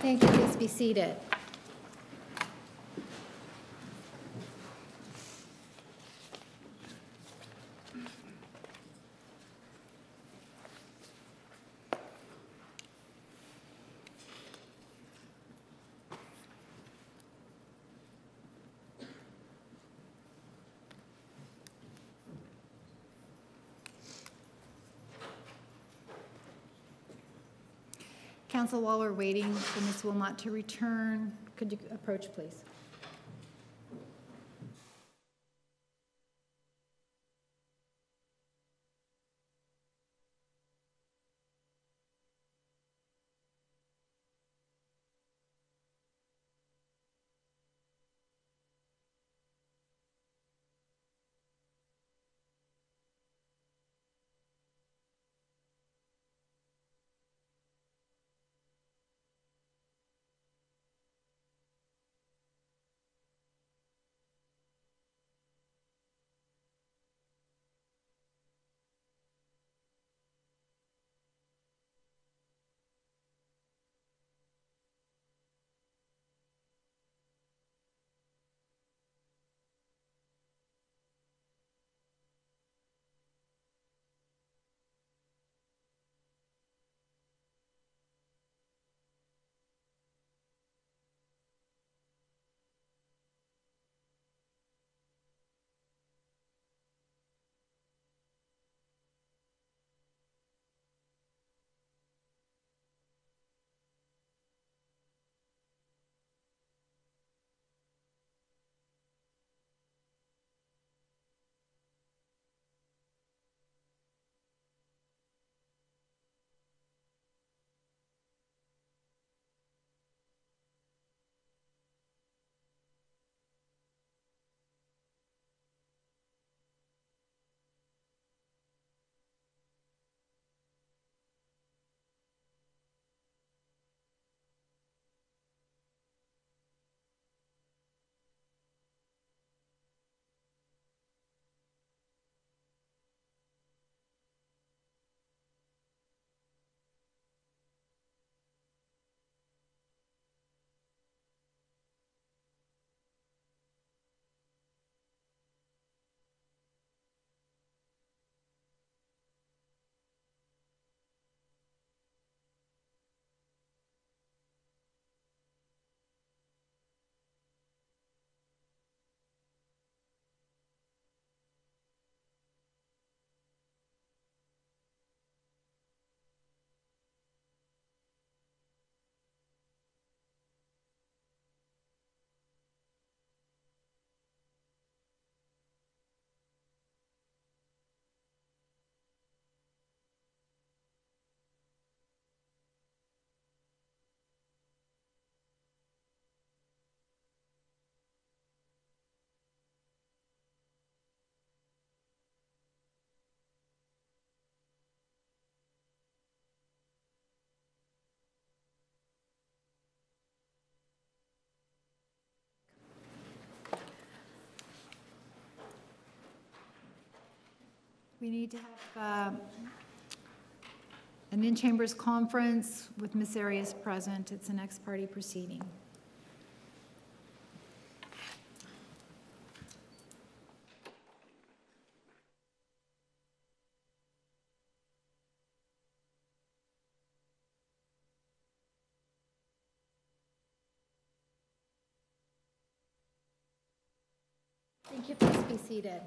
Thank you. Please be seated. Counsel, while we're waiting for Ms. Willmott to return, could you approach, please? We need to have um, an in-chambers conference with Ms. Arias present. It's an ex parte proceeding. Thank you. Please be seated.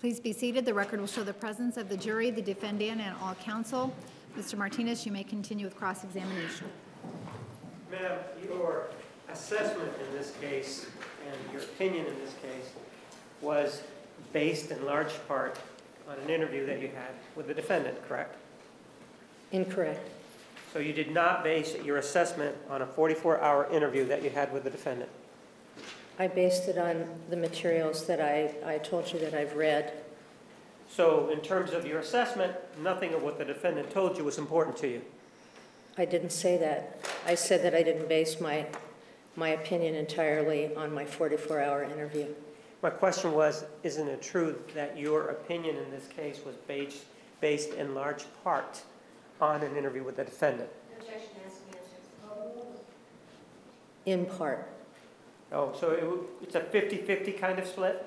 Please be seated. The record will show the presence of the jury, the defendant, and all counsel. Mr. Martinez, you may continue with cross-examination. Ma'am, your assessment in this case and your opinion in this case was based in large part on an interview that you had with the defendant, correct? Incorrect. So you did not base your assessment on a 44-hour interview that you had with the defendant? I based it on the materials that I, I told you that I've read. So in terms of your assessment, nothing of what the defendant told you was important to you? I didn't say that. I said that I didn't base my, my opinion entirely on my 44-hour interview. My question was, isn't it true that your opinion in this case was based, based in large part on an interview with the defendant? In part. Oh, so it w- it's a 50-50 kind of split?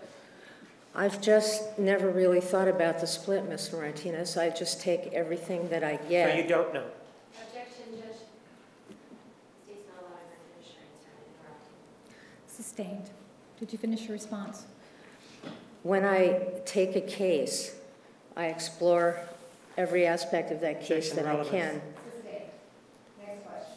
I've just never really thought about the split, Mr. Martinez. I just take everything that I get. So you get. don't know? Objection, Judge. State's not allowing her to finish her answer, interrupting. Sustained. Did you finish your response? When I take a case, I explore every aspect of that case Objection, that I relevance. can. Sustained. Next question.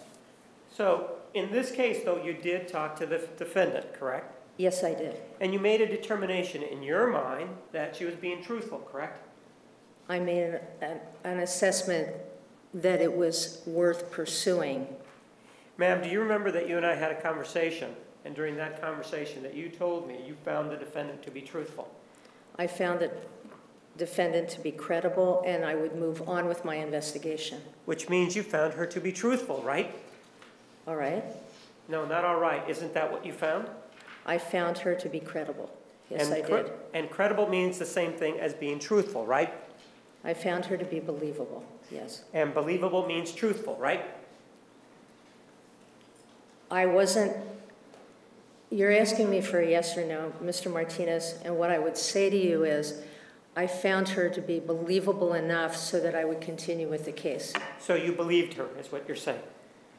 So in this case, though, you did talk to the defendant, correct? Yes, I did. And you made a determination in your mind that she was being truthful, correct? I made an- an, an assessment that it was worth pursuing. Ma'am, do you remember that you and I had a conversation? And during that conversation that you told me, you found the defendant to be truthful? I found the defendant to be credible, and I would move on with my investigation. Which means you found her to be truthful, right? All right? No, not all right. Isn't that what you found? I found her to be credible. Yes, And I cre- did. And credible means the same thing as being truthful, right? I found her to be believable, yes. And believable means truthful, right? I wasn't, you're asking me for a yes or no, Mr. Martinez, and what I would say to you is, I found her to be believable enough so that I would continue with the case. So you believed her, is what you're saying.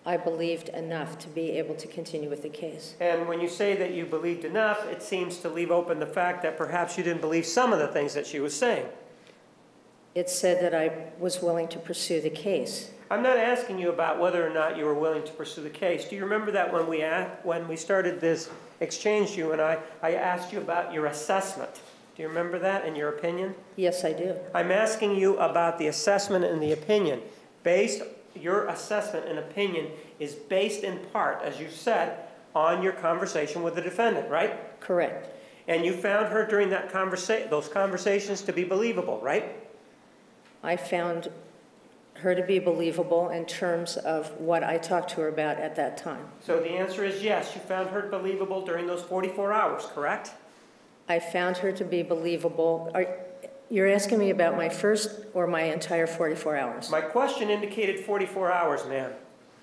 I believed enough to be able to continue with the case. And when you say that you believed enough, it seems to leave open the fact that perhaps you didn't believe some of the things that she was saying. It said that I was willing to pursue the case. I'm not asking you about whether or not you were willing to pursue the case. Do you remember that when we, a- when we started this exchange, you and I, I asked you about your assessment? Do you remember that and your opinion? Yes, I do. I'm asking you about the assessment and the opinion. Based, your assessment and opinion is based in part, as you said, on your conversation with the defendant, right? Correct. And you found her during that conversa, those conversations to be believable, right? I found her to be believable in terms of what I talked to her about at that time. So the answer is yes, you found her believable during those 44 hours, correct? I found her to be believable. Are, you're asking me about my first or my entire 44 hours? My question indicated 44 hours, ma'am.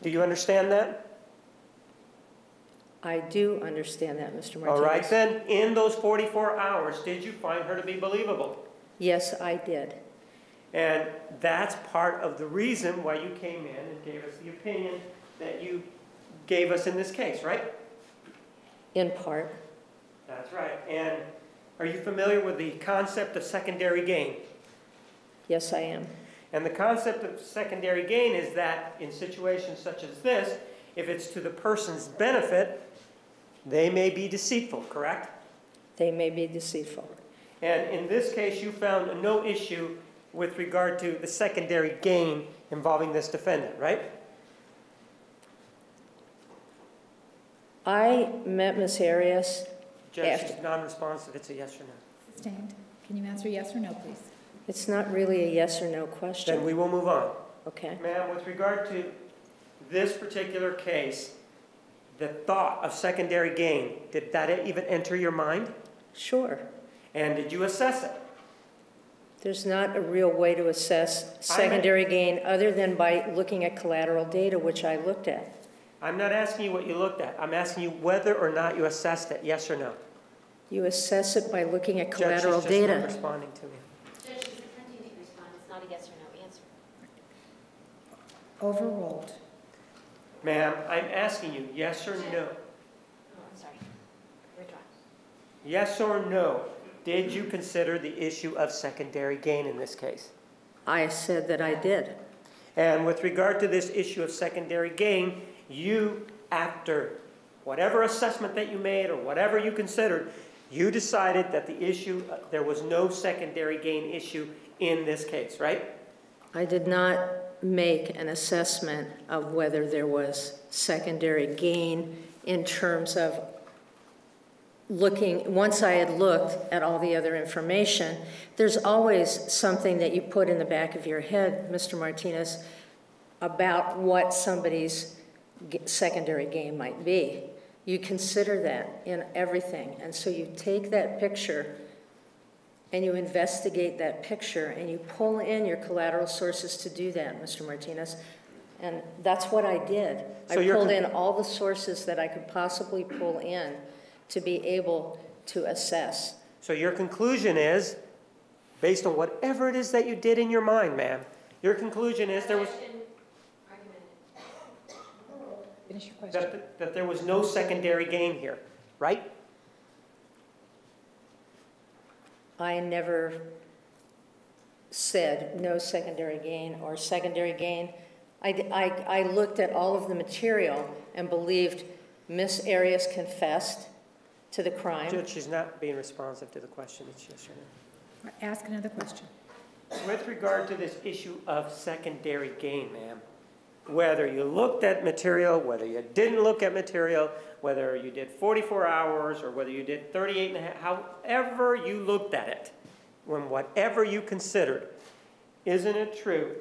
Do you understand that? I do understand that, Mr. Martinez. All right, then, in those 44 hours, did you find her to be believable? Yes, I did. And that's part of the reason why you came in and gave us the opinion that you gave us in this case, right? In part. That's right. And are you familiar with the concept of secondary gain? Yes, I am. And the concept of secondary gain is that in situations such as this, if it's to the person's benefit, they may be deceitful, correct? They may be deceitful. And in this case, you found no issue with regard to the secondary gain involving this defendant, right? I met Ms. Arias. Judge, After- she's non-responsive. It's a yes or no. Sustained. Can you answer yes or no, please? It's not really a yes or no Then question. we will move on. Okay. Ma'am, with regard to this particular case, the thought of secondary gain, did that even enter your mind? Sure. And did you assess it? There's not a real way to assess secondary gain other than by looking at collateral data, which I looked at. I'm not asking you what you looked at. I'm asking you whether or not you assessed it, yes or no. You assess it by looking at Judge, collateral she's just not data. responding to me. Judge, she's attempting to respond, it's not a yes or no answer. Overruled. Ma'am, I'm asking you, yes or no? Oh, I'm sorry. Withdraw. Yes or no? did you consider the issue of secondary gain in this case? I said that I did. And with regard to this issue of secondary gain, you, after whatever assessment that you made or whatever you considered, you decided that the issue, uh, there was no secondary gain issue in this case, right? I did not make an assessment of whether there was secondary gain in terms of looking, once I had looked at all the other information, there's always something that you put in the back of your head, Mr. Martinez, about what somebody's secondary gain might be. You consider that in everything. And so you take that picture and you investigate that picture and you pull in your collateral sources to do that, Mr. Martinez. And that's what I did. I So you're pulled con- in all the sources that I could possibly pull in to be able to assess. So your conclusion is, based on whatever it is that you did in your mind, ma'am, your conclusion is there was, Objection, argument. Finish your question. that, that there was no secondary gain here, right? I never said no secondary gain or secondary gain. I, I, I looked at all of the material and believed Miss Arias confessed to the crime. Judge, she's not being responsive to the question. It's yes or no. Ask another question. With regard to this issue of secondary gain, ma'am, whether you looked at material, whether you didn't look at material, whether you did 44 hours or whether you did 38 and a half, however you looked at it, when whatever you considered, isn't it true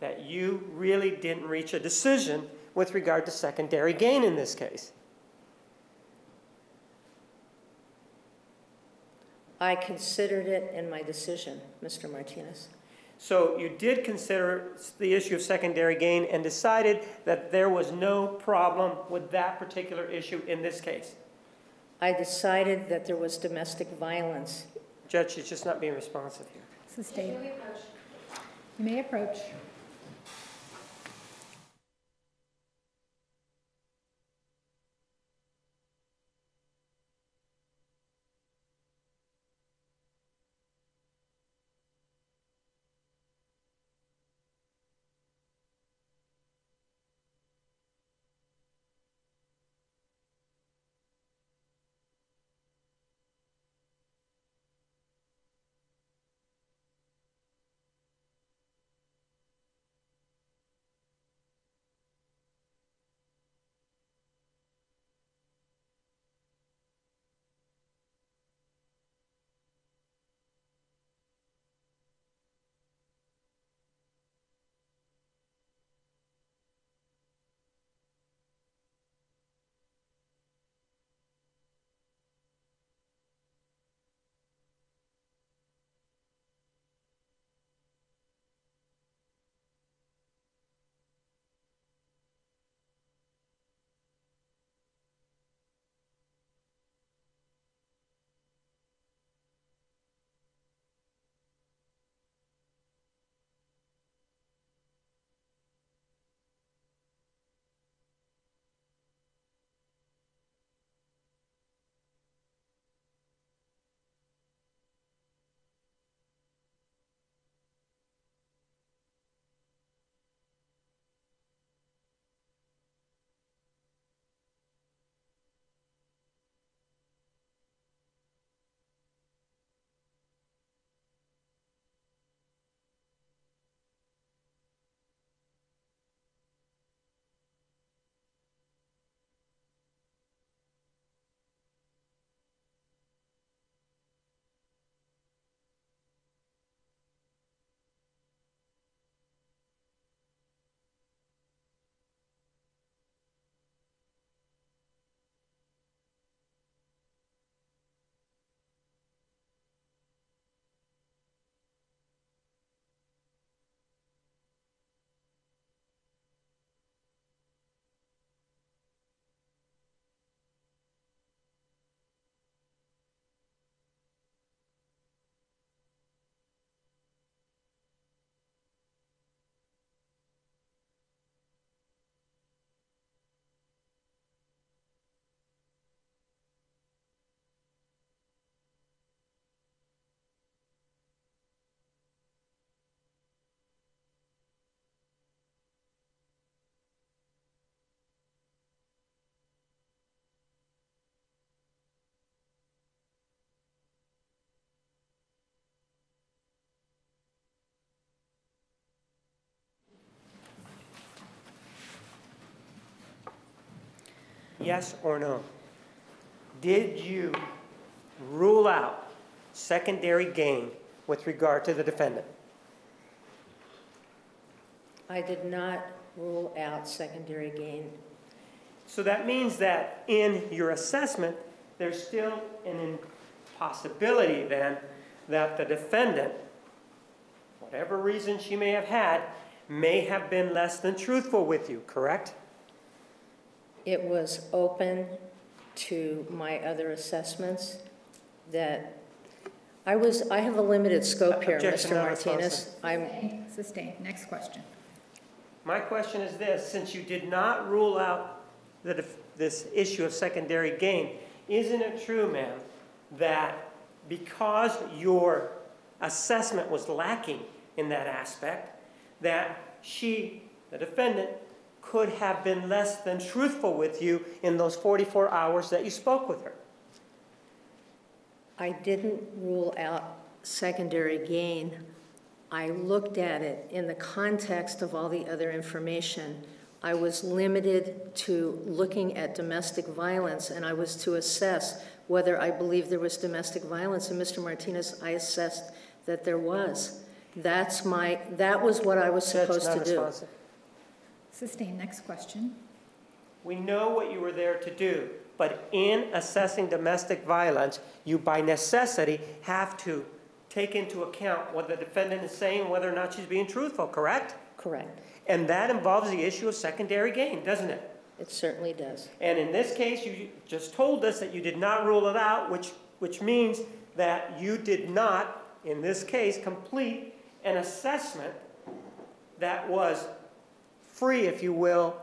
that you really didn't reach a decision with regard to secondary gain in this case? I considered it in my decision, Mr. Martinez. So you did consider the issue of secondary gain and decided that there was no problem with that particular issue in this case. I decided that there was domestic violence. Judge, she's just not being responsive here. Sustained. May approach? You may approach. Yes or no? Did you rule out secondary gain with regard to the defendant? I did not rule out secondary gain. So that means that in your assessment, there's still an impossibility then that the defendant, whatever reason she may have had, may have been less than truthful with you, correct? It was open to my other assessments that, I was, I have a limited scope here, Objection Mr. not Martinez. I'm, Sustained. Next question. My question is this, since you did not rule out the def- this issue of secondary gain, isn't it true, ma'am, that because your assessment was lacking in that aspect, that she, the defendant, could have been less than truthful with you in those 44 hours that you spoke with her? I didn't rule out secondary gain. I looked at it in the context of all the other information. I was limited to looking at domestic violence, and I was to assess whether I believed there was domestic violence. And Mr. Martinez, I assessed that there was. That's my, that was what I was supposed to do. Non-responsive. Sustained. Next question. We know what you were there to do, but in assessing domestic violence, you by necessity have to take into account what the defendant is saying, whether or not she's being truthful, correct? Correct. And that involves the issue of secondary gain, doesn't it? It certainly does. And in this case, you just told us that you did not rule it out, which, which means that you did not, in this case, complete an assessment that was free, if you will,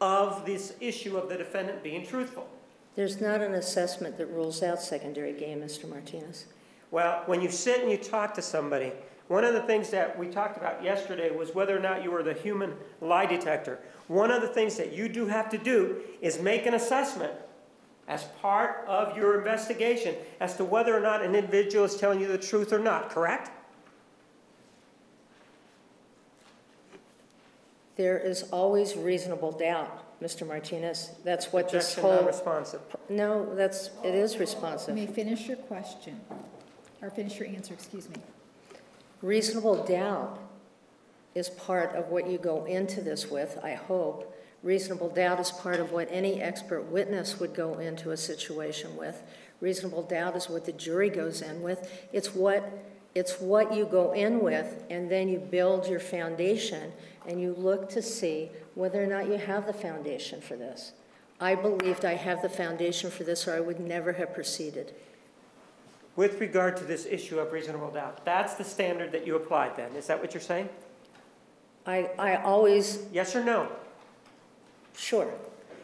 of this issue of the defendant being truthful. There's not an assessment that rules out secondary gain, Mr. Martinez. Well, when you sit and you talk to somebody, one of the things that we talked about yesterday was whether or not you were the human lie detector. One of the things that you do have to do is make an assessment as part of your investigation as to whether or not an individual is telling you the truth or not, correct? There is always reasonable doubt, Mr. Martinez. That's what this Objection whole, non-responsive. no, that's, it is You responsive. may finish your question, or finish your answer, excuse me. Reasonable doubt is part of what you go into this with, I hope. Reasonable doubt is part of what any expert witness would go into a situation with. Reasonable doubt is what the jury goes in with. It's what, it's what you go in with, and then you build your foundation, and you look to see whether or not you have the foundation for this. I believed I have the foundation for this, or I would never have proceeded. With regard to this issue of reasonable doubt, that's the standard that you applied then. Is that what you're saying? I, I always, Yes or no? sure,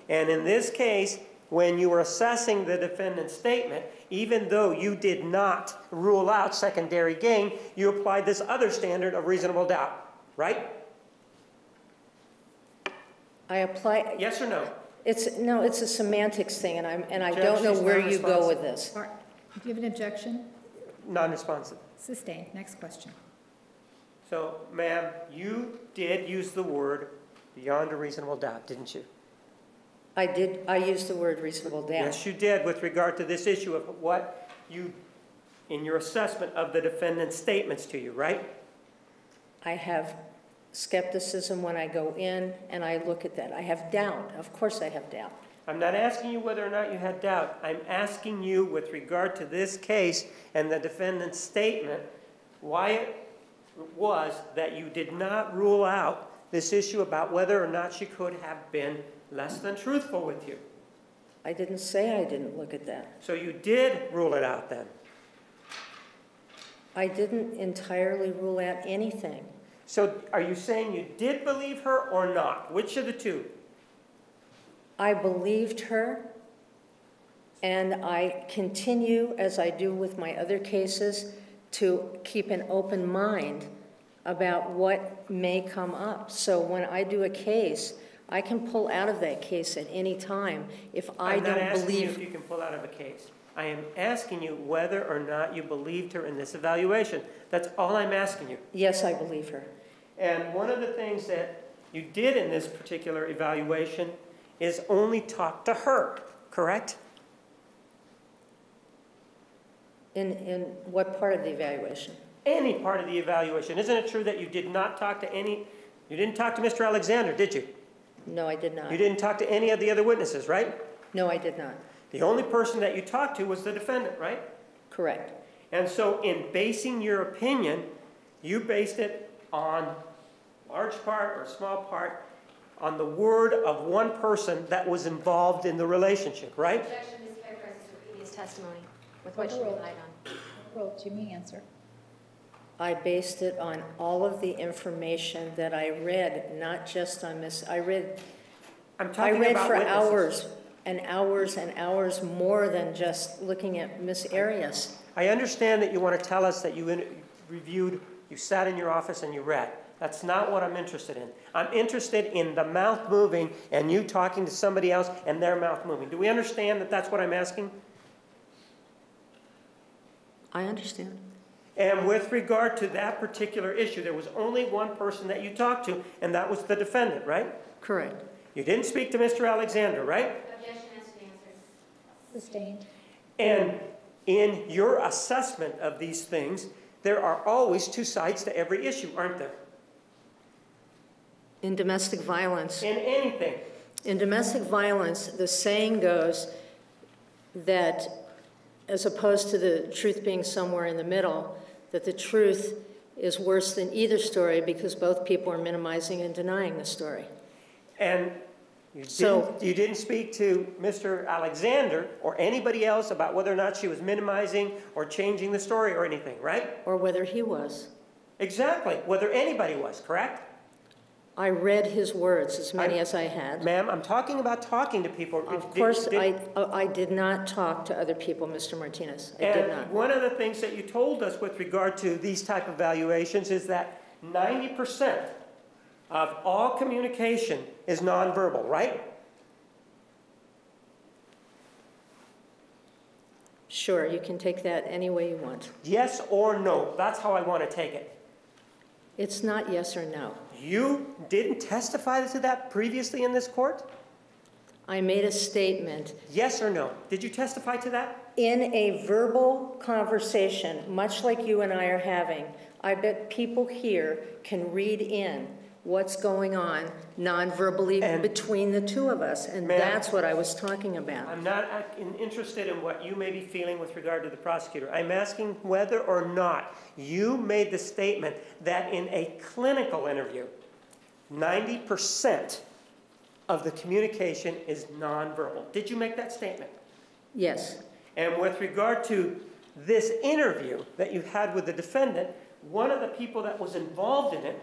And in this case, when you were assessing the defendant's statement, even though you did not rule out secondary gain, you applied this other standard of reasonable doubt, right? I apply, Yes or no? It's, no, it's a semantics thing, and I'm, and I Judge, don't know she's where you go with this. All right, do you have an objection? Non-responsive. Sustained. Next question. So, ma'am, you did use the word beyond a reasonable doubt, didn't you? I did, I used the word reasonable doubt. Yes, you did with regard to this issue of what you, in your assessment of the defendant's statements to you, right? I have skepticism when I go in and I look at that. I have doubt, of course I have doubt. I'm not asking you whether or not you had doubt. I'm asking you with regard to this case and the defendant's statement, why it was that you did not rule out this issue about whether or not she could have been less than truthful with you. I didn't say I didn't look at that. So you did rule it out then. I didn't entirely rule out anything. So are you saying you did believe her or not? Which of the two? I believed her, and I continue, as I do with my other cases, to keep an open mind about what may come up. So when I do a case, I can pull out of that case at any time if I I'm don't asking you if believe. you can pull out of a case. I am asking you whether or not you believed her in this evaluation. That's all I'm asking you. Yes, I believe her. And one of the things that you did in this particular evaluation is only talk to her, correct? In, in what part of the evaluation? Any part of the evaluation. Isn't it true that you did not talk to any, you didn't talk to Mr. Alexander, did you? No, I did not. You didn't talk to any of the other witnesses, right? No, I did not. The only person that you talked to was the defendant, right? Correct. And so in basing your opinion, you based it on large part or small part on the word of one person that was involved in the relationship, right? Objection mischaracterizes previous testimony with which she relied on. Well, Jimmy, answer. I based it on all of the information that I read, not just on this. I read, I'm talking I read about for witnesses. hours and hours and hours more than just looking at Miss Arias. I understand that you want to tell us that you in- reviewed, you sat in your office and you read. That's not what I'm interested in. I'm interested in the mouth moving and you talking to somebody else and their mouth moving. Do we understand that that's what I'm asking? I understand. And with regard to that particular issue, there was only one person that you talked to, and that was the defendant, right? Correct. You didn't speak to Mr. Alexander, right? Objection as to the answers. Sustained. And in your assessment of these things, there are always two sides to every issue, aren't there? In domestic violence, In anything. in domestic violence, the saying goes that as opposed to the truth being somewhere in the middle, that the truth is worse than either story because both people are minimizing and denying the story. And you So- didn't, you didn't speak to Mr. Alexander or anybody else about whether or not she was minimizing or changing the story or anything, right? Or whether he was. Exactly, whether anybody was, correct? I read his words, as many I- as I had. Ma'am, I'm talking about talking to people. Of Did- course, did- I, uh, I did not talk to other people, Mr. Martinez. I did And not. one of the things that you told us with regard to these type of valuations is that ninety percent of all communication is nonverbal, right? Sure, you can take that any way you want. Yes or no? That's how I want to take it. It's not yes or no. You didn't testify to that previously in this court? I made a statement Yes or no? Did you testify to that? in a verbal conversation, much like you and I are having. I bet people here can read in what's going on non-verbally And- between the two of us, and Ma'am- that's what I was talking about. I'm not ac- in- interested in what you may be feeling with regard to the prosecutor. I'm asking whether or not you made the statement that in a clinical interview, 90% of the communication is nonverbal. Did you make that statement? Yes, And with regard to this interview that you had with the defendant, one of the people that was involved in it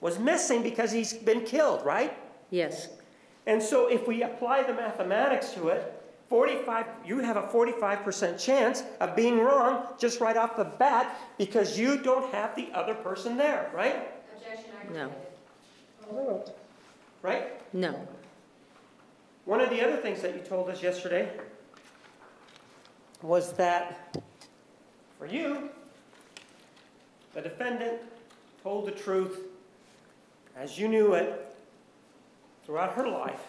was missing because he's been killed, right? yes, And so if we apply the mathematics to it, 45, you have a 45% chance of being wrong just right off the bat because you don't have the other person there, right? Objection No. argumentative. Right? no. One of the other things that you told us yesterday was that for you, the defendant told the truth as you knew it throughout her life,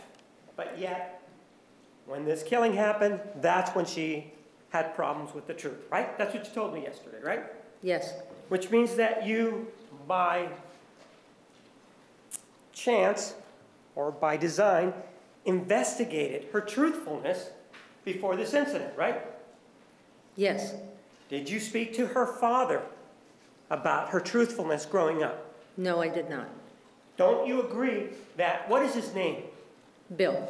but yet when this killing happened, that's when she had problems with the truth, right? That's what you told me yesterday, right? Yes, Which means that you, by chance or by design, investigated her truthfulness before this incident, right? yes, Did you speak to her father about her truthfulness growing up? no, I did not. Don't you agree that, what is his name? Bill,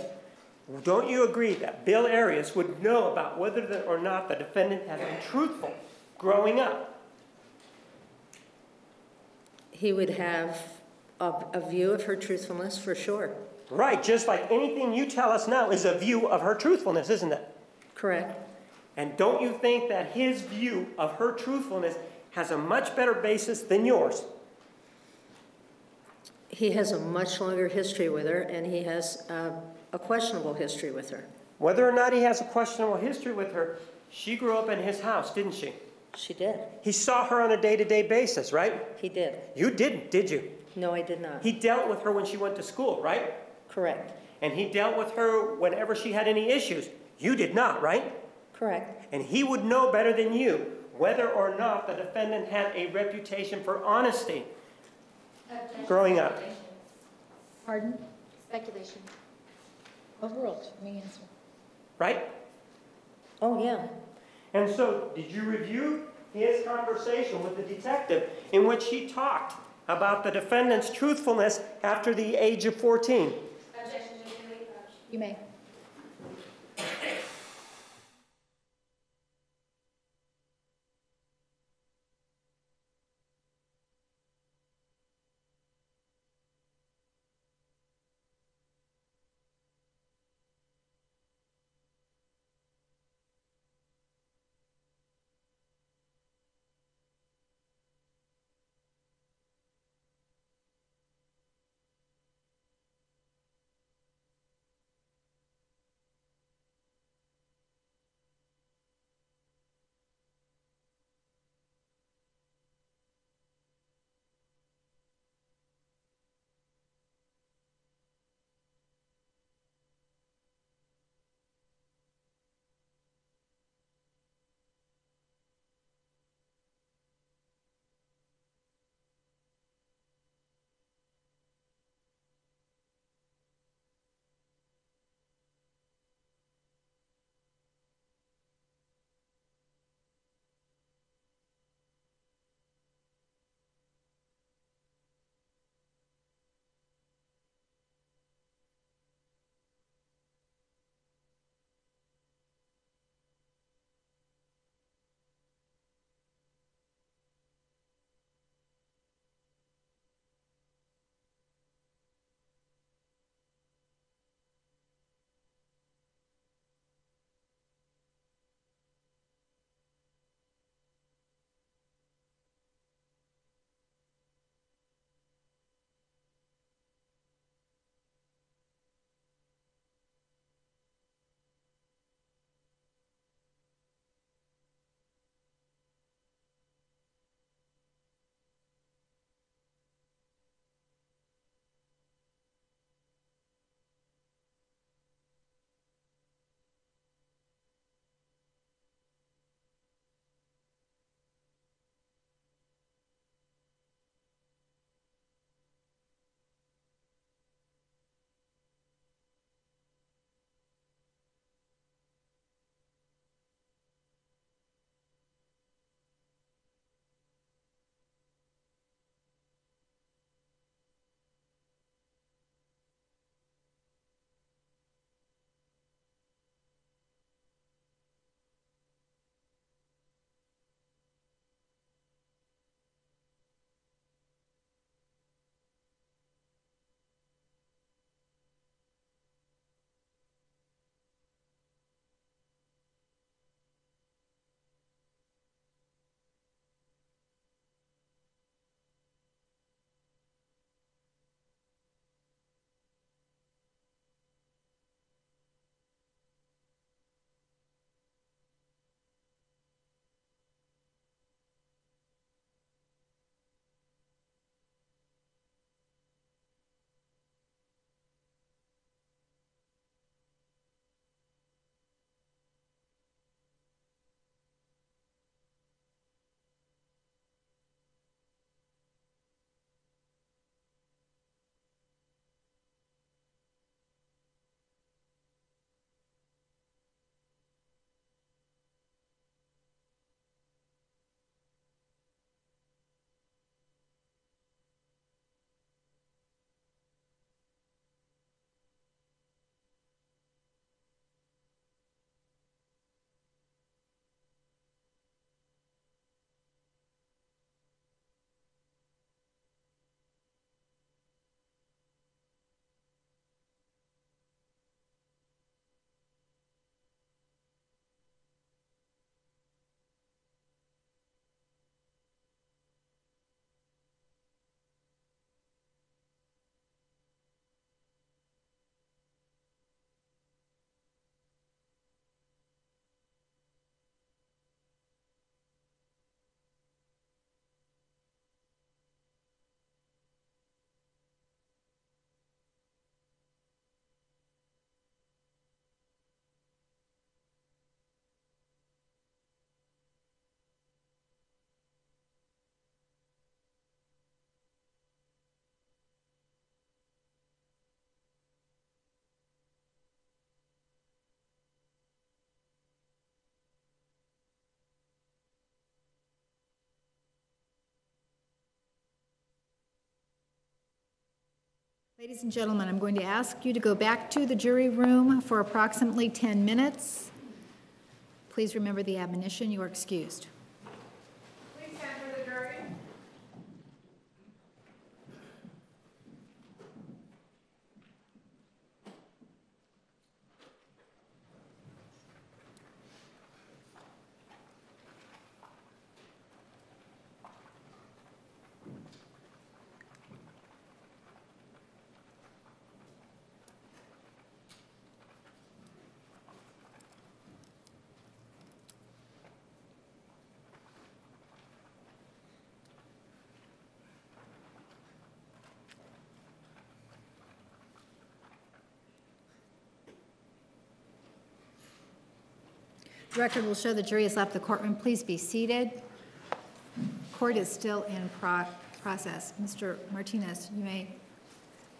Don't you agree that Bill Arias would know about whether the- or not the defendant had been truthful growing up? he would have a, a view of her truthfulness for sure. Right, just like anything you tell us now is a view of her truthfulness, isn't it? Correct? And don't you think that his view of her truthfulness has a much better basis than yours? He has a much longer history with her, and he has uh, a questionable history with her. Whether or not he has a questionable history with her, she grew up in his house, didn't she? She did. He saw her on a day to day basis, right? He did. You didn't, did you? No, I did not. He dealt with her when she went to school, right? Correct. and he dealt with her whenever she had any issues. You did not, right? Correct. And he would know better than you whether or not the defendant had a reputation for honesty. Objection, Growing up. speculation. Pardon? Speculation. Overruled, me answer. Right? Oh, yeah. And so, did you review his conversation with the detective in which he talked about the defendant's truthfulness after the age of 14? Objection, You may. Ladies and gentlemen, I'm going to ask you to go back to the jury room for approximately 10 minutes. Please remember the admonition, you are excused. Please stand for the jury. The Record will show the jury has left the courtroom. Please be seated. Court is still in pro- process. Mr. Martinez, you may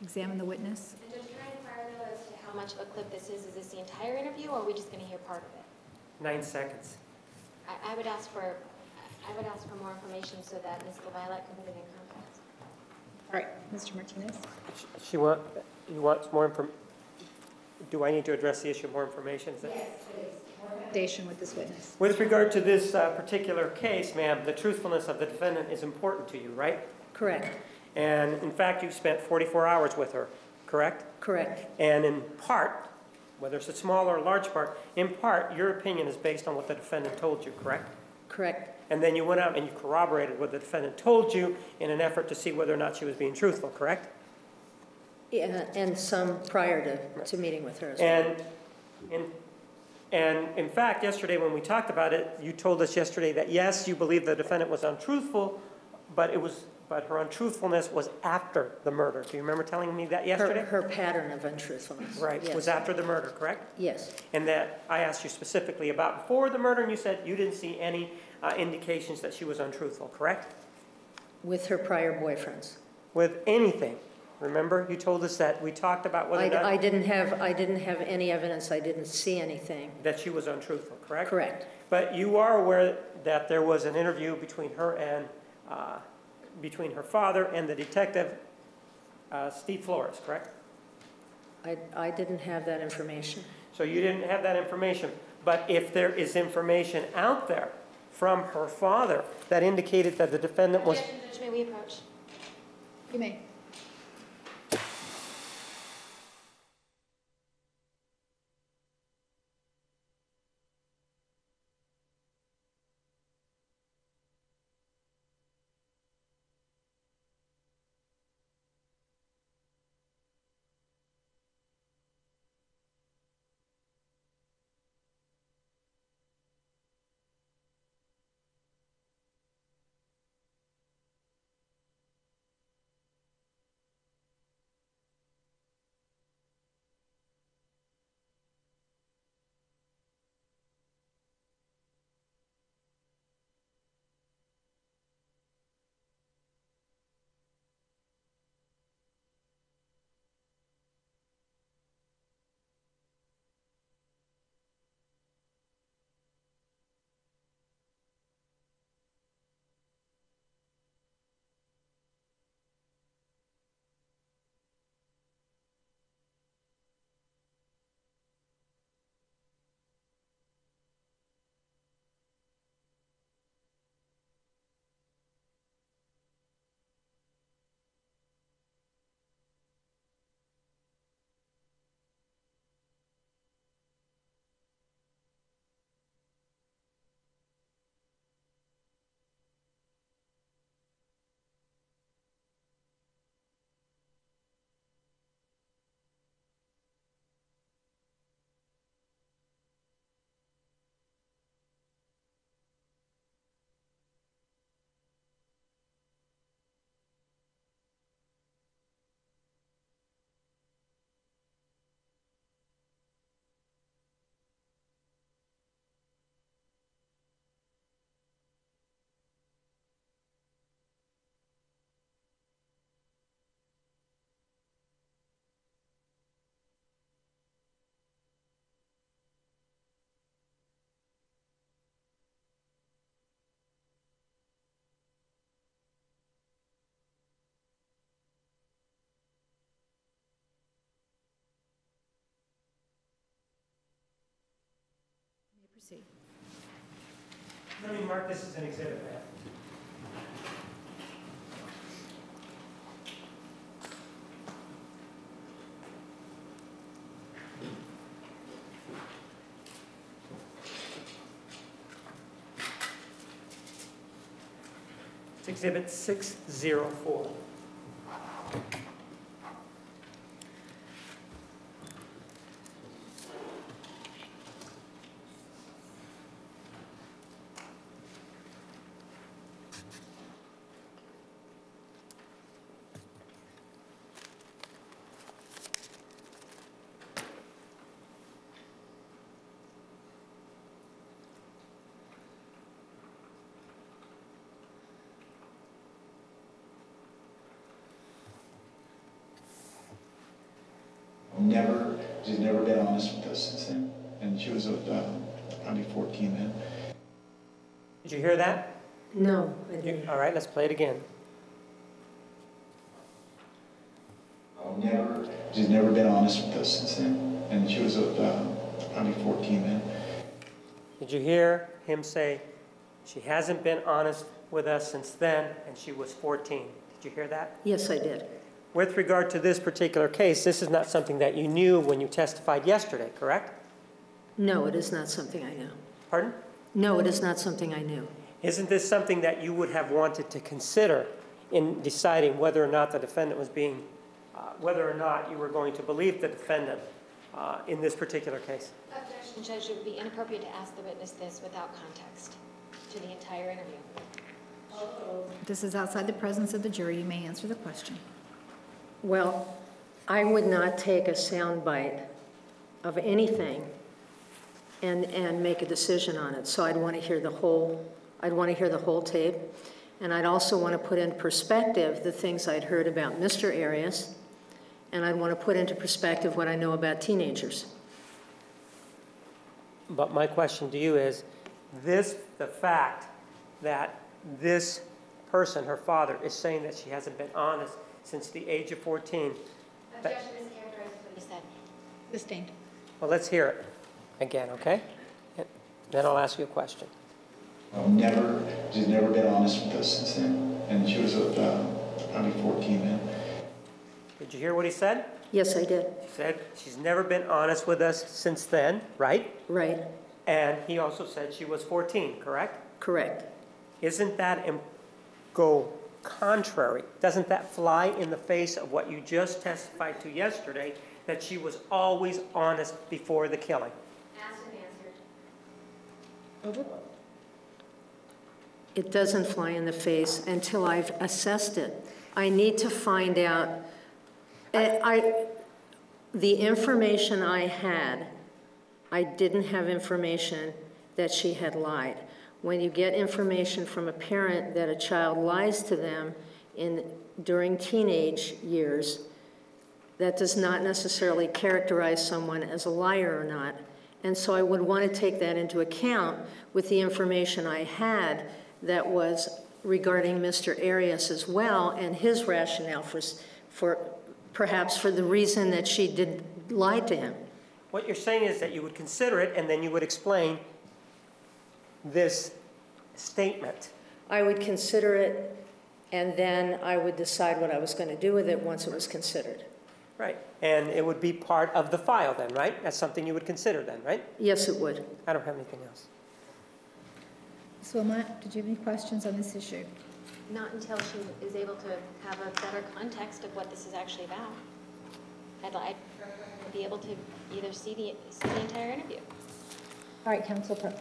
examine the witness. And Judge, can I inquire though as to how much of a clip this is? Is this the entire interview or are we just going to hear part of it? Nine seconds. I, I would ask for, I would ask for more information so that Ms. LaViolette can put it in context. All right, Mr. Martinez. She want, you want more inform, do I need to address the issue of more information? Is that- With this witness. With regard to this uh, particular case, ma'am, the truthfulness of the defendant is important to you, right? Correct, And in fact, you spent 44 hours with her, correct? correct, And in part, whether it's a small or a large part, in part, your opinion is based on what the defendant told you, correct? correct, And then you went out and you corroborated what the defendant told you in an effort to see whether or not she was being truthful, correct? Yeah, and some prior to, to meeting with her as well. And in, and in fact, yesterday when we talked about it, you told us yesterday that yes, you believe the defendant was untruthful, but it was, but her untruthfulness was after the murder. Do you remember telling me that Her, yesterday? her pattern of untruthfulness. Right, yes. was after the murder, correct? Yes, And that I asked you specifically about before the murder, and you said you didn't see any uh, indications that she was untruthful, correct? with her prior boyfriends. With anything. Remember, you told us that we talked about whether or I, I not didn't have, I didn't have any evidence, I didn't see anything. that she was untruthful, correct? Correct, But you are aware that there was an interview between her and, uh, between her father and the detective, uh, Steve Flores, correct? I, I didn't have that information. So you didn't have that information. But if there is information out there from her father that indicated that the defendant was, Objection, Judge, may we approach? You may. Let me mark this as an exhibit. It's exhibit 604. Never, she's never been honest with us since then. And she was uh, probably 14 then. Did you hear that? No, I didn't. All right, let's play it again. Never, she's never been honest with us since then. And she was uh, probably 14 then. Did you hear him say, she hasn't been honest with us since then, and she was 14? Did you hear that? Yes, I did. With regard to this particular case, this is not something that you knew when you testified yesterday, correct? No, it is not something I know. Pardon? No, it is not something I knew. Isn't this something that you would have wanted to consider in deciding whether or not the defendant was being, uh, whether or not you were going to believe the defendant uh, in this particular case? Objection, Judge, it would be inappropriate to ask the witness this without context to the entire interview. This is outside the presence of the jury. You may answer the question. Well, I would not take a sound bite of anything and, and make a decision on it. So I'd want to hear the whole, I'd want to hear the whole tape. And I'd also want to put in perspective the things I'd heard about Mr. Arias. And I'd want to put into perspective what I know about teenagers. But my question to you is, this, the fact that this person, her father, is saying that she hasn't been honest since the age of 14, Objection mischaracterizes what he said. Sustained. well, let's hear it again, okay? Then I'll ask you a question. Never, she's never been honest with us since then. And she was uh, probably 14 then. Did you hear what he said? Yes, I did. He said she's never been honest with us since then, right? Right, And he also said she was 14, correct? correct. Isn't that im- go contrary? Doesn't that fly in the face of what you just testified to yesterday, that she was always honest before the killing? It doesn't fly in the face until I've assessed it. I need to find out, I, I- the information I had, I didn't have information that she had lied. When you get information from a parent that a child lies to them in, during teenage years, that does not necessarily characterize someone as a liar or not. And so I would want to take that into account with the information I had that was regarding Mr. Arias as well and his rationale for, for, perhaps for the reason that she did lie to him. What you're saying is that you would consider it and then you would explain this statement. I would consider it, and then I would decide what I was going to do with it once it was considered. Right. And it would be part of the file then, right? That's something you would consider then, right? Yes, it would. I don't have anything else. Ms. Willmott, did you have any questions on this issue? Not until she is able to have a better context of what this is actually about. I'd like to be able to either see the, see the entire interview. All right, Counsel Pro.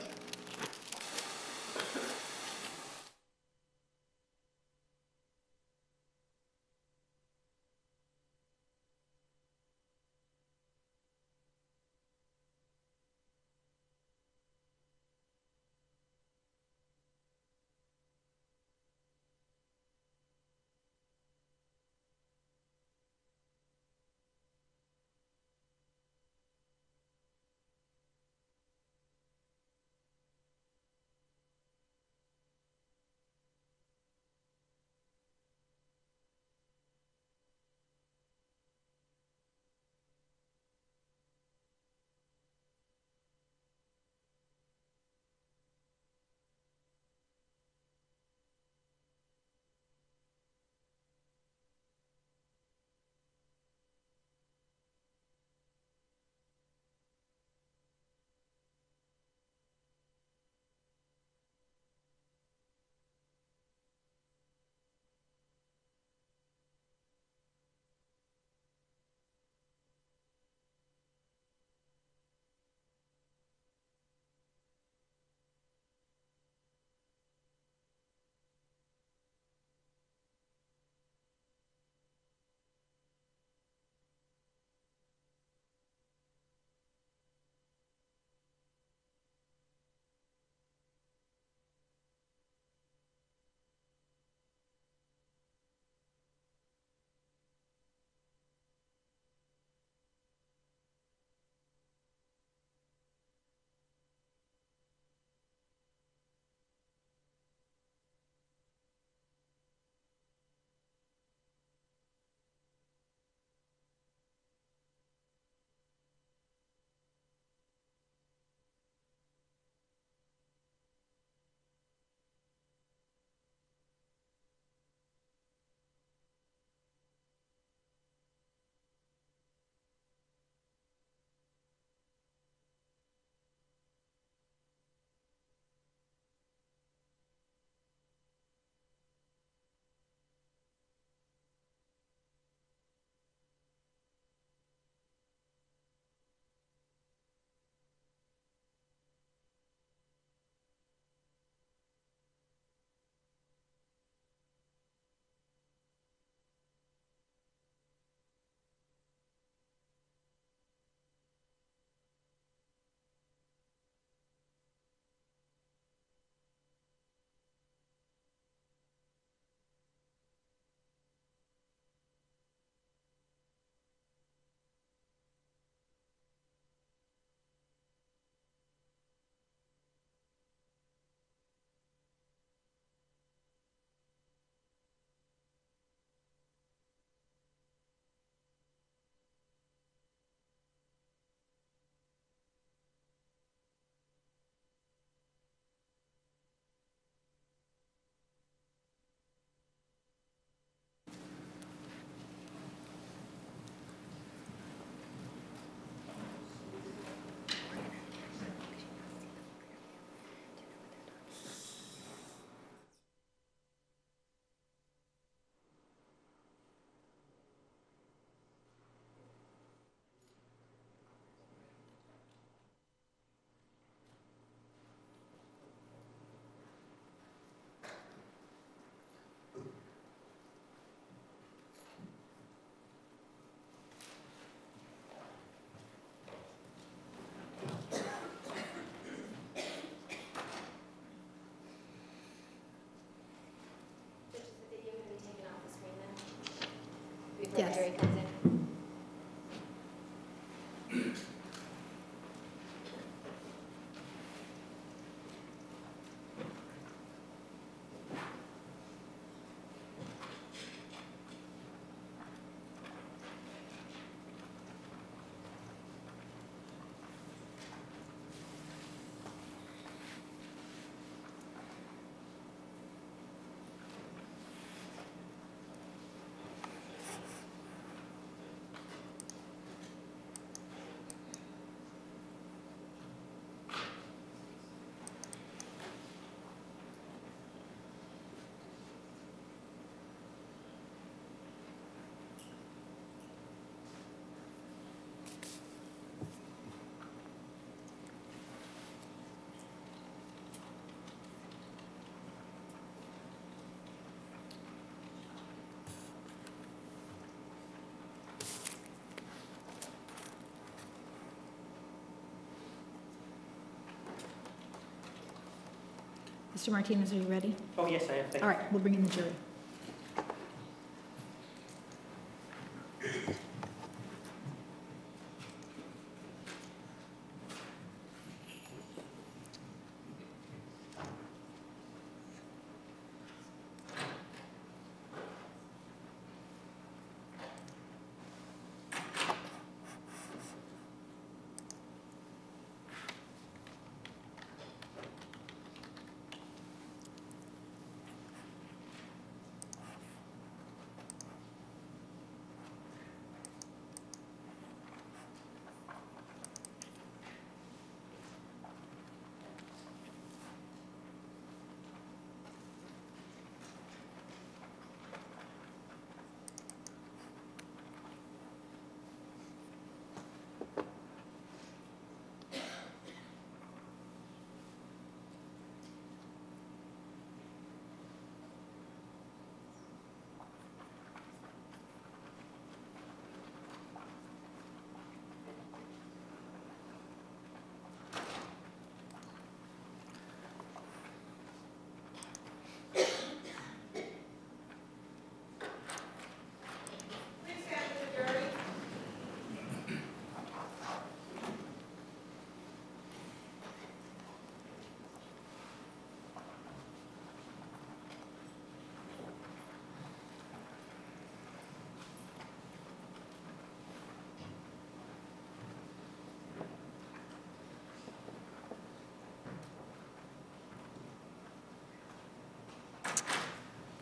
Mr. Martinez, are you ready? Oh, yes, I am, thank you. All right, we'll bring in the jury.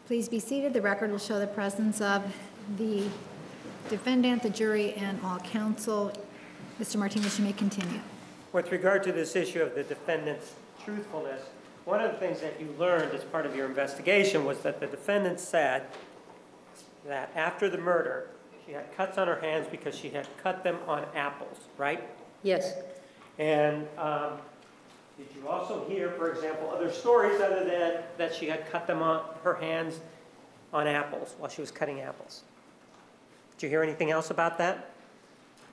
Please be seated. The record will show the presence of the defendant, the jury, and all counsel. Mr. Martinez, you may continue. With regard to this issue of the defendant's truthfulness, one of the things that you learned as part of your investigation was that the defendant said that after the murder, she had cuts on her hands because she had cut them on apples, right? Yes, And um, did you also hear, for example, other stories other than that she had cut them on her hands on apples while she was cutting apples? Did you hear anything else about that?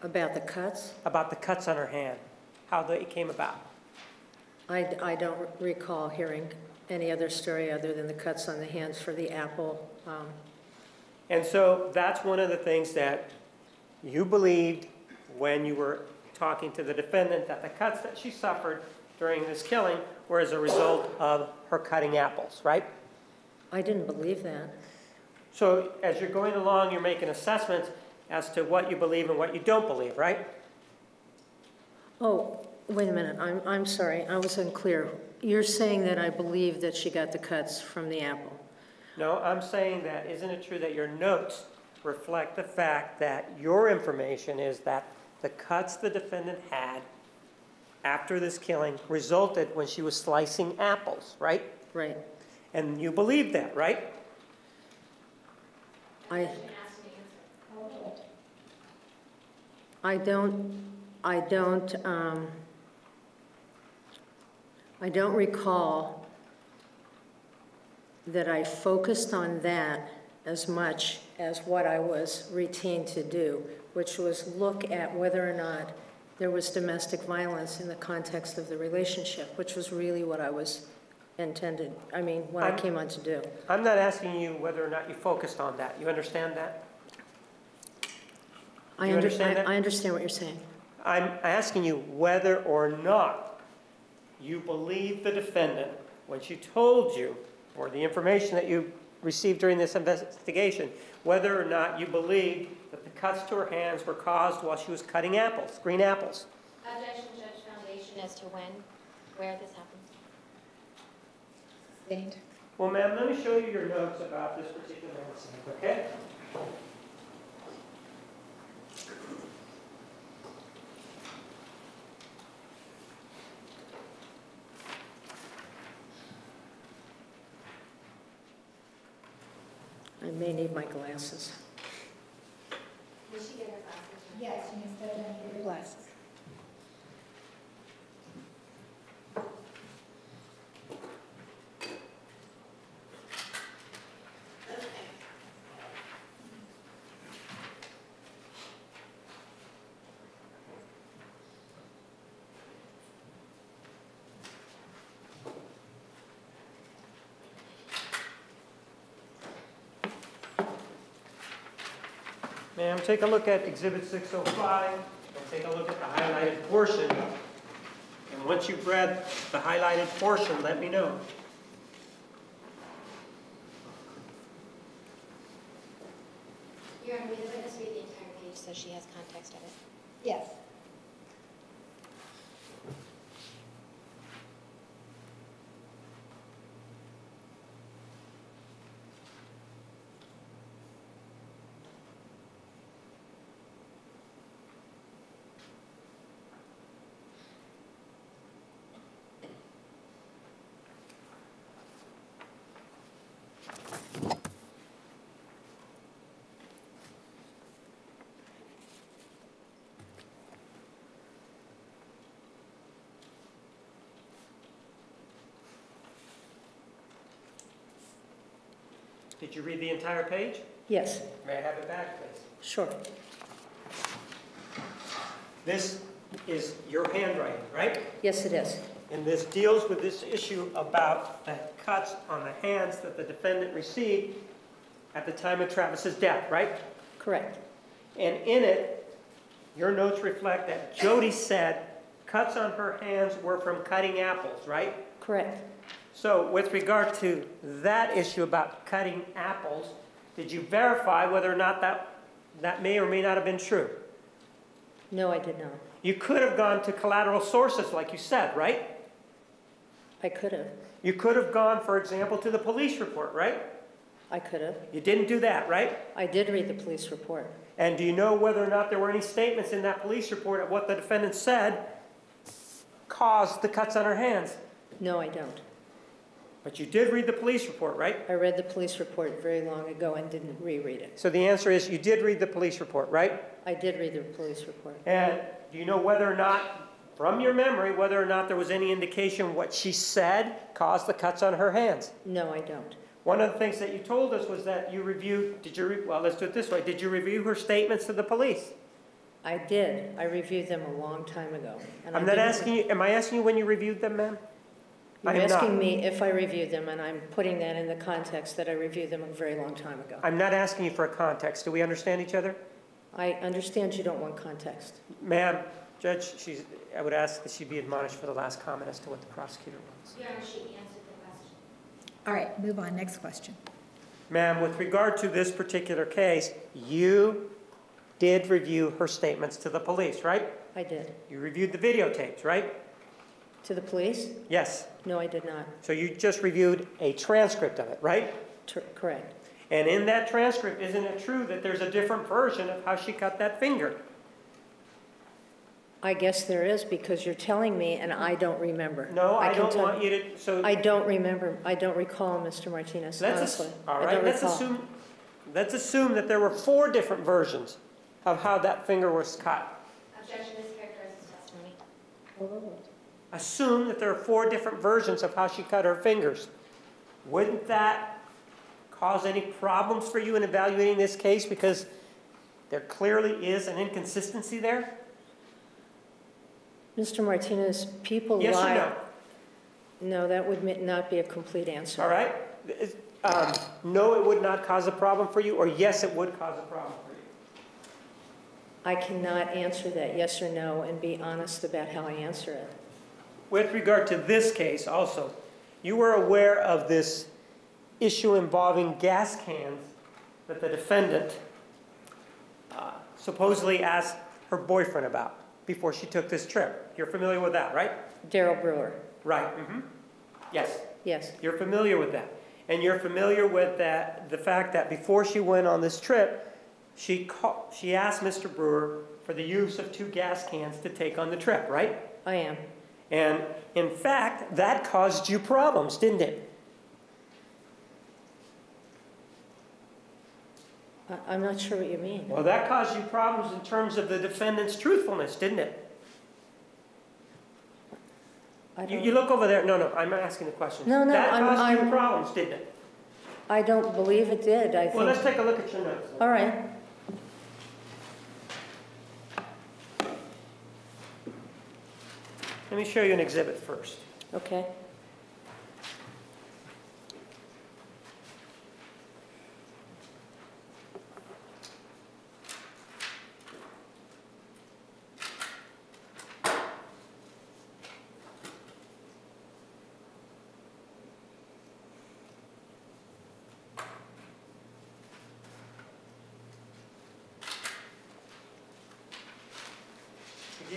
about the cuts? About the cuts on her hand, how they came about? I, I don't recall hearing any other story other than the cuts on the hands for the apple. um, And so that's one of the things that you believed when you were talking to the defendant, that the cuts that she suffered during this killing were as a result of her cutting apples, right? I didn't believe that. So as you're going along, you're making assessments as to what you believe and what you don't believe, right? Oh, wait a minute, I'm, I'm sorry, I was unclear. You're saying that I believe that she got the cuts from the apple? No, I'm saying that, isn't it true that your notes reflect the fact that your information is that the cuts the defendant had after this killing resulted when she was slicing apples, right? Right. And you believe that, right? I, I don't, I don't, um, I don't recall that I focused on that as much as what I was routine to do, which was look at whether or not there was domestic violence in the context of the relationship, which was really what I was intended, I mean, what I I'm- came on to do. I'm not asking you whether or not you focused on that. You understand that? I You under- understand that? I I understand what you're saying. I'm asking you whether or not you believe the defendant when she told you, or the information that you received during this investigation, whether or not you believe that the cuts to her hands were caused while she was cutting apples, green apples. Objection, Judge Foundation, as to when, where this happened. Sustained. Well, ma'am, let me show you your notes about this particular incident, okay? May need my glasses. Did she get her glasses? Yes, you may step down your glasses. Ma'am, take a look at Exhibit 605, and take a look at the highlighted portion. And once you've read the highlighted portion, let me know. Your Honor, will the witness read the entire page so she has context of it? Yes. Did you read the entire page? Yes, May I have it back, please? sure. This is your handwriting, right? Yes, it is. And this deals with this issue about the cuts on the hands that the defendant received at the time of Travis's death, right? Correct. And in it, your notes reflect that Jodi said cuts on her hands were from cutting apples, right? Correct. So with regard to that issue about cutting apples, did you verify whether or not that, that may or may not have been true? No, I did not. You could have gone to collateral sources, like you said, right? I could have. You could have gone, for example, to the police report, right? I could have. You didn't do that, right? I did read the police report. And do you know whether or not there were any statements in that police report of what the defendant said caused the cuts on her hands? No, I don't. But you did read the police report, right? I read the police report very long ago and didn't reread it. So the answer is you did read the police report, right? I did read the police report. And do you know whether or not, from your memory, whether or not there was any indication what she said caused the cuts on her hands? No, I don't. One of the things that you told us was that you reviewed, did you, re- well, let's do it this way. Did you review her statements to the police? I did. I reviewed them a long time ago. I'm not asking you, am I asking you when you reviewed them, ma'am? I You're am not. asking me if I reviewed them, and I'm putting that in the context that I reviewed them a very long time ago. I'm not asking you for a context. Do we understand each other? I understand you don't want context. Ma'am, Judge, she's, I would ask that she be admonished for the last comment as to what the prosecutor wants. Your Honor, she answered the question. All right, move on, next question. Ma'am, with regard to this particular case, you did review her statements to the police, right? I did. You reviewed the videotapes, right? To the police? Yes. No, I did not. So you just reviewed a transcript of it, right? Tr- Correct. And in that transcript, isn't it true that there's a different version of how she cut that finger? I guess there is, because you're telling me, and I don't remember. No, I can don't tell- want you to, so I don't remember, I don't recall, Mr. Martinez, let's, honestly. ass- all I right, don't let's recall. assume, let's assume that there were four different versions of how that finger was cut. Objection, this characterizes testimony. Oh. Assume that there are four different versions of how she cut her fingers. Wouldn't that cause any problems for you in evaluating this case because there clearly is an inconsistency there? Mr. Martinez, people lie. Yes or no? No, that would not be a complete answer. All right? Um, No, it would not cause a problem for you, or yes, it would cause a problem for you? I cannot answer that yes or no and be honest about how I answer it. With regard to this case also, you were aware of this issue involving gas cans that the defendant uh, supposedly asked her boyfriend about before she took this trip. You're familiar with that, right? Darryl Brewer, Right. Mm -hmm. Yes, yes, you're familiar with that. And you're familiar with that, the fact that before she went on this trip, she called, she asked Mr. Brewer for the use of two gas cans to take on the trip, right? I am. And in fact, that caused you problems, didn't it? I- I'm not sure what you mean. Well, that caused you problems in terms of the defendant's truthfulness, didn't it? I You, don't- you look over there, no, no, I'm asking the question. No, no, That I'm- caused you I'm- problems, didn't it? I don't believe it did, I Well, let's take a look at your notes. All right, Let me show you an exhibit first. okay.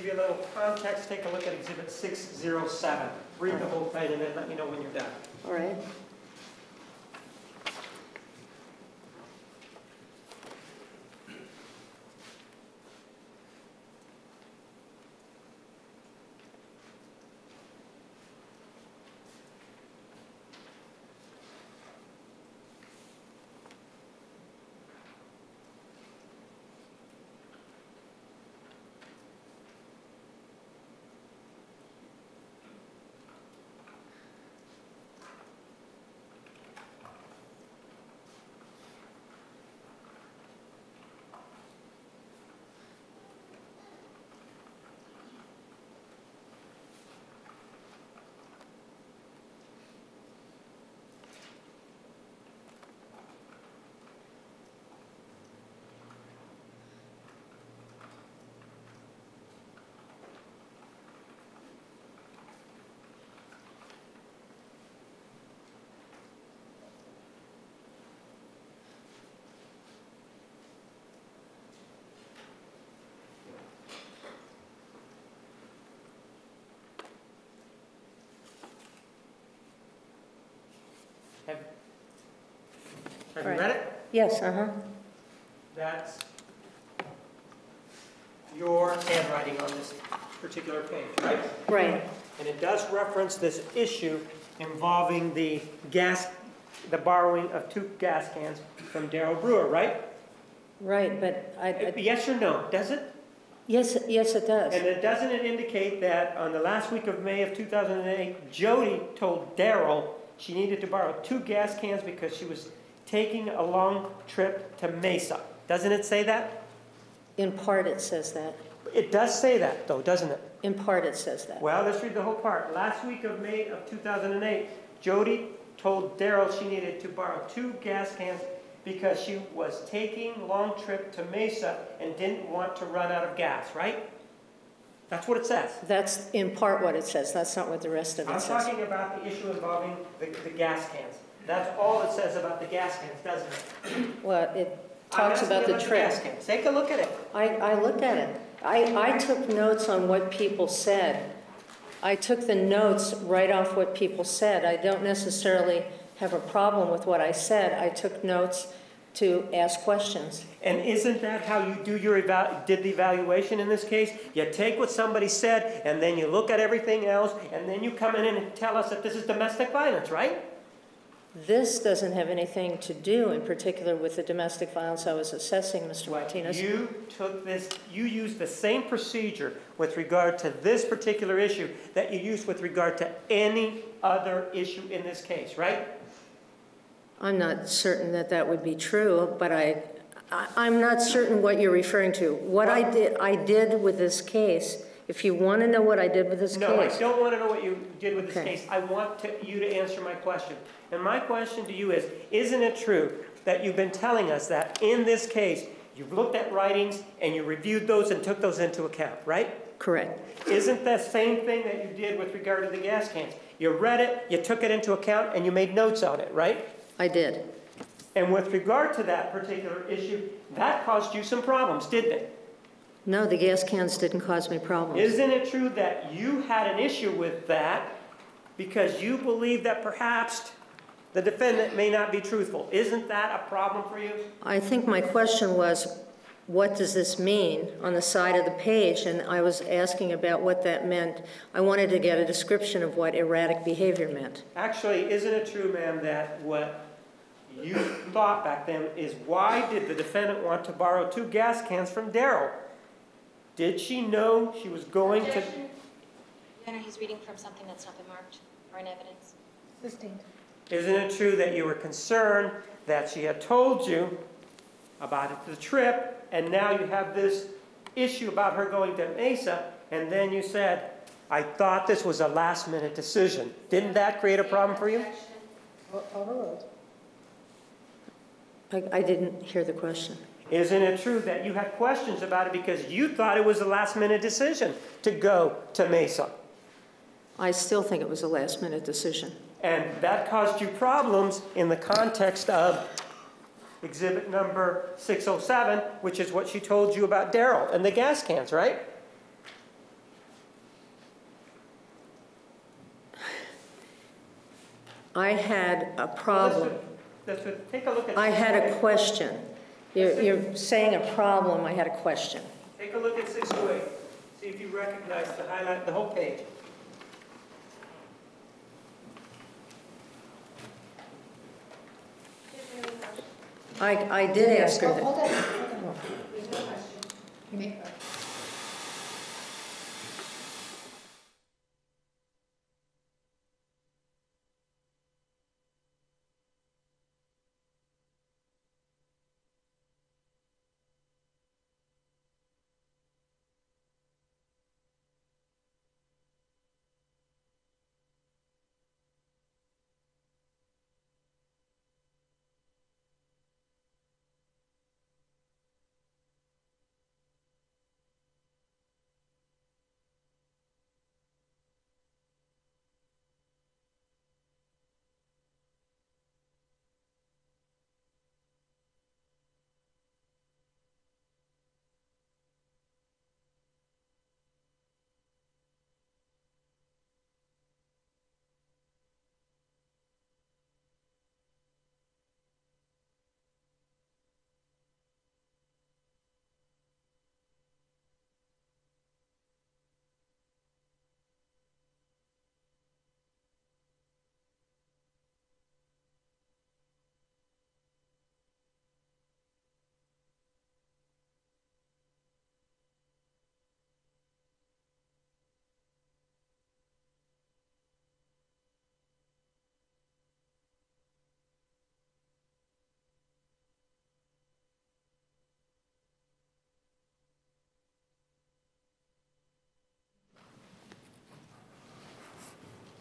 you a little context, take a look at Exhibit 607. Read the whole thing and then let me know when you're done. All right. Have have you Right. read it? Yes, uh-huh. That's your handwriting on this particular page, right? Right. And it does reference this issue involving the gas, the borrowing of two gas cans from Darryl Brewer, right? Right, but I, I- Yes or no, does it? yes, yes, it does. And it, doesn't it indicate that on the last week of May of 2008, Jodi told Darryl she needed to borrow two gas cans because she was taking a long trip to Mesa? Doesn't it say that? In part, it says that. It does say that, though, doesn't it? In part, it says that. Well, let's read the whole part. Last week of May of 2008, Jodi told Darryl she needed to borrow two gas cans because she was taking a long trip to Mesa and didn't want to run out of gas, right? That's what it says. That's in part what it says. That's not what the rest of it I'm says. talking about the issue involving the, the gas cans. That's all it says about the gas cans, doesn't it? Well, it I'm talks about the gas cans. Take a look at it. I, I looked at it. I, I took notes on what people said. I took the notes right off what people said. I don't necessarily have a problem with what I said. I took notes to ask questions. And isn't that how you do your did the evaluation in this case? You take what somebody said, and then you look at everything else, and then you come in and tell us that this is domestic violence, right? This doesn't have anything to do in particular with the domestic violence I was assessing, Mr. Martinez. You took this, you used the same procedure with regard to this particular issue that you used with regard to any other issue in this case, right? I'm not certain that that would be true, but I, I- I'm not certain what you're referring to. What I did, I did with this case, if you want to know what I did with this case. No, I case. don't want to know what you did with this Okay. case. I want to, you to answer my question. And my question to you is, isn't it true that you've been telling us that in this case, you've looked at writings and you reviewed those and took those into account, right? Correct. Isn't that same thing that you did with regard to the gas cans? You read it, you took it into account, and you made notes on it, right? I did. And with regard to that particular issue, that caused you some problems, didn't it? No, the gas cans didn't cause me problems. Isn't it true that you had an issue with that because you believe that perhaps the defendant may not be truthful? Isn't that a problem for you? I think my question was, what does this mean on the side of the page? And I was asking about what that meant. I wanted to get a description of what erratic behavior meant. Actually, isn't it true, ma'am, that what you thought back then is why did the defendant want to borrow two gas cans from Darryl? Did she know she was going to? Your Honor, he's reading from something that's not been marked or in evidence. Sustained. Isn't it true that you were concerned that she had told you about the trip, and now you have this issue about her going to Mesa, and then you said, I thought this was a last minute decision. Didn't that create a problem for you? I, I didn't hear the question. Isn't it true that you had questions about it because you thought it was a last minute decision to go to Mesa? I still think it was a last minute decision. And that caused you problems in the context of exhibit number 607, which is what she told you about Darryl and the gas cans, right? I had a problem. That's what, that's what, I had a question you're, you're saying a problem, I had a question. Take a look at 608, see if you recognize the highlight, the whole page. I, I did ask her Oh, that. Hold on, hold on. There's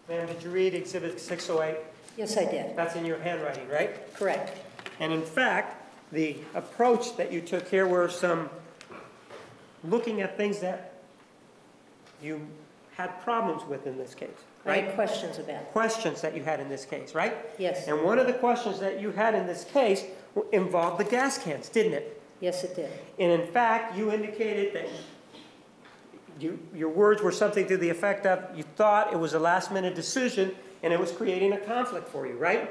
Ma'am, did you read Exhibit 608? Yes, I did. That's in your handwriting, right? Correct. And in fact, the approach that you took here were some, looking at things that you had problems with in this case, I had right? questions about. Questions that you had in this case, right? Yes, And one of the questions that you had in this case involved the gas cans, didn't it? yes, it did. And in fact, you indicated that you, your words were something to the effect of, you thought it was a last-minute decision and it was creating a conflict for you, right?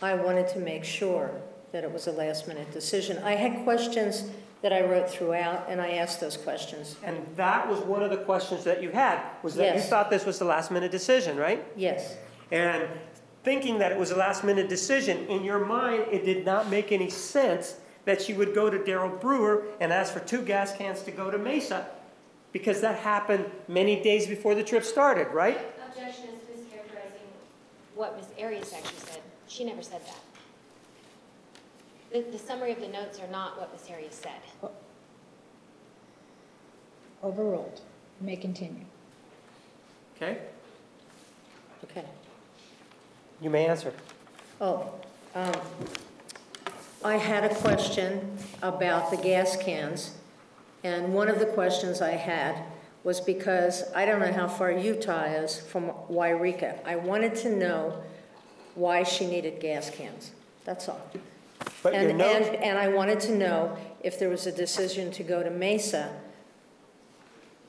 I wanted to make sure that it was a last-minute decision. I had questions that I wrote throughout, and I asked those questions. And that was one of the questions that you had, was that you thought this was the last-minute decision, right? Yes, And thinking that it was a last-minute decision, in your mind, it did not make any sense that she would go to Darryl Brewer and ask for two gas cans to go to Mesa, because that happened many days before the trip started, right? Objection is mischaracterizing what Ms. Arias actually said. She never said that. The, the summary of the notes are not what Ms. Arias said. overruled. You may continue. Okay? okay. You may answer. Oh, um, I had a question about the gas cans, and one of the questions I had was because I don't know how far Utah is from Yreka. I wanted to know why she needed gas cans, that's all. But And, and, and I wanted to know if there was a decision to go to Mesa,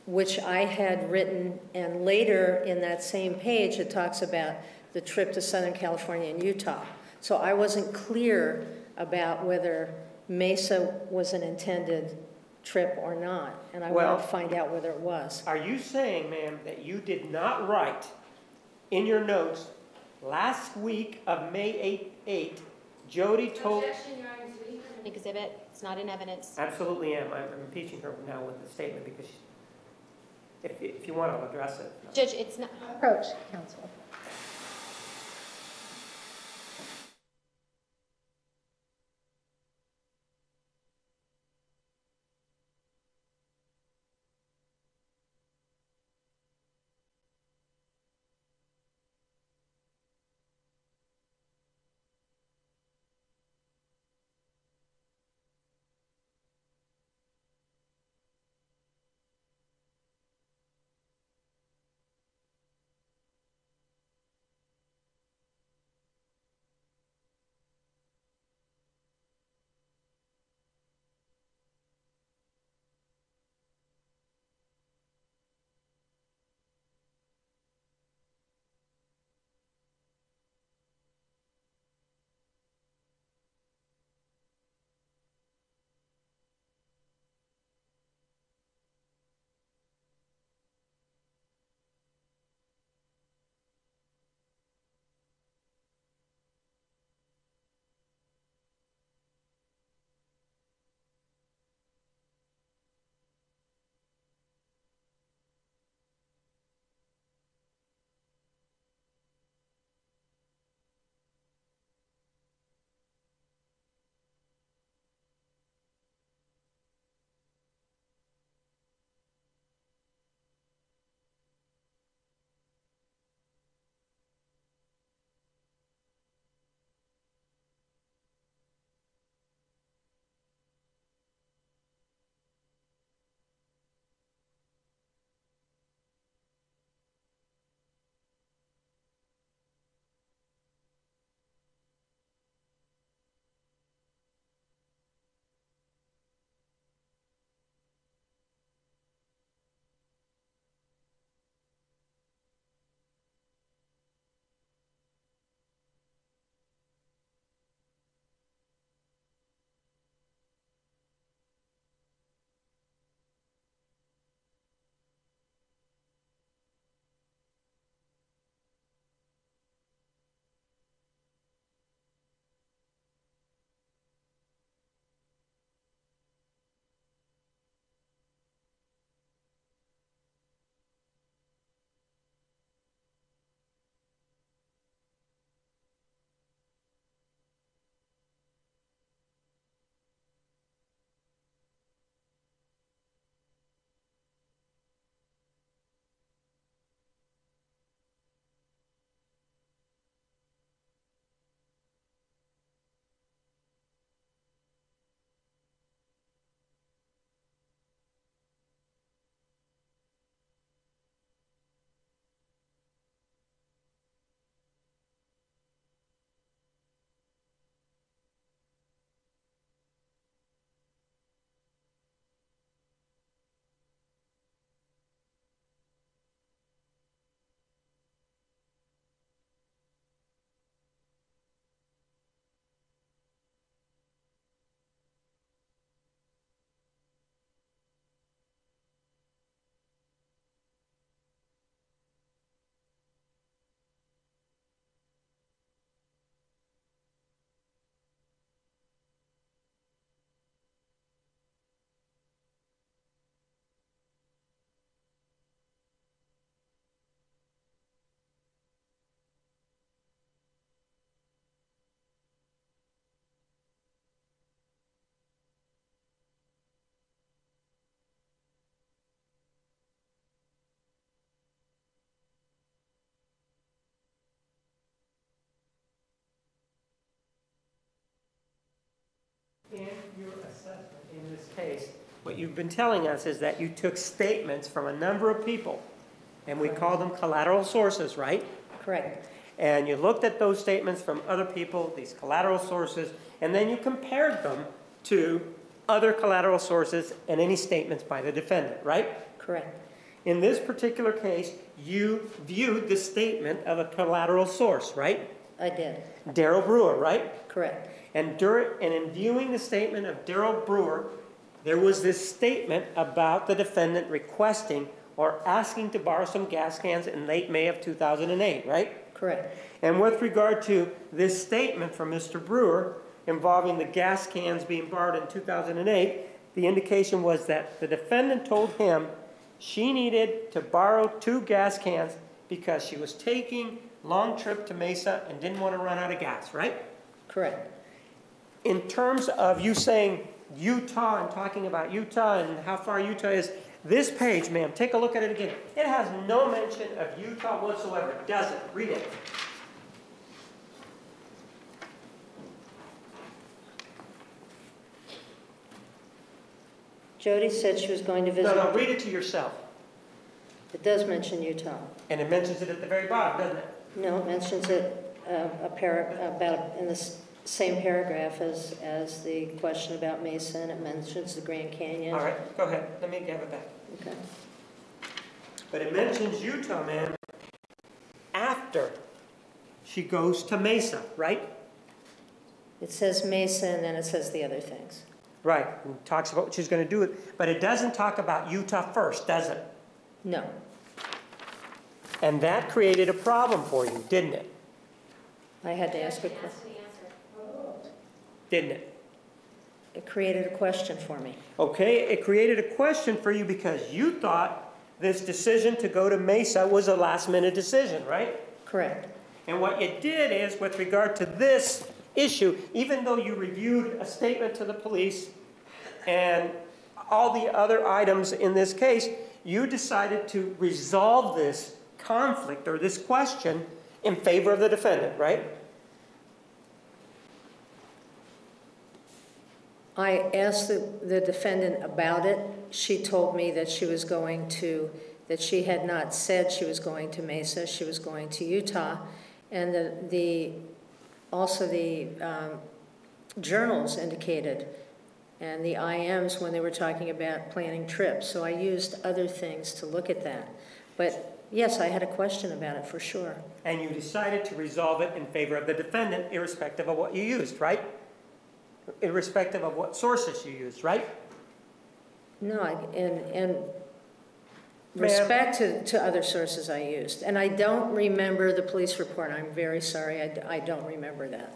which I had written, and later in that same page, it talks about the trip to Southern California and Utah. So I wasn't clear about whether Mesa was an intended trip or not, and I Well- wanted to find out whether it was. are you saying, ma'am, that you did not write in your notes, last week of May 8, 8, Jodi told... Objection, Your Honor, is reading from an exhibit. It's not in evidence. Absolutely am. I'm I'm impeaching her now with the statement because she- if, if you want to address it. Judge, it's not, Approach, counsel. What you've been telling us is that you took statements from a number of people, and we call them collateral sources, right? Correct. And you looked at those statements from other people, these collateral sources, and then you compared them to other collateral sources and any statements by the defendant, right? Correct. In this particular case, you viewed the statement of a collateral source, right? I did. Darryl Brewer, right? Correct. And during, and in viewing the statement of Darryl Brewer, there was this statement about the defendant requesting or asking to borrow some gas cans in late May of 2008, right? Correct. And with regard to this statement from Mr. Brewer involving the gas cans being borrowed in 2008, the indication was that the defendant told him she needed to borrow two gas cans because she was taking a long trip to Mesa and didn't want to run out of gas, right? Correct. In terms of you saying Utah and talking about Utah and how far Utah is, this page, ma'am, take a look at it again. It has no mention of Utah whatsoever, does it? Read it. Jodi said she was going to visit. no, no, read it to yourself. It does mention Utah. And it mentions it at the very bottom, doesn't it? No, it mentions it uh, a par, about, in the s- same paragraph as, as the question about Mason, it mentions the Grand Canyon. All right, go ahead, let me have it back. Okay. But it mentions Utah, man, after she goes to Mesa, right? It says Mesa, and then it says the other things. Right, and talks about what she's gonna do, with- but it doesn't talk about Utah first, does it? No, And that created a problem for you, didn't it? I had to ask a question. Didn't it? It created a question for me. Okay, it created a question for you because you thought this decision to go to Mesa was a last minute decision, right? Correct. And what you did is, with regard to this issue, even though you reviewed a statement to the police and all the other items in this case, you decided to resolve this conflict or this question in favor of the defendant, right? I asked the, the defendant about it. She told me that she was going to, that she had not said she was going to Mesa, she was going to Utah. And the, the, also the um, journals indicated, and the IMs when they were talking about planning trips. So I used other things to look at that. But yes, I had a question about it for sure. And you decided to resolve it in favor of the defendant irrespective of what you used, right? Irrespective of what sources you used, right? No, I, and, and respect to, to other sources I used. And I don't remember the police report. I'm very sorry, I, d- I don't remember that.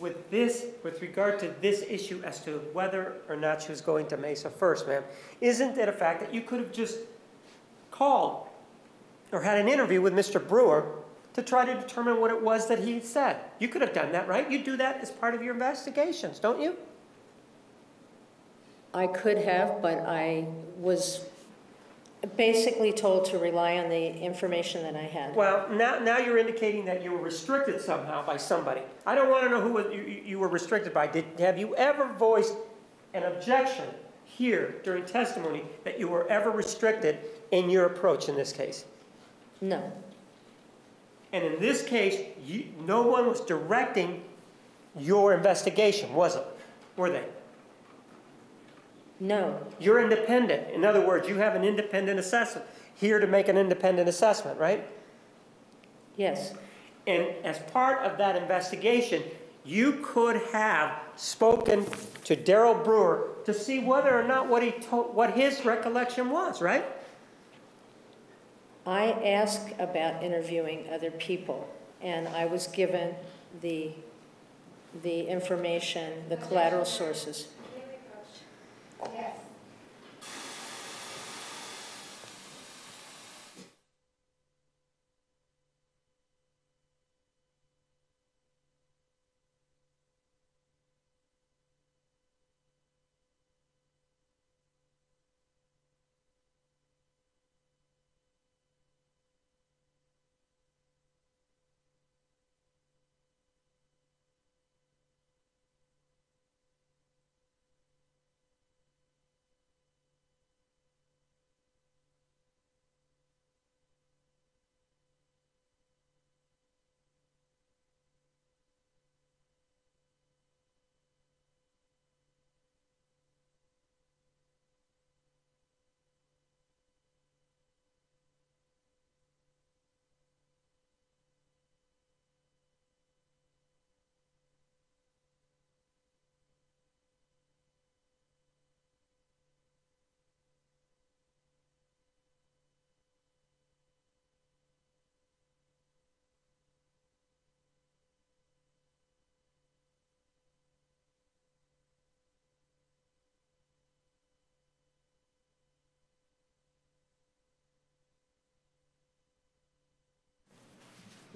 With this, with regard to this issue as to whether or not she was going to Mesa first, ma'am, isn't it a fact that you could have just called or had an interview with Mr. Brewer to try to determine what it was that he said? You could have done that, right? You do that as part of your investigations, don't you? I could have, but I was basically told to rely on the information that I had. Well, now, now you're indicating that you were restricted somehow by somebody. I don't want to know who you you were restricted by. Did, have you ever voiced an objection here during testimony that you were ever restricted in your approach in this case? No, And in this case, you, no one was directing your investigation, was it? Were they? no, You're independent. In other words, you have an independent assessment, here to make an independent assessment, right? yes, And as part of that investigation, you could have spoken to Darryl Brewer to see whether or not what he told, what his recollection was, right? I asked about interviewing other people, and I was given the, the information, the collateral sources. Yes.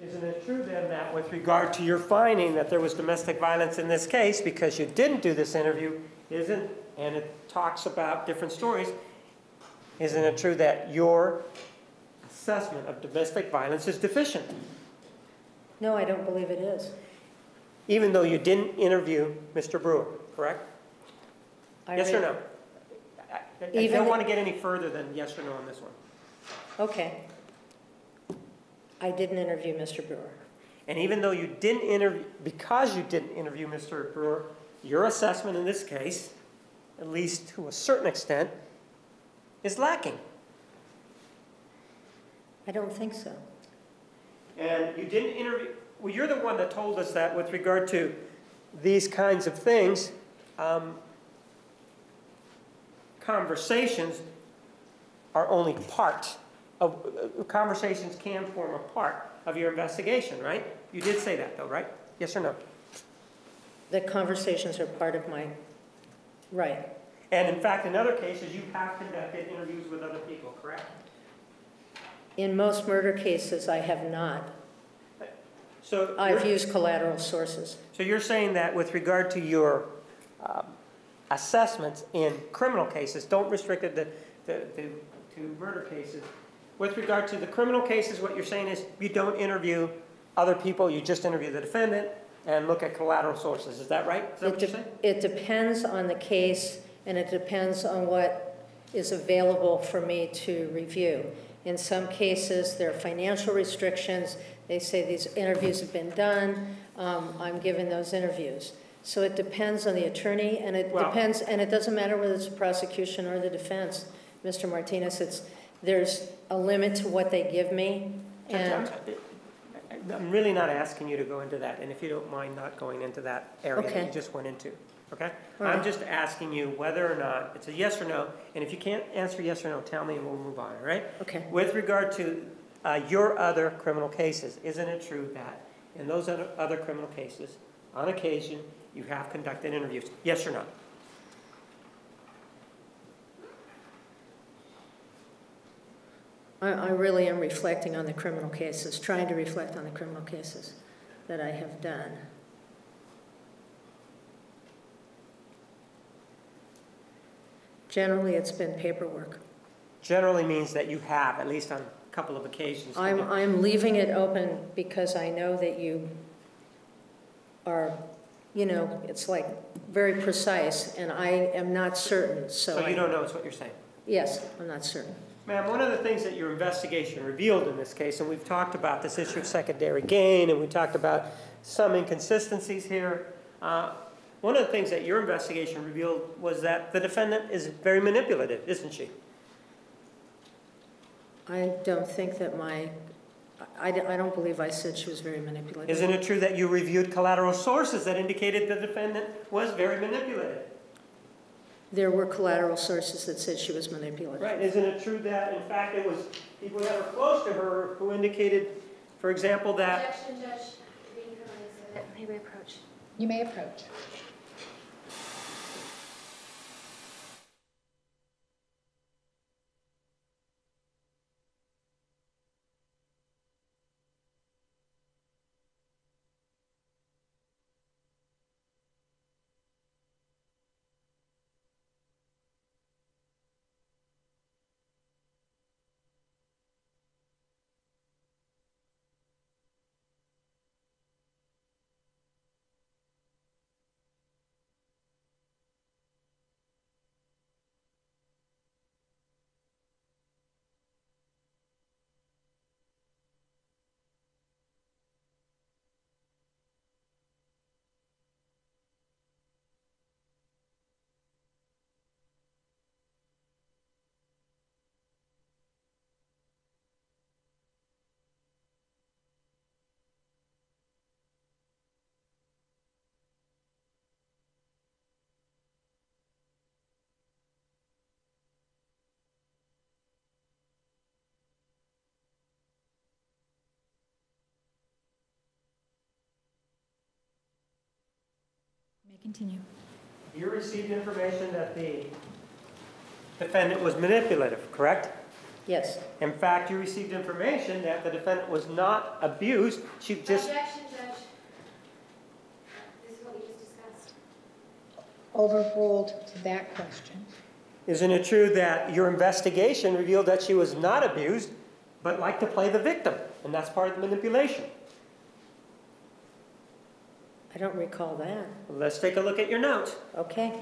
Isn't it true then that with regard to your finding that there was domestic violence in this case, because you didn't do this interview, isn't, and it talks about different stories, isn't it true that your assessment of domestic violence is deficient? No, I don't believe it is. Even though you didn't interview Mr. Brewer, correct? I Yes or no? I- I- don't want to get any further than yes or no on this one. Okay. I didn't interview Mr. Brewer. And even though you didn't interview, because you didn't interview Mr. Brewer, your assessment in this case, at least to a certain extent, is lacking. I don't think so. And you didn't interview, well, you're the one that told us that with regard to these kinds of things, um, conversations are only part of, uh, conversations can form a part of your investigation, right? You did say that though, right? Yes or no? The conversations are part of my, right. And in fact, in other cases, you have conducted interviews with other people, correct? In most murder cases, I have not. So I've used collateral sources. so you're saying that with regard to your um, assessments in criminal cases, don't restrict it to, to, to, to murder cases. With regard to the criminal cases, what you're saying is you don't interview other people, you just interview the defendant and look at collateral sources. Is that right? Is that It what you're saying? It depends on the case, and it depends on what is available for me to review. In some cases, there are financial restrictions. They say these interviews have been done. Um, I'm given those interviews. So it depends on the attorney, and it Well- depends, and it doesn't matter whether it's the prosecution or the defense, Mr. Martinez. It's, there's a limit to what they give me, and, I'm really not asking you to go into that, and if you don't mind not going into that area that Okay. you just went into, okay? I'm just asking you whether or not, it's a yes or no, and if you can't answer yes or no, tell me and we'll move on, all right? okay. With regard to uh, your other criminal cases, isn't it true that in those other other criminal cases, on occasion, you have conducted interviews? Yes or no? I, I really am reflecting on the criminal cases, trying to reflect on the criminal cases that I have done. Generally, it's been paperwork. Generally means that you have, at least on a couple of occasions. I'm, I'm leaving it open because I know that you are, you know, it's like very precise, and I am not certain, so. So you I- don't know is what you're saying? Yes, I'm not certain. Ma'am, one of the things that your investigation revealed in this case, and we've talked about this issue of secondary gain, and we talked about some inconsistencies here. uh, One of the things that your investigation revealed was that the defendant is very manipulative, isn't she? I don't think that my, I, I don't believe I said she was very manipulative. Isn't it true that you reviewed collateral sources that indicated the defendant was very manipulative? There were collateral sources that said she was manipulative. Right, isn't it true that, in fact, it was people that were close to her who indicated, for example, that Objection, Judge Green currently said. May we approach? You may approach. Continue. you received information that the defendant was manipulative, correct? Yes, In fact, you received information that the defendant was not abused, she just, Objection, Judge. This is what we just discussed. overruled to that question. isn't it true that your investigation revealed that she was not abused, but liked to play the victim? And that's part of the manipulation. I don't recall that. Let's take a look at your note. Okay.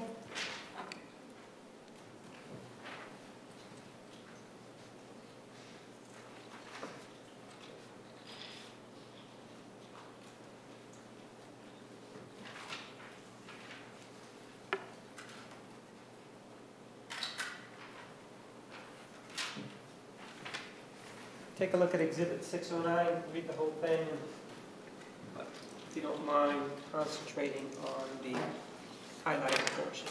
Take a look at Exhibit 609, read the whole thing. If you don't mind concentrating on the highlighted portion.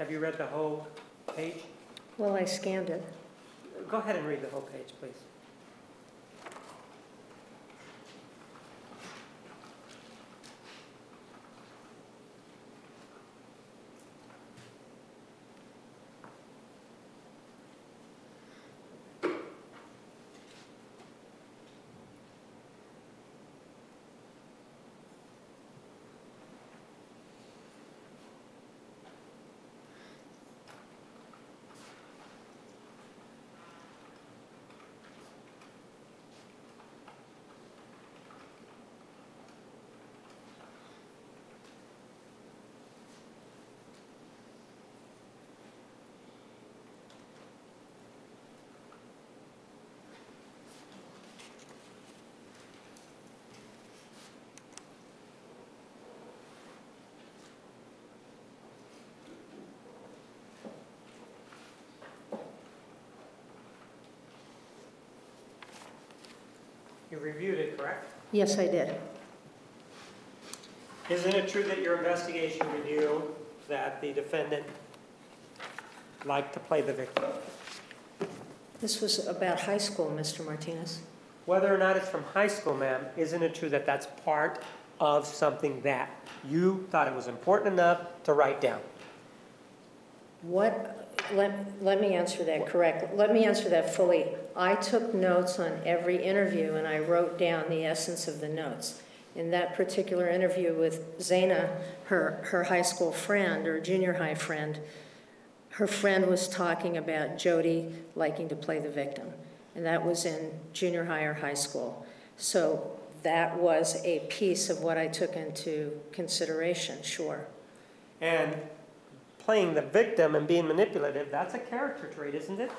Have you read the whole page? Well, I scanned it. Go ahead and read the whole page, please. You reviewed it, correct? Yes, I did. Isn't it true that your investigation revealed that the defendant liked to play the victim? This was about high school, Mr. Martinez. Whether or not it's from high school, ma'am, isn't it true that that's part of something that you thought it was important enough to write down? What, let, let me answer that correctly. Let me answer that fully. I took notes on every interview and I wrote down the essence of the notes. In that particular interview with Zaina, her, her high school friend or junior high friend, her friend was talking about Jodi liking to play the victim. And that was in junior high or high school. So that was a piece of what I took into consideration, sure. And playing the victim and being manipulative, that's a character trait, isn't it?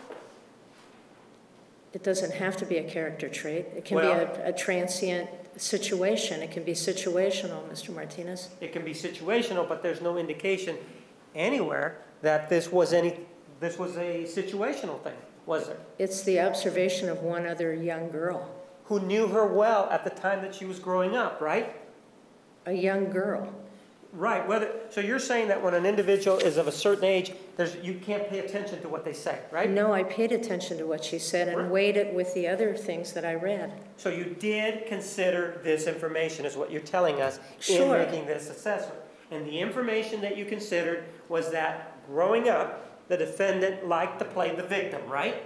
It doesn't have to be a character trait. It can be a, a transient situation. It can be situational, Mr. Martinez. It can be situational, but there's no indication anywhere that this was any, this was a situational thing, was there? It's the observation of one other young girl, Who knew her well at the time that she was growing up, right? a young girl. Right, whether, so you're saying that when an individual is of a certain age, there's, you can't pay attention to what they say, right? No, I paid attention to what she said Right. and weighed it with the other things that I read. So you did consider this information, is what you're telling us, in making this assessment. And the information that you considered was that growing up, the defendant liked to play the victim, right?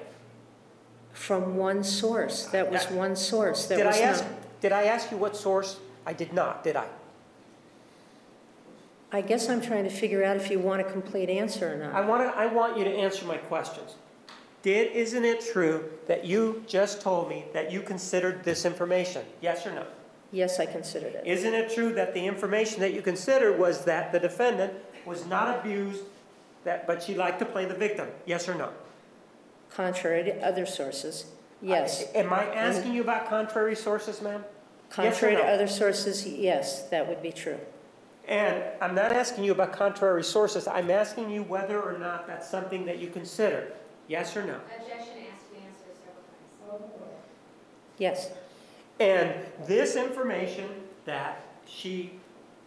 From one source. That was That- one source. That Did was I ask, not. did I ask you what source? I did not, did I? I guess I'm trying to figure out if you want a complete answer or I not. want to, I want you to answer my questions. Did, isn't it true that you just told me that you considered this information? Yes or no? Yes, I considered it. Isn't it true that the information that you considered was that the defendant was not abused, that, but she liked to play the victim? Yes or no? Contrary to other sources, yes. Am I asking you about contrary sources, ma'am? yes or Contrary to no? other sources, yes, that would be true. And I'm not asking you about contrary sources. I'm asking you whether or not that's something that you consider. Yes or no? Objection asked to be several times. Yes. And this information that she,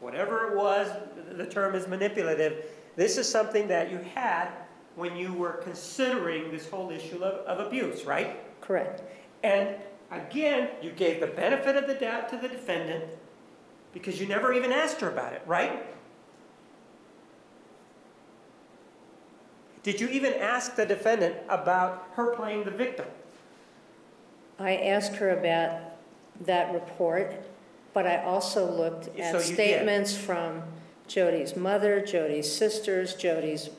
whatever it was, the term is manipulative, this is something that you had when you were considering this whole issue of, of abuse, right? Correct. And again, you gave the benefit of the doubt to the defendant because you never even asked her about it, right? Did you even ask the defendant about her playing the victim? I asked her about that report, but I also looked So at did. statements from Jodi's mother, Jodi's sisters, Jodi's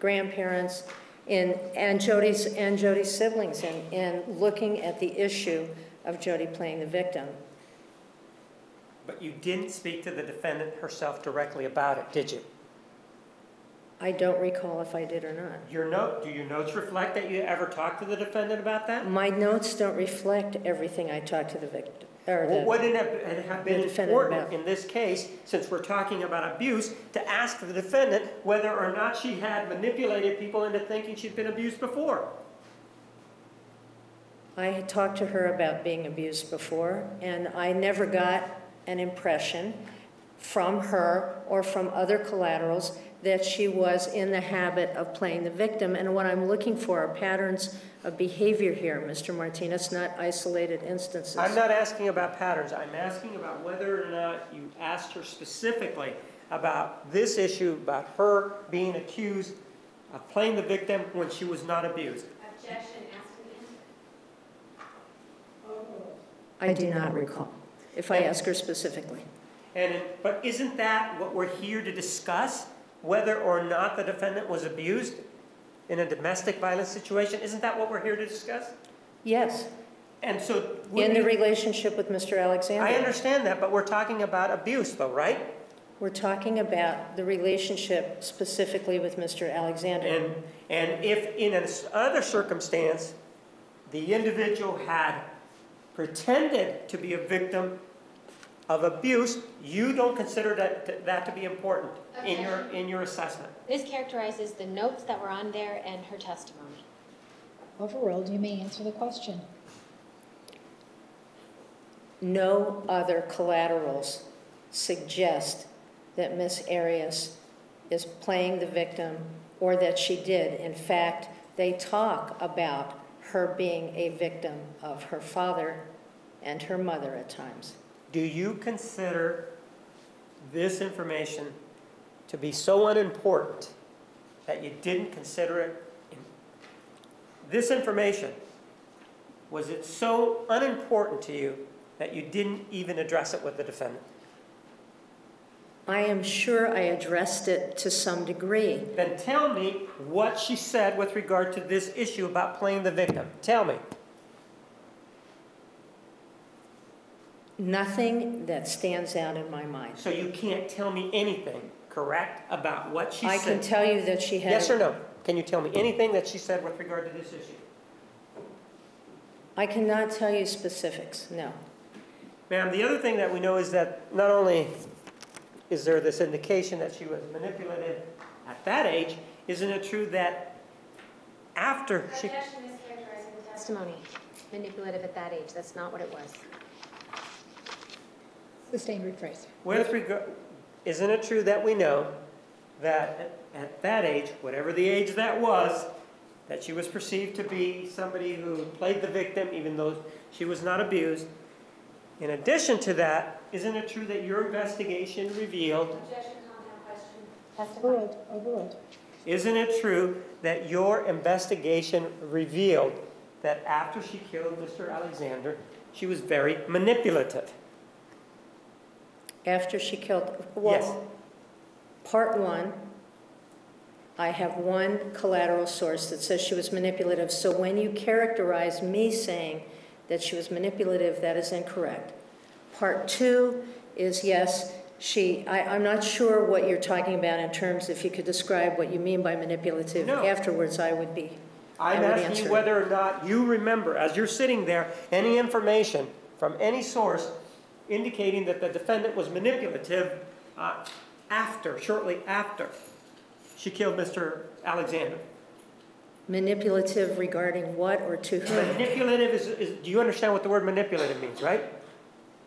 grandparents, in, and Jodi's, and Jodi's siblings, in, in looking at the issue of Jodi playing the victim. But you didn't speak to the defendant herself directly about it, did you? I don't recall if I did or not. Your note, do your notes reflect that you ever talked to the defendant about that? My notes don't reflect everything I talked to the victim, or Well, the, Wouldn't it have been the defendant important about- in this case, since we're talking about abuse, to ask the defendant whether or not she had manipulated people into thinking she'd been abused before? I had talked to her about being abused before, and I never got an impression from her or from other collaterals that she was in the habit of playing the victim. And what I'm looking for are patterns of behavior here, Mr. Martinez, not isolated instances. I'm not asking about patterns, I'm asking about whether or not you asked her specifically about this issue, about her being accused of playing the victim when she was not abused. Objection, asked and. I do not recall, if I ask her specifically. And, it- but isn't that what we're here to discuss? Whether or not the defendant was abused in a domestic violence situation? Isn't that what we're here to discuss? Yes, And so. in the you- relationship with Mr. Alexander. I understand that, but we're talking about abuse though, right? We're talking about the relationship specifically with Mr. Alexander. And, and if in another circumstance, the individual had pretended to be a victim of abuse, you don't consider that, that to be important in your, in your assessment? This characterizes the notes that were on there and her testimony. Overruled, you may answer the question. No other collaterals suggest that Miss Arias is playing the victim or that she did. In fact, they talk about her being a victim of her father and her mother at times. Do you consider this information to be so unimportant that you didn't consider it? This information, was it so unimportant to you that you didn't even address it with the defendant? I am sure I addressed it to some degree. Then tell me what she said with regard to this issue about playing the victim. Tell me. Nothing that stands out in my mind. So you can't tell me anything, correct, about what she I can tell you that she had. Yes or no? Can you tell me anything that she said with regard to this issue? I cannot tell you specifics, no. Ma'am, the other thing that we know is that not only is there this indication that she was manipulated at that age, isn't it true that after she, Objection is characterizing the testimony. Manipulative at that age, that's not what it was. Sustained rephrase. with regard, isn't it true that we know that at- at that age, whatever the age that was, that she was perceived to be somebody who played the victim even though she was not abused? In addition to that, isn't it true that your investigation revealed Objection, comment, question. Testify. Overruled, overruled. Isn't it true that your investigation revealed that after she killed Mr. Alexander, she was very manipulative? After she killed, Yes. part one, I have one collateral source that says she was manipulative. So when you characterize me saying that she was manipulative, that is incorrect. Part two is yes, she, I, I'm not sure what you're talking about in terms, if you could describe what you mean by manipulative. No. Afterwards, I would be. I'm asking you whether or not you remember, as you're sitting there, any information from any source indicating that the defendant was manipulative uh, after, shortly after she killed Mr. Alexander. Manipulative regarding what or to whom? Manipulative is, is, do you understand what the word manipulative means, right?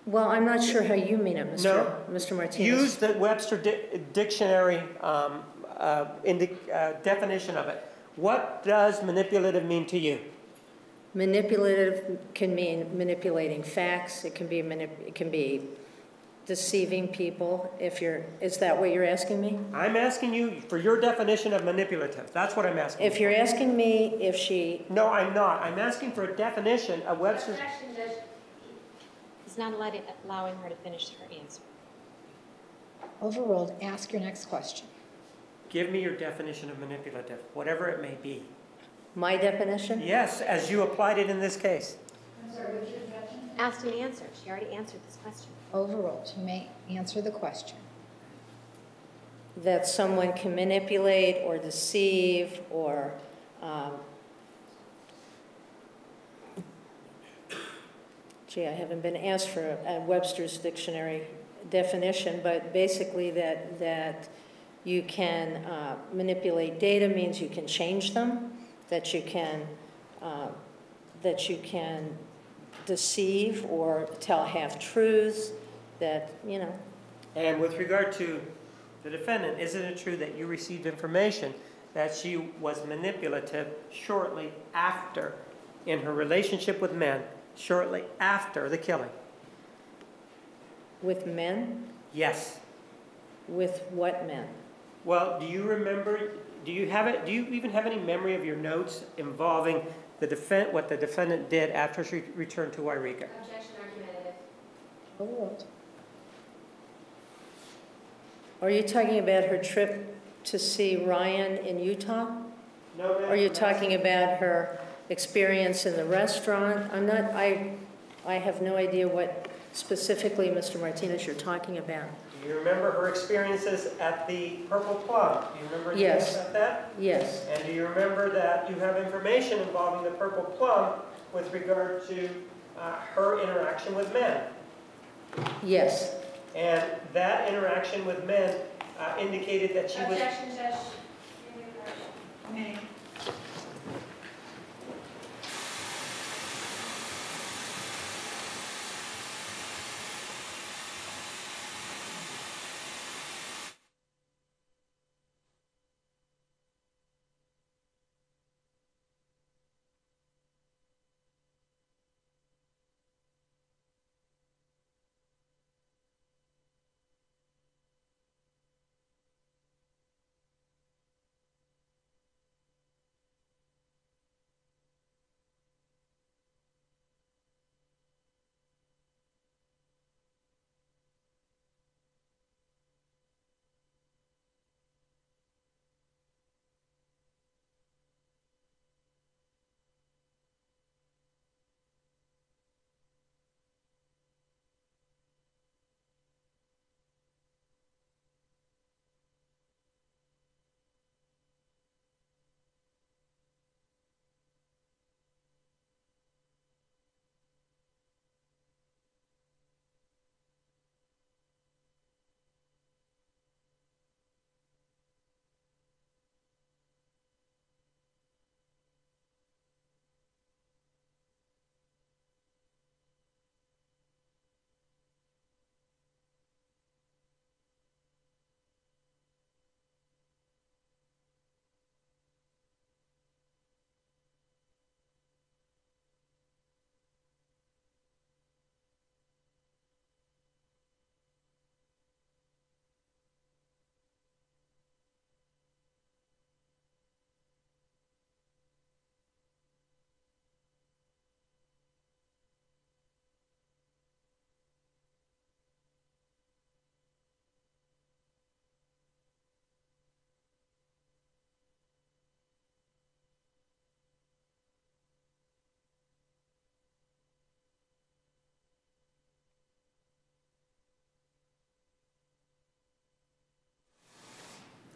Well, I'm not sure how you mean it, No. Mr. Mr. Martinez. Use the Webster Di- Dictionary um, uh, indi- uh, definition of it. What does manipulative mean to you? Manipulative can mean manipulating facts, it can be manip, it can be deceiving people, if you're, is that what you're asking me? I'm asking you for your definition of manipulative. That's what I'm asking. If you're asking me if she, No, I'm not. I'm asking for a definition of Webster's. Objection, Judge. He's not allowing her to finish her answer. Overruled. Ask your next question. Give me your definition of manipulative, whatever it may be. my definition? Yes, as you applied it in this case. Asked and answered. She already answered this question. Overruled. You may answer the question. That someone can manipulate or deceive or, um, gee, I haven't been asked for a Webster's dictionary definition, but basically that, that you can uh, manipulate data means you can change them, that you can, uh, that you can deceive or tell half-truths, that, you know, And with regard to the defendant, isn't it true that you received information that she was manipulative shortly after, in her relationship with men, shortly after the killing? with men? Yes. With what men? Well, do you remember, do you have it, do you even have any memory of your notes involving the defend, what the defendant did after she returned to Yreka? Objection argumentative. Overruled. Are you talking about her trip to see Ryan in Utah? No, ma'am. Are you talking about her experience in the restaurant? I'm not, I, I have no idea what specifically, Mr. Martinez, you're talking about. Do you remember her experiences at the Purple Plum? Do you remember anything Yes. about that? Yes, And do you remember that you have information involving the Purple Plum with regard to uh, her interaction with men? yes. And that interaction with men uh, indicated that she was... Objection, Judge.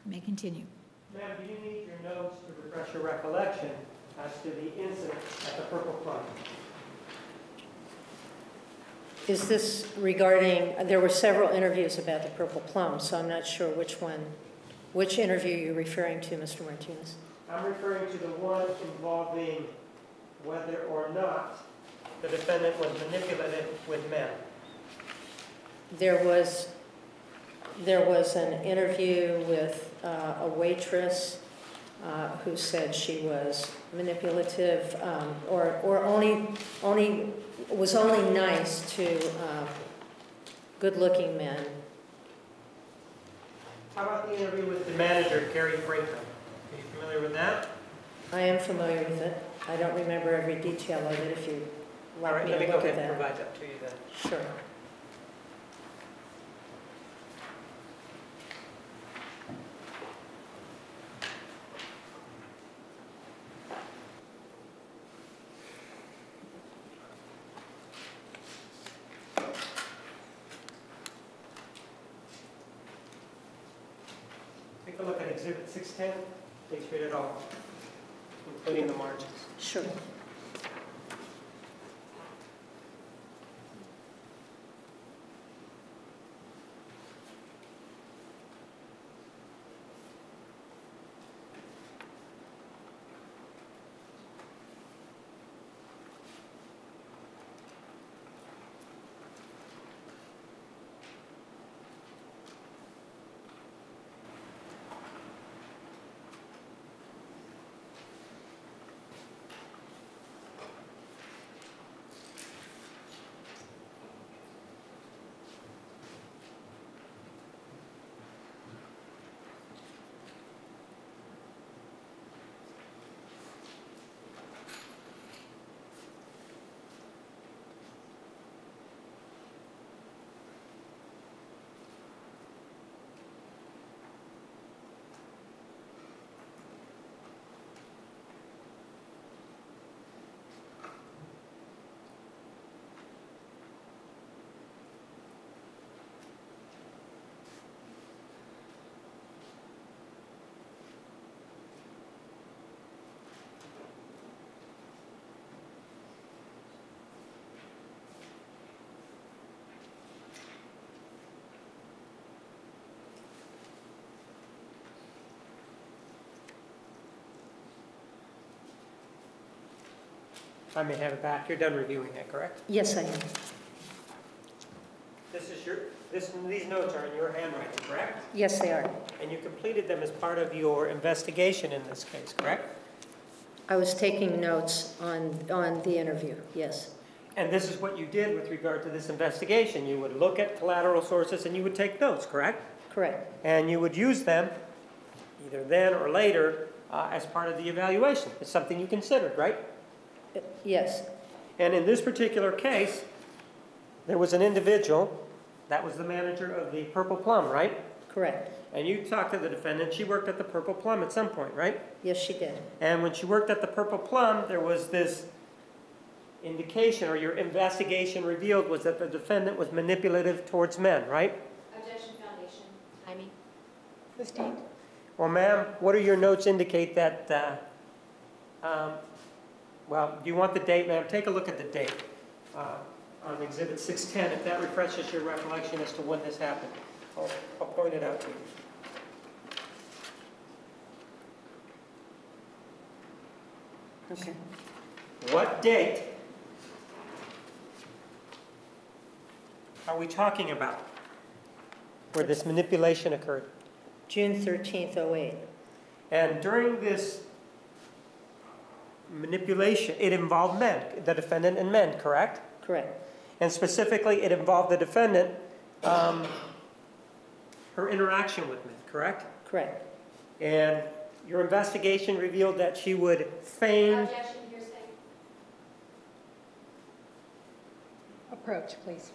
May. You may continue. Ma'am, do you need your notes to refresh your recollection as to the incident at the Purple Plum? Is this regarding, there were several interviews about the Purple Plum, so I'm not sure which one, which interview you're referring to, Mr. Martinez. I'm referring to the one involving whether or not the defendant was manipulated with men. There was, there was an interview with uh, a waitress uh, who said she was manipulative, um, or, or only, only, was only nice to uh, good-looking men. How about the interview with the manager, Carrie Franklin? Are you familiar with that? I am familiar with it. I don't remember every detail of it, if you like right, me let me to go look at ahead and that. provide that to you then. Sure. 10, they it all, including the margins. Sure. I may have it back, you're done reviewing it, correct? Yes, I am. This is your, this, these notes are in your handwriting, correct? Yes, they are. And you completed them as part of your investigation in this case, correct? I was taking notes on, on the interview, yes. And this is what you did with regard to this investigation. You would look at collateral sources and you would take notes, correct? Correct. And you would use them, either then or later, uh, as part of the evaluation. It's something you considered, right? Uh, Yes, And in this particular case, there was an individual, that was the manager of the Purple Plum, right? correct. And you talked to the defendant, she worked at the Purple Plum at some point, right? Yes, she did. And when she worked at the Purple Plum, there was this indication, or your investigation revealed, was that the defendant was manipulative towards men, right? Objection foundation. Timing? Sustained. Well, ma'am, what do your notes indicate that, uh, um, well, do you want the date, ma'am? Take a look at the date uh, on Exhibit 610, if that refreshes your recollection as to when this happened. I'll I'll point it out to you. Okay. What date are we talking about where this manipulation occurred? June 13th, 08. And during this manipulation, it involved men, the defendant and men, correct? Correct. And specifically, it involved the defendant, um, her interaction with men, correct? Correct. And your investigation revealed that she would feign, Objection hearsay. Approach, please.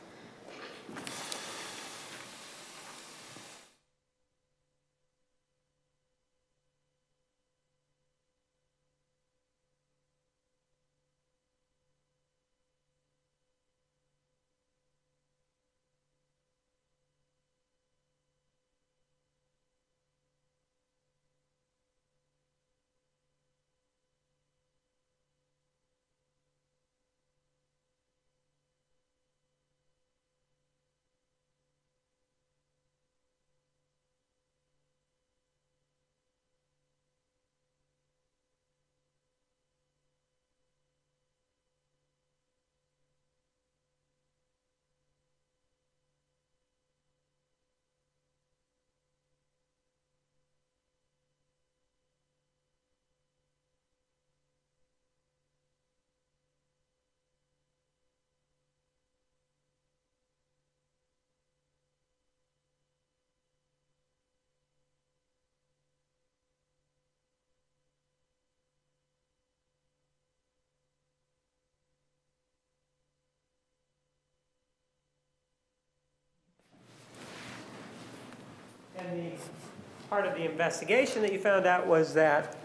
Part of the investigation that you found out was that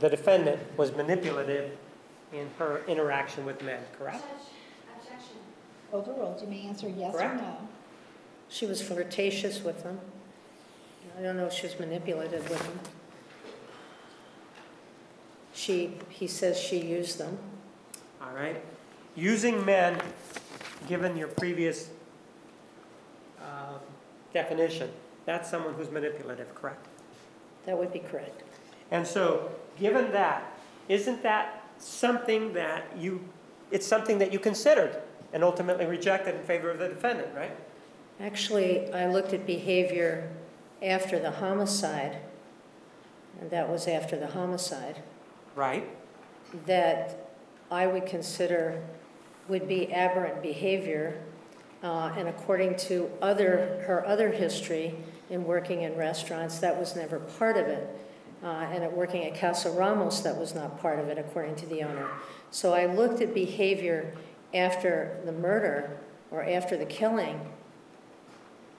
the defendant was manipulative in her interaction with men, correct? Judge, objection. Overruled. You may answer yes or Correct. no. She was flirtatious with them. I don't know if she was manipulative with them. She, he says she used them. All right? Using men, given your previous um, definition, that's someone who's manipulative, correct? That would be correct. And so, given that, isn't that something that you, it's something that you considered and ultimately rejected in favor of the defendant, right? Actually, I looked at behavior after the homicide, and that was after the homicide, Right? that I would consider would be aberrant behavior. Uh, and according to other, her other history in working in restaurants, that was never part of it. Uh, and at working at Casa Ramos, that was not part of it, according to the owner. So I looked at behavior after the murder or after the killing,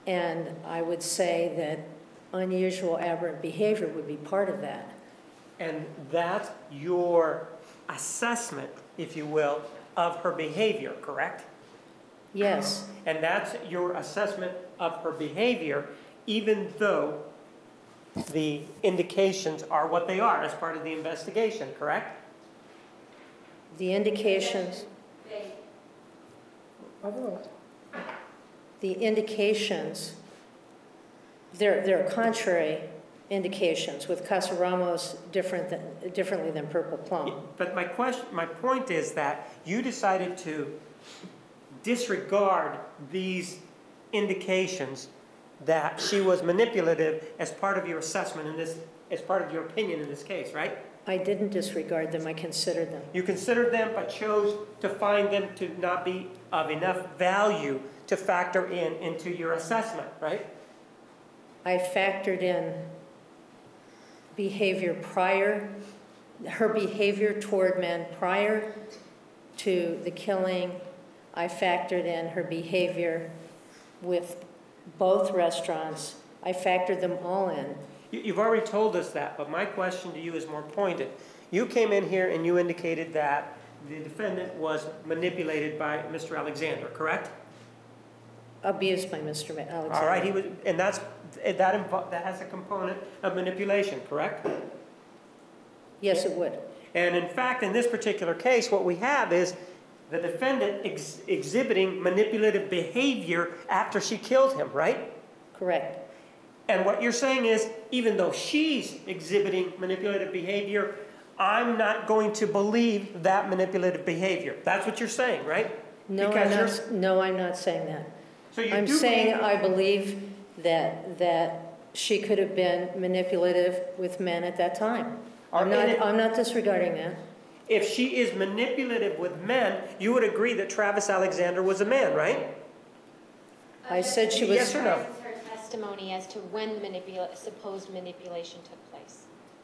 and I would say that unusual aberrant behavior would be part of that. And that's your assessment, if you will, of her behavior, correct? Yes, And that's your assessment of her behavior, even though the indications are what they are as part of the investigation, correct? the indications. The indications, they're, they're contrary indications, with Casa Ramos different than, differently than Purple Plum. But my question, my point is that you decided to disregard these indications that she was manipulative as part of your assessment in this, as part of your opinion in this case, right? I didn't disregard them, I considered them. You considered them but chose to find them to not be of enough value to factor in into your assessment, right? I factored in behavior prior, her behavior toward men prior to the killing. I factored in her behavior with both restaurants. I factored them all in. You- You've already told us that, but my question to you is more pointed. You came in here and you indicated that the defendant was manipulated by Mr. Alexander, correct? Abused by Mr. Alexander. All right, he was, and that's, that, that has a component of manipulation, correct? Yes, it would. And in fact, in this particular case, what we have is the defendant ex- exhibiting manipulative behavior after she killed him, right? Correct. And what you're saying is, even though she's exhibiting manipulative behavior, I'm not going to believe that manipulative behavior. That's what you're saying, right? No, I'm not, no, I'm not saying that. So I'm saying believe- I believe that, that she could have been manipulative with men at that time. I'm not, it- I'm not disregarding that. If she is manipulative with men, you would agree that Travis Alexander was a man, right? I said she was. Yes or no? Her testimony as to when the manipula, supposed manipulation took place.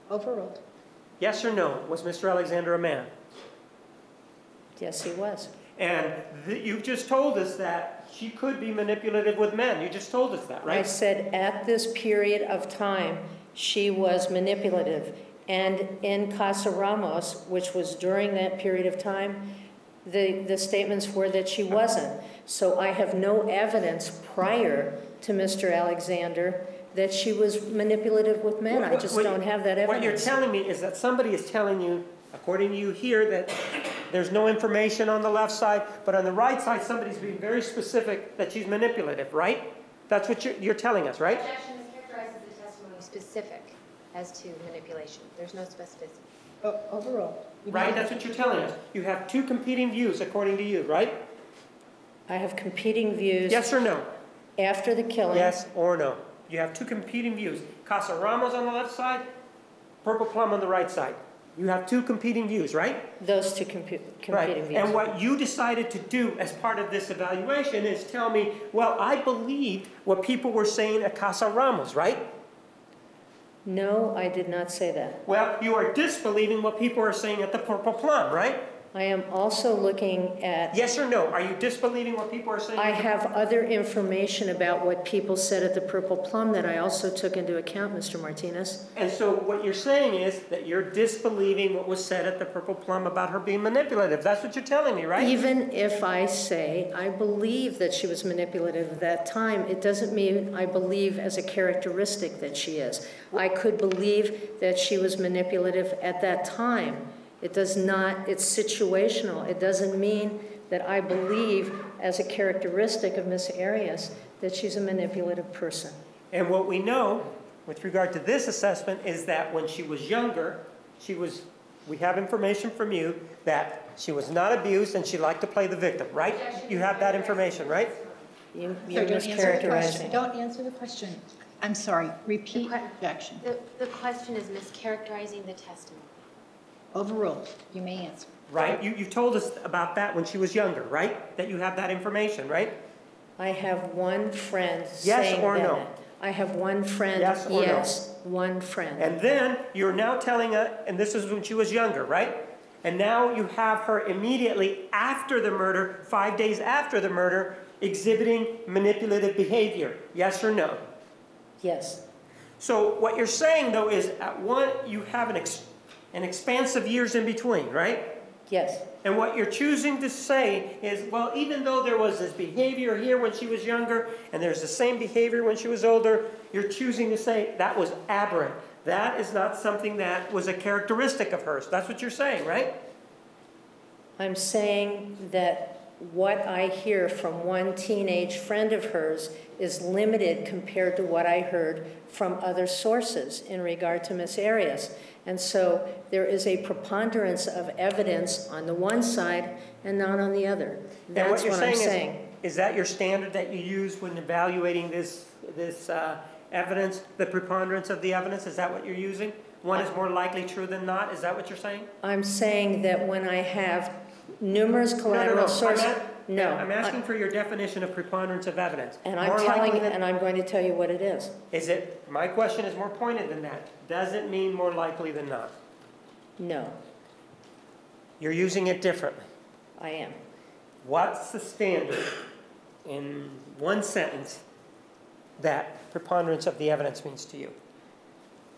Overruled. Yes or no? Was Mr. Alexander a man? Yes, he was. And th- you've just told us that she could be manipulative with men. You just told us that, right? I said at this period of time, she was manipulative. And in Casa Ramos, which was during that period of time, the, the statements were that she wasn't. So I have no evidence prior to Mr. Alexander that she was manipulative with men. I What- just don't have that evidence. What you're telling me is that somebody is telling you, according to you here, that there's no information on the left side, but on the right side, somebody's being very specific that she's manipulative, right? That's what you're, you're telling us, right? Objection is characterized as the testimony specific as to manipulation. There's no specificity. Overall, Right? That's what you're telling us. You have two competing views, according to you, right? I have competing views Yes or no? after the killing. Yes or no? You have two competing views. Casa Ramos on the left side, Purple Plum on the right side. You have two competing views, right? Those two compu- Right. competing views. And what you decided to do as part of this evaluation is tell me, well, I believed what people were saying at Casa Ramos, right? No, I did not say that. Well, you are disbelieving what people are saying at the Purple Plum, right? I am also looking at, Yes or no? Are you disbelieving what people are saying? I have other information about what people said at the Purple Plum that I also took into account, Mr. Martinez. And so what you're saying is that you're disbelieving what was said at the Purple Plum about her being manipulative. That's what you're telling me, right? Even if I say I believe that she was manipulative at that time, it doesn't mean I believe as a characteristic that she is. I could believe that she was manipulative at that time. It does not, it's situational. It doesn't mean that I believe as a characteristic of Miss Arias that she's a manipulative person. And what we know with regard to this assessment is that when she was younger, she was, we have information from you that she was not abused and she liked to play the victim, right? You have that information, right? You, you're don't answer the question. mischaracterizing. Don't answer the question. I'm sorry, repeat que- objection. The, the question is mischaracterizing the testimony. Overruled. You may answer. Right? You, you told us about that when she was younger, right? That you have that information, right? I have one friend Yes saying or no? I have one friend, Yes or no? yes, one friend. And then you're now telling us, and this is when she was younger, right? And now you have her immediately after the murder, five days after the murder, exhibiting manipulative behavior. Yes or no? Yes, So what you're saying though is at one, you have an, ex, an expanse of years in between, right? yes, And what you're choosing to say is, well, even though there was this behavior here when she was younger, and there's the same behavior when she was older, you're choosing to say that was aberrant. That is not something that was a characteristic of hers. That's what you're saying, right? I'm saying that what I hear from one teenage friend of hers is limited compared to what I heard from other sources in regard to Miss Arias. And so there is a preponderance of evidence on the one side and not on the other. And That's you're what I'm is- saying. Is that your standard that you use when evaluating this, this uh, evidence, the preponderance of the evidence? Is that what you're using? One is more likely true than not? Is that what you're saying? I'm saying that when I have numerous No, no, collateral no. sources. No. I'm asking for your definition of preponderance of evidence. And I'm More likely telling, than- and I'm going to tell you what it is. Is it, my question is more pointed than that. Does it mean more likely than not? No, You're using it differently. I am. What's the standard in one sentence that preponderance of the evidence means to you?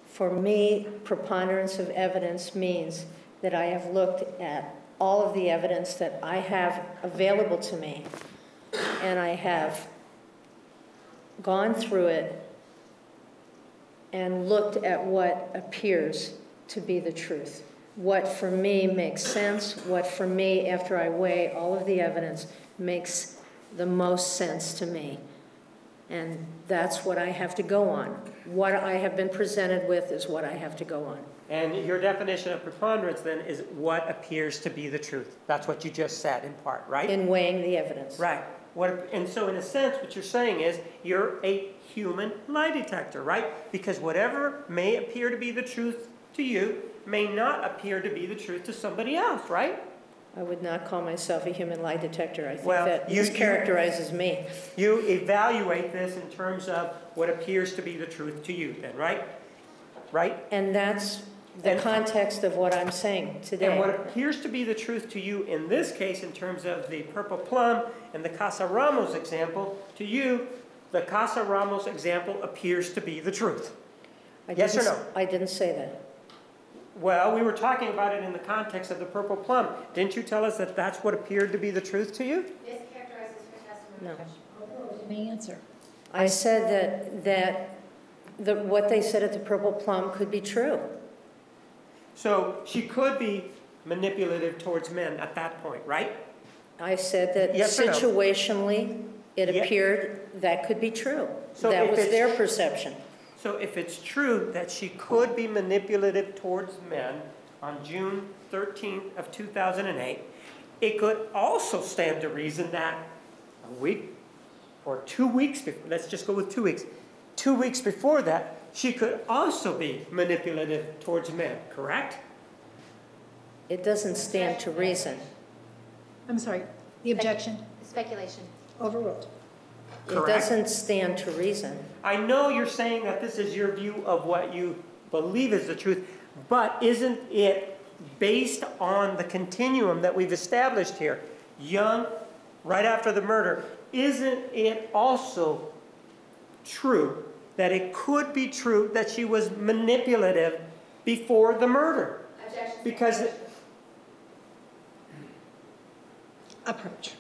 For me, preponderance of evidence means that I have looked at all of the evidence that I have available to me, and I have gone through it and looked at what appears to be the truth. What for me makes sense, what for me, after I weigh all of the evidence, makes the most sense to me. And that's what I have to go on. What I have been presented with is what I have to go on. And your definition of preponderance then is what appears to be the truth. That's what you just said in part, right? In weighing the evidence. Right. What, and so in a sense, what you're saying is you're a human lie detector, right? Because whatever may appear to be the truth to you may not appear to be the truth to somebody else, right? I would not call myself a human lie detector. I think Well, that you- mischaracterizes me. You evaluate this in terms of what appears to be the truth to you then, right? Right? And that's the And- context of what I'm saying today. And what today. appears to be the truth to you in this case, in terms of the purple plum and the Casa Ramos example, to you, the Casa Ramos example appears to be the truth. I yes or didn't- no? I didn't say that. Well, we were talking about it in the context of the purple plum. Didn't you tell us that that's what appeared to be the truth to you? Mischaracterizes her testimony. No. You may answer. I said that, that the, what they said at the Purple Plum could be true. So she could be manipulative towards men at that point, right? I said that Yes or no? situationally, it Ye- appeared that could be true. So That was their perception. So if it's true that she could be manipulative towards men on June 13th of 2008, it could also stand to reason that a week or two weeks, bef- let's just go with two weeks, two weeks before that, she could also be manipulative towards men, correct? It doesn't stand to reason. I'm sorry, the objection Speculation. overruled. It doesn't stand to reason. I know you're saying that this is your view of what you believe is the truth, but isn't it based on the continuum that we've established here, young, right after the murder, isn't it also true that it could be true that she was manipulative before the murder? Objection. Because it- Approach.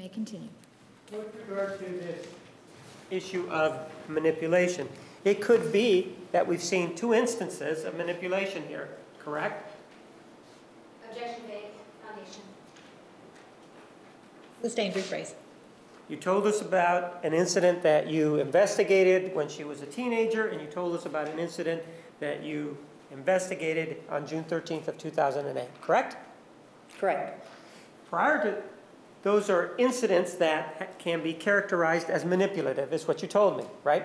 May continue. With regard to this issue of manipulation, it could be that we've seen two instances of manipulation here, correct? Objection made. Foundation. Sustained, rephrase. You told us about an incident that you investigated when she was a teenager, and you told us about an incident that you investigated on June 13th of 2008, correct? Correct. Prior to, those are incidents that can be characterized as manipulative, is what you told me, right?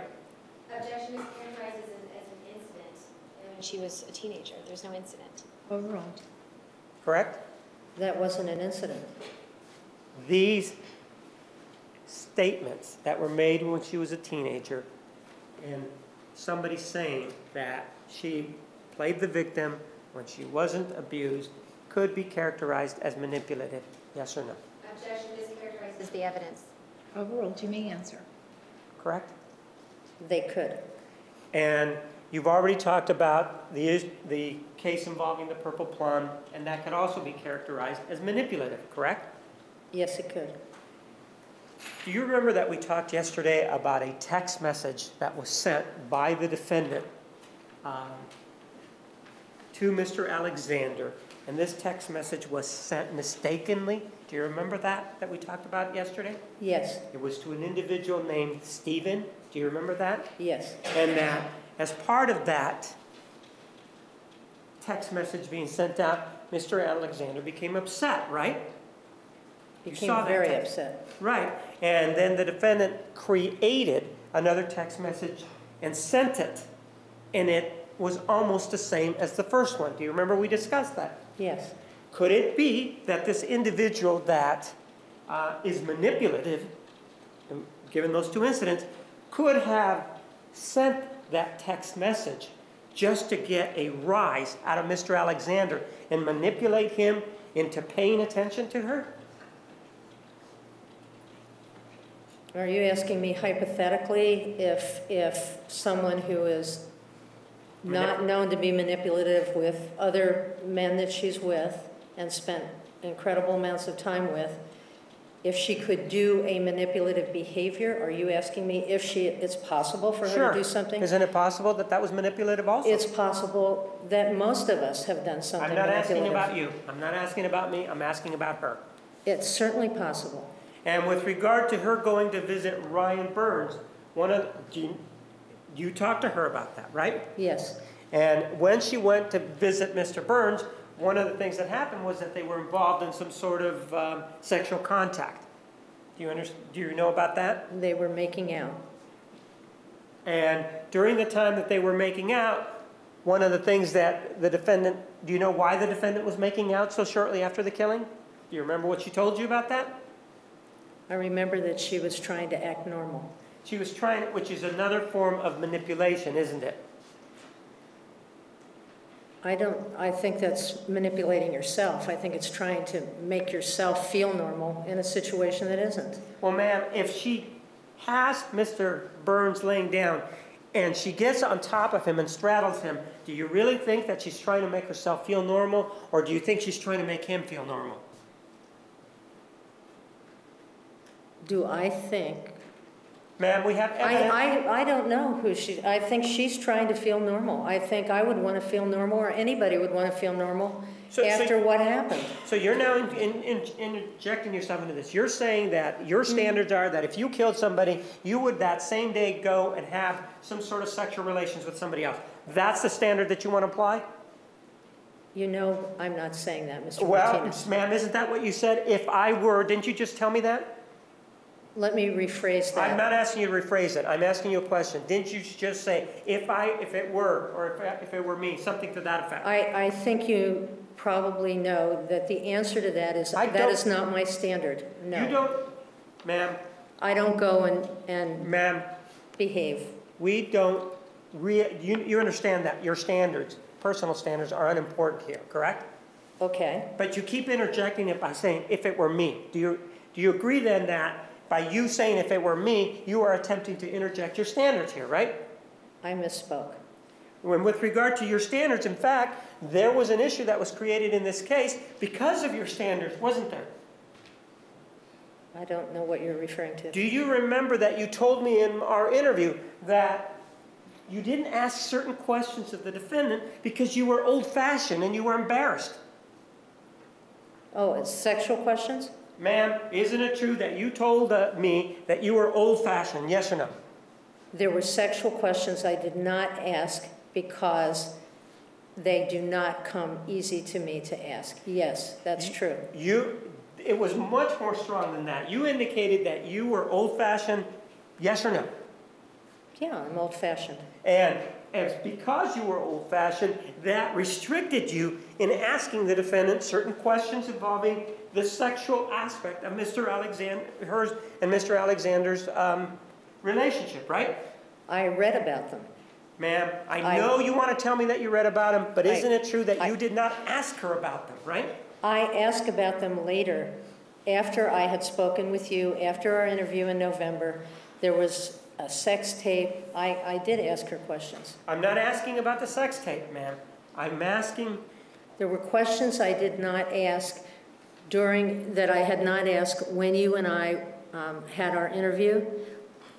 Objection is characterized as an, as an incident. When she was a teenager, there's no incident. Overruled. Correct? That wasn't an incident. these statements that were made when she was a teenager and somebody saying that she played the victim when she wasn't abused could be characterized as manipulative, yes or no? Objection is characterized This as is the evidence. Overruled, you may answer. Correct? They could. And you've already talked about the, the case involving the purple plum, and that could also be characterized as manipulative, correct? Yes, it could. Do you remember that we talked yesterday about a text message that was sent by the defendant um, to Mr. Alexander? And this text message was sent mistakenly? Do you remember that, that we talked about yesterday? Yes, It was to an individual named Stephen. Do you remember that? yes, And that, as part of that text message being sent out, Mr. Alexander became upset, right? You became saw that very text. upset. Right, and then the defendant created another text message and sent it, and it was almost the same as the first one. Do you remember we discussed that? Yes, Could it be that this individual that uh, is manipulative, um, given those two incidents, could have sent that text message just to get a rise out of Mr. Alexander and manipulate him into paying attention to her? Are you asking me hypothetically if, if someone who is not known to be manipulative with other men that she's with and spent incredible amounts of time with, if she could do a manipulative behavior? Are you asking me if she, it's possible for her to do something? Isn't it possible that that was manipulative also? It's possible that most of us have done something I'm not asking manipulative. about you. I'm not asking about me. I'm asking about her. It's certainly possible. And with regard to her going to visit Ryan Burns, one of, do you, you talked to her about that, right? Yes, And when she went to visit Mr. Burns, one of the things that happened was that they were involved in some sort of um, sexual contact. Do you under, do you know about that? they were making out. And during the time that they were making out, one of the things that the defendant, do you know why the defendant was making out so shortly after the killing? Do you remember what she told you about that? I remember that she was trying to act normal. She was trying, which is another form of manipulation, isn't it? I don't, I think that's manipulating yourself. I think it's trying to make yourself feel normal in a situation that isn't. Well, ma'am, if she has Mr. Burns laying down and she gets on top of him and straddles him, do you really think that she's trying to make herself feel normal or do you think she's trying to make him feel normal? Do I think? Ma'am, we have I, evidence. I, I don't know who she, I think she's trying to feel normal. I think I would want to feel normal, or anybody would want to feel normal So- so- after what happened. So you're now in, in, in- interjecting yourself into this. You're saying that your mm. standards are that if you killed somebody, you would that same day go and have some sort of sexual relations with somebody else. That's the standard that you want to apply? You know, I'm not saying that, Mr. Well, Martinez. ma'am, isn't that what you said? If I were, didn't you just tell me that? Let me rephrase that. I'm not asking you to rephrase it. I'm asking you a question. Didn't you just say, if I, if it were, or if, if it were me, something to that effect? I, I think you probably know that the answer to that is, I that don't- is not my standard, no. You don't, ma'am, I don't go and, and ma'am, behave. we don't, re, you, you understand that your standards, personal standards are unimportant here, correct? Okay, But you keep interjecting it by saying, if it were me. Do you, do you agree then that by you saying if it were me, you are attempting to interject your standards here, right? I misspoke. When with regard to your standards, in fact, there was an issue that was created in this case because of your standards, wasn't there? I don't know what you're referring to. Do you remember that you told me in our interview that you didn't ask certain questions of the defendant because you were old-fashioned and you were embarrassed? Oh, it's sexual questions? Ma'am, isn't it true that you told uh, me that you were old-fashioned, yes or no? There were sexual questions I did not ask because they do not come easy to me to ask. Yes, that's true. You, it was much more strong than that. You indicated that you were old-fashioned, yes or no? Yeah, I'm old-fashioned. And as because you were old-fashioned, that restricted you in asking the defendant certain questions involving the sexual aspect of Mr. Alexander, hers and Mr. Alexander's um, relationship, right? I read about them. Ma'am, I I- know you want to tell me that you read about them, but I- isn't it true that I- you did not ask her about them, right? I asked about them later, after I had spoken with you, after our interview in November. There was a sex tape. I, I did ask her questions. I'm not asking about the sex tape, ma'am. I'm asking, There were questions I did not ask during, that I had not asked when you and I um, had our interview,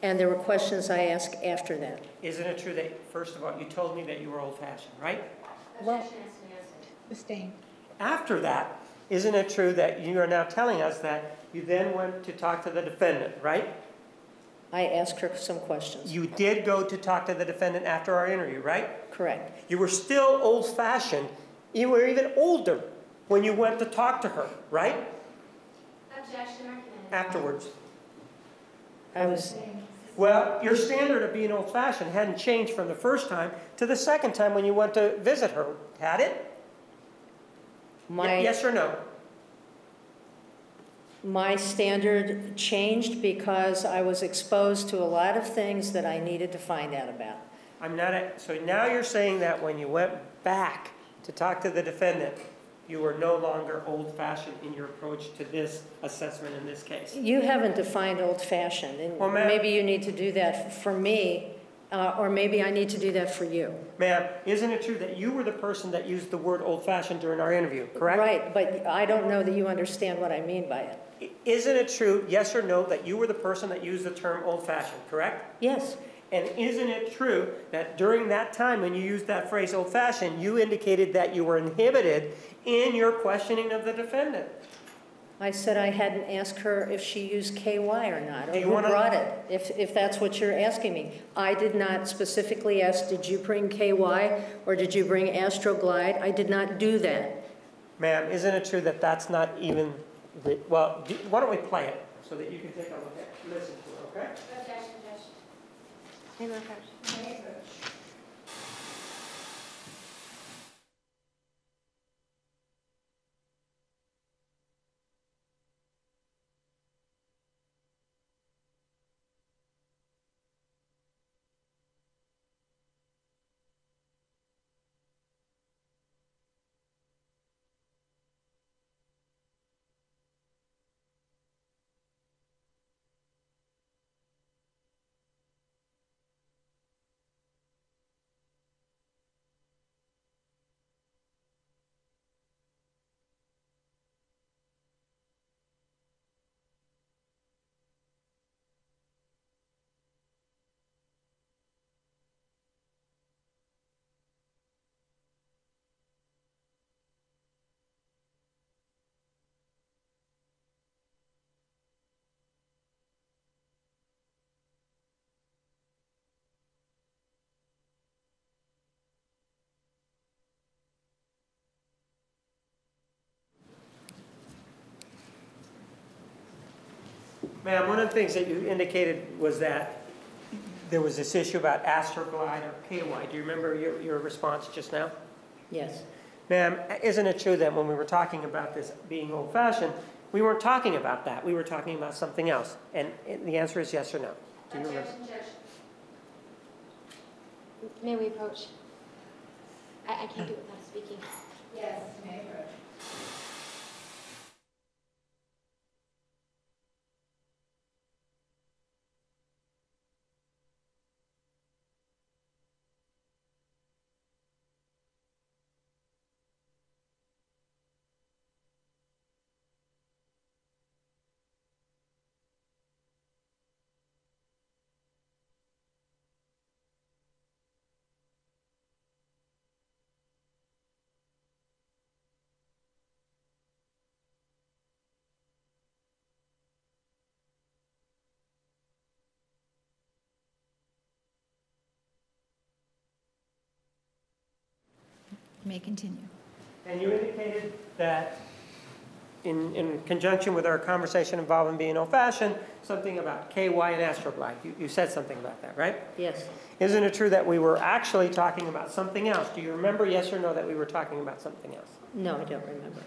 and there were questions I asked after that. isn't it true that, first of all, you told me that you were old-fashioned, right? Well- Objection has to be answered. Abstain. After that, isn't it true that you are now telling us that you then went to talk to the defendant, right? I asked her some questions. You did go to talk to the defendant after our interview, right? Correct. You were still old-fashioned. You were even older when you went to talk to her, right? Objection, Martinez. Afterwards. I was, Well, your standard of being old-fashioned hadn't changed from the first time to the second time when you went to visit her, had it? Ye- my, Yes or no? my standard changed because I was exposed to a lot of things that I needed to find out about. I'm not, a- so now you're saying that when you went back to talk to the defendant, you are no longer old-fashioned in your approach to this assessment in this case? You haven't defined old-fashioned, and Well, ma'am- maybe you need to do that for me, uh, or maybe I need to do that for you. Ma'am, isn't it true that you were the person that used the word old-fashioned during our interview, correct? Right, but I don't know that you understand what I mean by it. I- Isn't it true, yes or no, that you were the person that used the term old-fashioned, correct? Yes, And isn't it true that during that time when you used that phrase old-fashioned, you indicated that you were inhibited in your questioning of the defendant? I said I hadn't asked her if she used KY or not, or Do you who wanna- brought it, if, if that's what you're asking me. I did not specifically ask, did you bring KY, or did you bring Astroglide? I did not do that. Ma'am, isn't it true that that's not even, the- well, do- why don't we play it so that you can take a look at, it? listen to it, okay? Objection, Judge. Ma'am, one of the things that you indicated was that there was this issue about Astroglide or KY. Do you remember your, your response just now? Yes. Ma'am, isn't it true that when we were talking about this being old-fashioned, we weren't talking about that, we were talking about something else? And the answer is yes or no? Do you remember? May we approach? I, I can't do it without speaking. Yes, May may continue. And you indicated that in, in conjunction with our conversation involving being old-fashioned, something about KY and Astroglide. You, you said something about that, right? Yes. Isn't it true that we were actually talking about something else? Do you remember, yes or no, that we were talking about something else? No, I don't remember.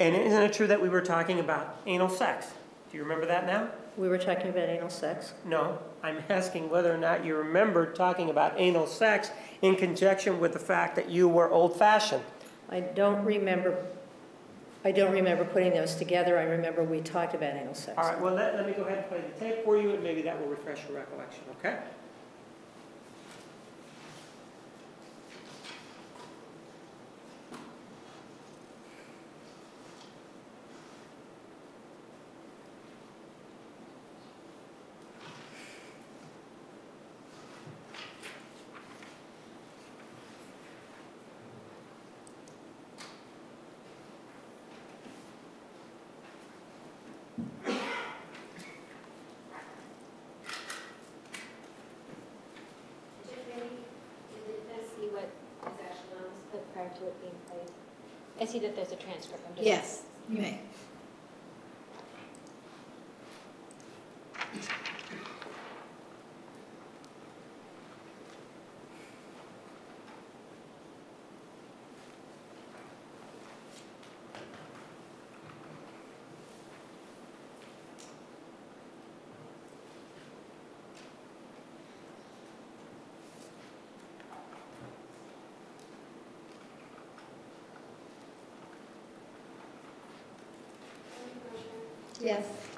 And isn't it true that we were talking about anal sex? Do you remember that now? We were talking about anal sex. No, I'm asking whether or not you remembered talking about anal sex in conjunction with the fact that you were old-fashioned. I don't remember, I don't remember putting those together. I remember we talked about anal sex. All right, well, let, let me go ahead and play the tape for you, and maybe that will refresh your recollection, okay? Judge, may we, did the defense see what is actually on this clip prior to it being played? I see that there's a transcript. I'm just- Yes, you may. Yes.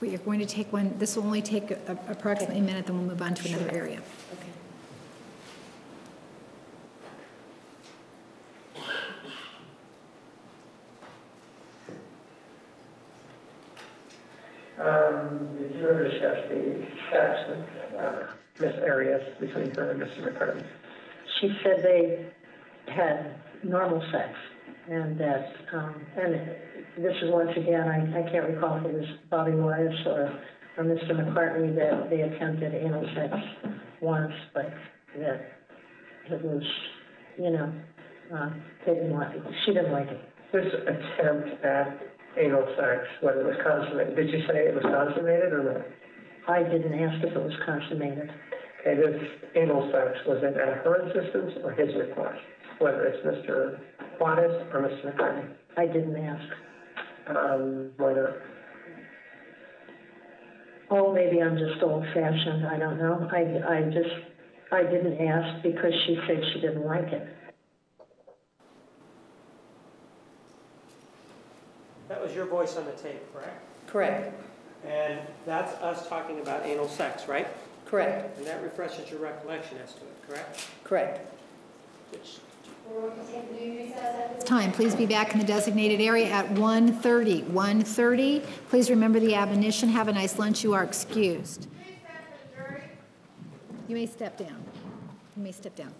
We are going to take one, this will only take a- approximately a minute, then we'll move on to another area. Okay. Um, did you ever discuss the sex with, uh, Miss Arias between her and Mr. McCartney? She said they had normal sex, and that, um, and this is once again, I, I can't recall if it was Bobby Morris or, or Mr. McCartney that they attempted anal sex once, but that it was, you know, uh, they didn't like it. She didn't like it. This attempt at anal sex, whether it was consummated, did you say it was consummated or not? I didn't ask if it was consummated. Okay, this anal sex, was it at her insistence or his request? Whether it's Mr. Juarez or Mr. McCartney? I didn't ask. Um, why not? Oh, maybe I'm just old fashioned, I don't know. I, I just, I didn't ask because she said she didn't like it. That was your voice on the tape, correct? Correct, And that's us talking about anal sex, right? correct, And that refreshes your recollection as to it, correct? correct. Which, Time, please be back in the designated area at 1:30. 1:30. Please remember the admonition, have a nice lunch, you are excused. You may step down. You may step down.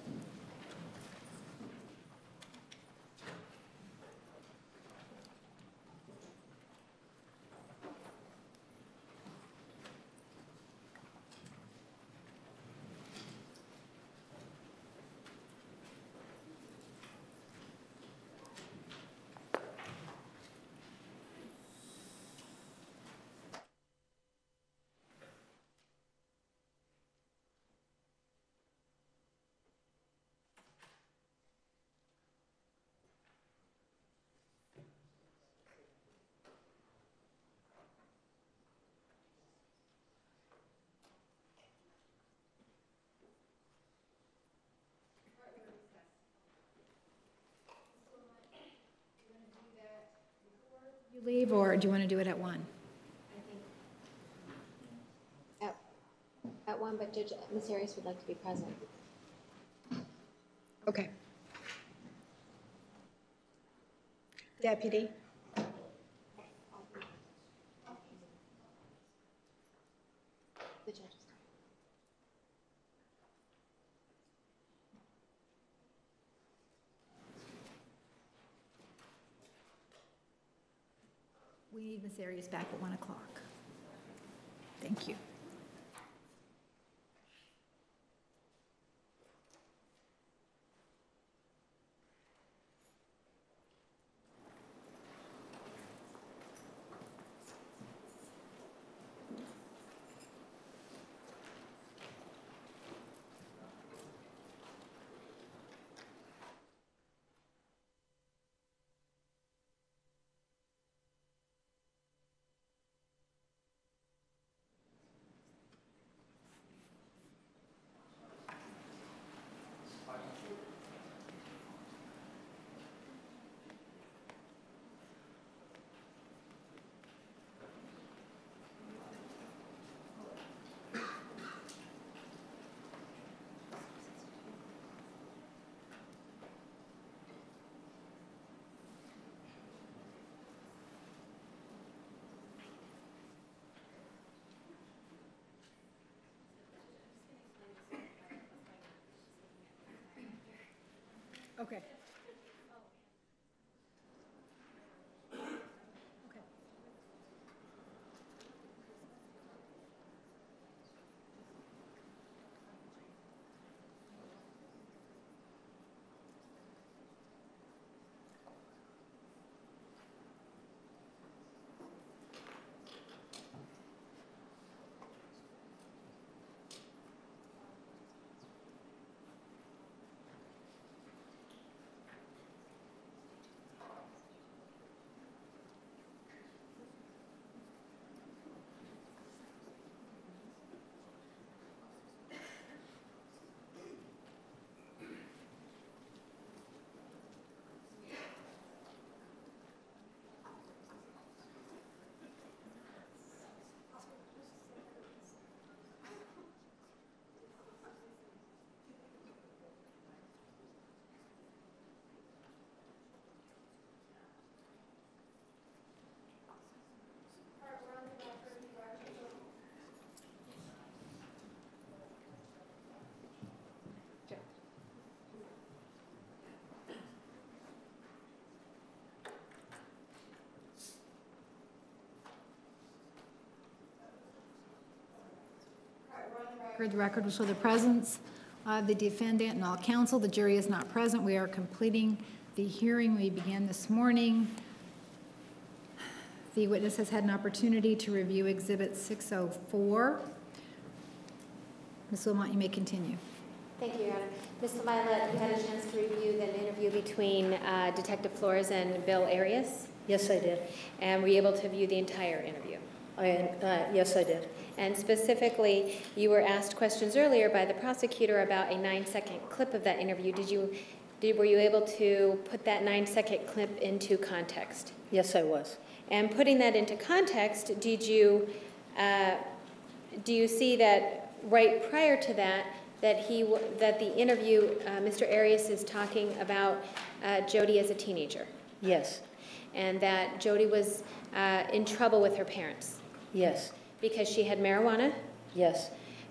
Leave, or do you want to do it at 1? I think. At, at one, but Judge, Ms. Arias would like to be present. Okay. Deputy? The judge is Need Ms. Arias back at 1 o'clock. Thank you. Okay. The record will show the presence of the defendant and all counsel. The jury is not present. We are completing the hearing. We began this morning. The witness has had an opportunity to review Exhibit 604. Ms. Willmott, you may continue. Thank you, Your Honor. Ms. Violet, you had a chance to review the interview between uh, Detective Flores and Bill Arias, Yes, I did. and were you able to view the entire interview? I, uh, yes, I did. And specifically, you were asked questions earlier by the prosecutor about a nine-second clip of that interview. Did you, did, were you able to put that nine-second clip into context? Yes, I was. And putting that into context, did you, uh, do you see that right prior to that, that he, that the interview, uh, Mr. Arias is talking about uh, Jodi as a teenager? Yes, And that Jodi was uh, in trouble with her parents yes, because she had marijuana? yes,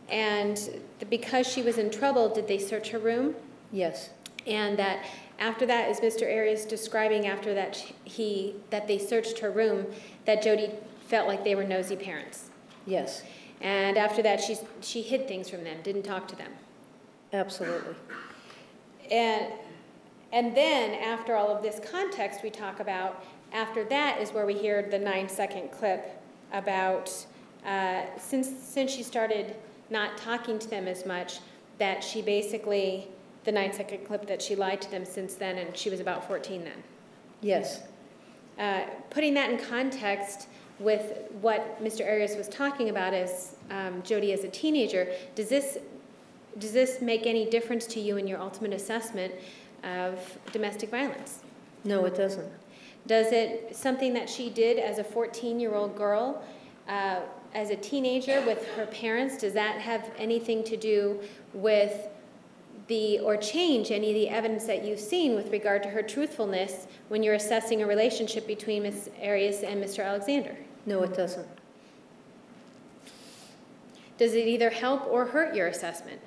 And because she was in trouble, did they search her room? yes, And that after that, is Mr. Arias describing after that he, that they searched her room, that Jodi felt like they were nosy parents? yes, And after that, she, she hid things from them, didn't talk to them. absolutely. And, and then, after all of this context we talk about, after that is where we hear the nine-second clip about, uh, since, since she started not talking to them as much, that she basically, the nine-second clip that she lied to them since then, and she was about 14 then. Yes, Uh, Putting that in context with what Mr. Arias was talking about as um, Jodi as a teenager, does this, does this make any difference to you in your ultimate assessment of domestic violence? no, it doesn't. Does it, something that she did as a 14-year-old girl, uh, as a teenager with her parents, does that have anything to do with the, or change any of the evidence that you've seen with regard to her truthfulness when you're assessing a relationship between Ms. Arias and Mr. Alexander? No, it doesn't. Does it either help or hurt your assessment?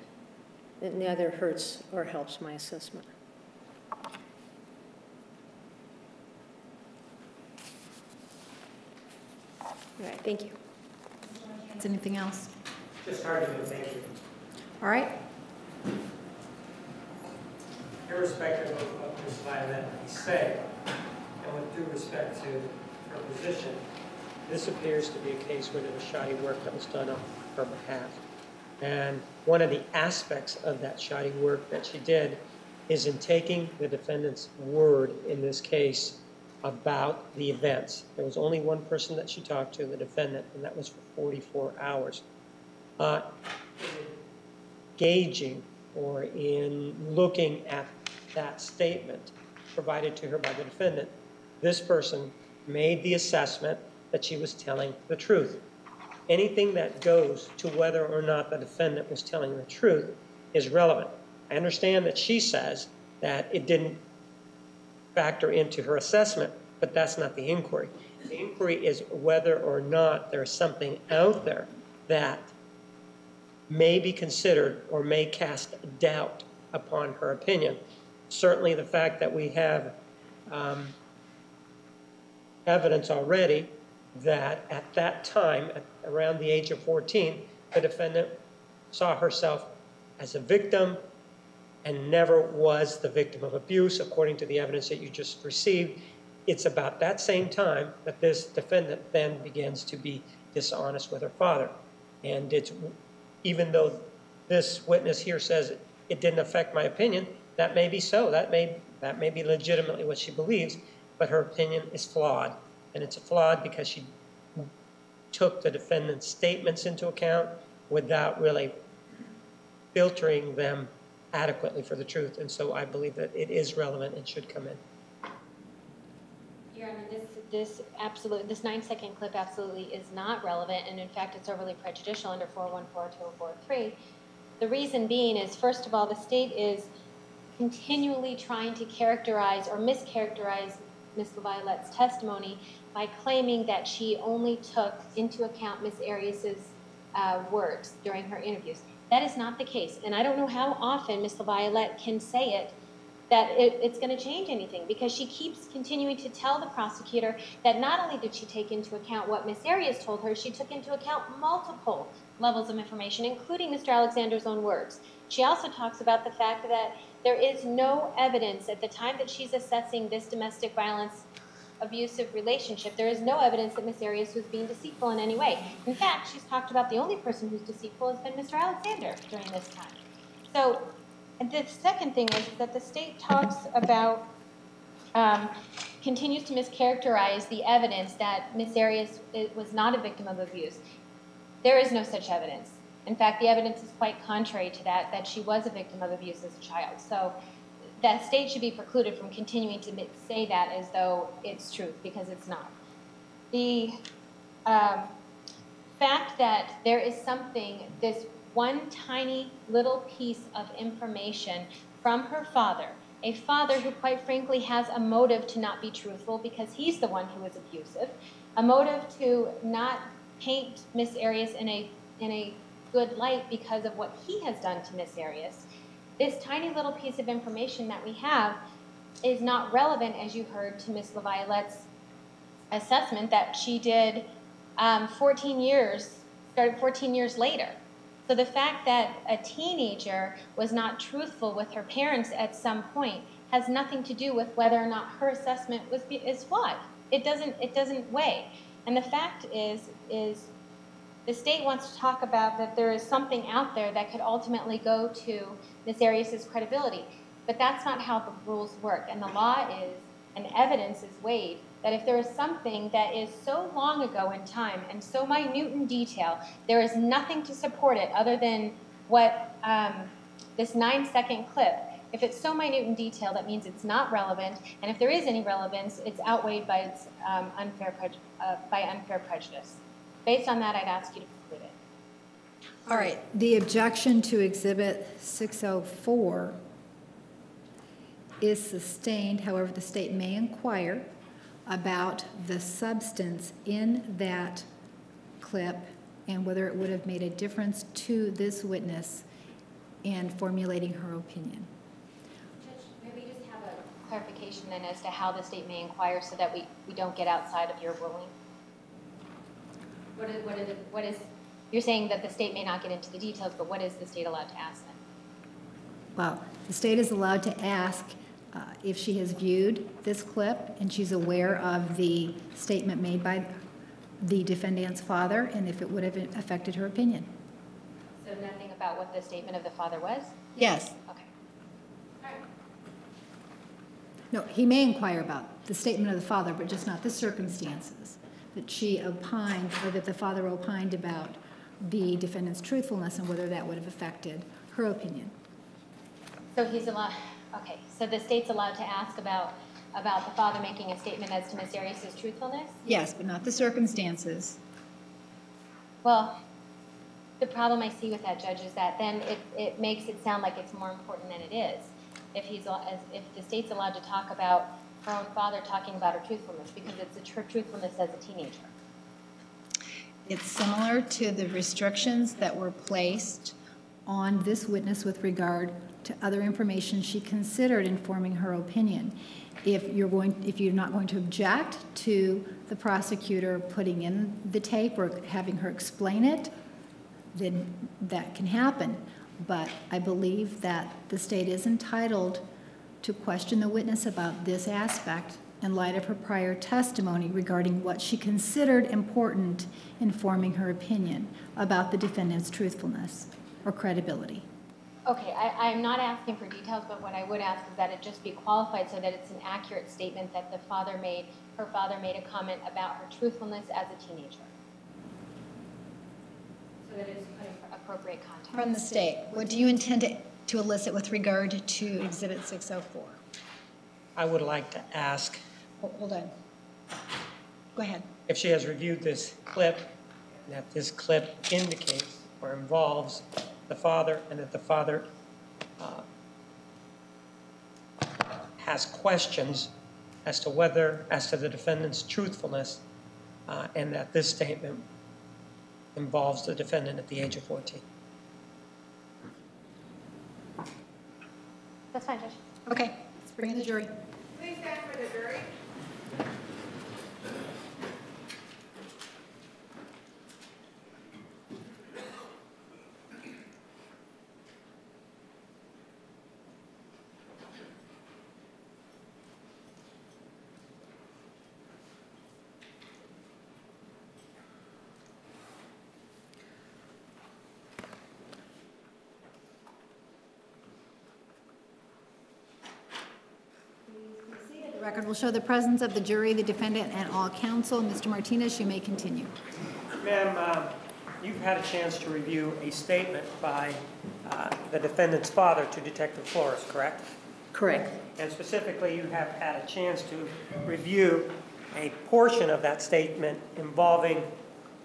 It neither hurts or helps my assessment. All right, thank you. Is anything else? Just argument, thank you. All right, Irrespective of what Ms. Violet may say, and with due respect to her position, this appears to be a case where there was shoddy work that was done on her behalf. And one of the aspects of that shoddy work that she did is in taking the defendant's word in this case about the events. There was only one person that she talked to, the defendant, and that was for 44 hours. Uh, gauging or in looking at that statement provided to her by the defendant, this person made the assessment that she was telling the truth. Anything that goes to whether or not the defendant was telling the truth is relevant. I understand that she says that it didn't factor into her assessment, but that's not the inquiry. The inquiry is whether or not there's something out there that may be considered or may cast doubt upon her opinion. Certainly, the fact that we have um, evidence already that at that time, at around the age of 14, the defendant saw herself as a victim and never was the victim of abuse, according to the evidence that you just received. It's about that same time that this defendant then begins to be dishonest with her father. And it's, even though this witness here says it didn't affect my opinion, that may be so. That may, that may be legitimately what she believes, but her opinion is flawed. And it's flawed because she took the defendant's statements into account without really filtering them adequately for the truth. And so I believe that it is relevant and should come in. This, this absolute, this nine-second clip absolutely is not relevant, and in fact, it's overly prejudicial under 414-2043. The reason being is, first of all, the state is continually trying to characterize or mischaracterize Ms. LaViolette's testimony by claiming that she only took into account Ms. Arias's uh, words during her interviews. That is not the case, and I don't know how often Ms. LaViolette can say it that it, it's going to change anything because she keeps continuing to tell the prosecutor that not only did she take into account what Miss Arias told her, she took into account multiple levels of information, including Mr. Alexander's own words. She also talks about the fact that there is no evidence at the time that she's assessing this domestic violence abusive relationship, there is no evidence that Miss Arias was being deceitful in any way. In fact, she's talked about the only person who's deceitful has been Mr. Alexander during this time. So, and the second thing is that the state talks about, um, continues to mischaracterize the evidence that Miss Arias was not a victim of abuse. There is no such evidence. In fact, the evidence is quite contrary to that, that she was a victim of abuse as a child. So that state should be precluded from continuing to say that as though it's truth, because it's not. The um, fact that there is something, this one tiny little piece of information from her father, a father who quite frankly has a motive to not be truthful because he's the one who is abusive, a motive to not paint Miss Arias in a, in a good light because of what he has done to Miss Arias. This tiny little piece of information that we have is not relevant, as you heard, to Miss LaViolette's assessment that she did um, 14 years, started 14 years later. So the fact that a teenager was not truthful with her parents at some point has nothing to do with whether or not her assessment was is flawed. It doesn't it doesn't weigh. And the fact is is the state wants to talk about that there is something out there that could ultimately go to Ms. Arias' credibility. But that's not how the rules work. And the law is, and evidence is weighed, that if there is something that is so long ago in time and so minute in detail, there is nothing to support it other than what um, this nine second clip. If it's so minute in detail, that means it's not relevant. And if there is any relevance, it's outweighed by, its, um, unfair, uh, by unfair prejudice. Based on that, I'd ask you to conclude it. All right, the objection to Exhibit 604 is sustained, however, the state may inquire about the substance in that clip and whether it would have made a difference to this witness in formulating her opinion. Judge, may we just have a clarification then as to how the state may inquire so that we, we don't get outside of your ruling? What is, what, is, what is, you're saying that the state may not get into the details, but what is the state allowed to ask then? Well, the state is allowed to ask uh, if she has viewed this clip and she's aware of the statement made by the defendant's father and if it would have affected her opinion. So nothing about what the statement of the father was? Yes. Okay. No, he may inquire about the statement of the father, but just not the circumstances that she opined or that the father opined about the defendant's truthfulness and whether that would have affected her opinion. So he's allowed, okay, so the state's allowed to ask about, about the father making a statement as to Miss Arias' truthfulness? Yes, but not the circumstances. Well, the problem I see with that, Judge, is that then it, it makes it sound like it's more important than it is. If he's, as- if the state's allowed to talk about her own father talking about her truthfulness, because it's a tr- truthfulness as a teenager. It's similar to the restrictions that were placed on this witness with regard to other information she considered in forming her opinion. If you're going, if you're not going to object to the prosecutor putting in the tape or having her explain it, then that can happen. But I believe that the state is entitled to question the witness about this aspect in light of her prior testimony regarding what she considered important in forming her opinion about the defendant's truthfulness or credibility. Okay, I, I'm not asking for details, but what I would ask is that it just be qualified so that it's an accurate statement that the father made, her father made a comment about her truthfulness as a teenager. So that it's put in appropriate context. From the state, what do you intend to- to elicit with regard to Exhibit 604? I would like to ask Hold hold on. Go ahead. if she has reviewed this clip, and that this clip indicates or involves the father, and that the father uh, has questions as to whether, as to the defendant's truthfulness, uh, and that this statement involves the defendant at the age of 14. That's fine, Judge. Okay, Bring in the jury. Please stand for the jury. Record will show the presence of the jury, the defendant, and all counsel. Mr. Martinez, you may continue. Ma'am, um, you've had a chance to review a statement by uh, the defendant's father to Detective Flores, correct? Correct. And specifically, you have had a chance to review a portion of that statement involving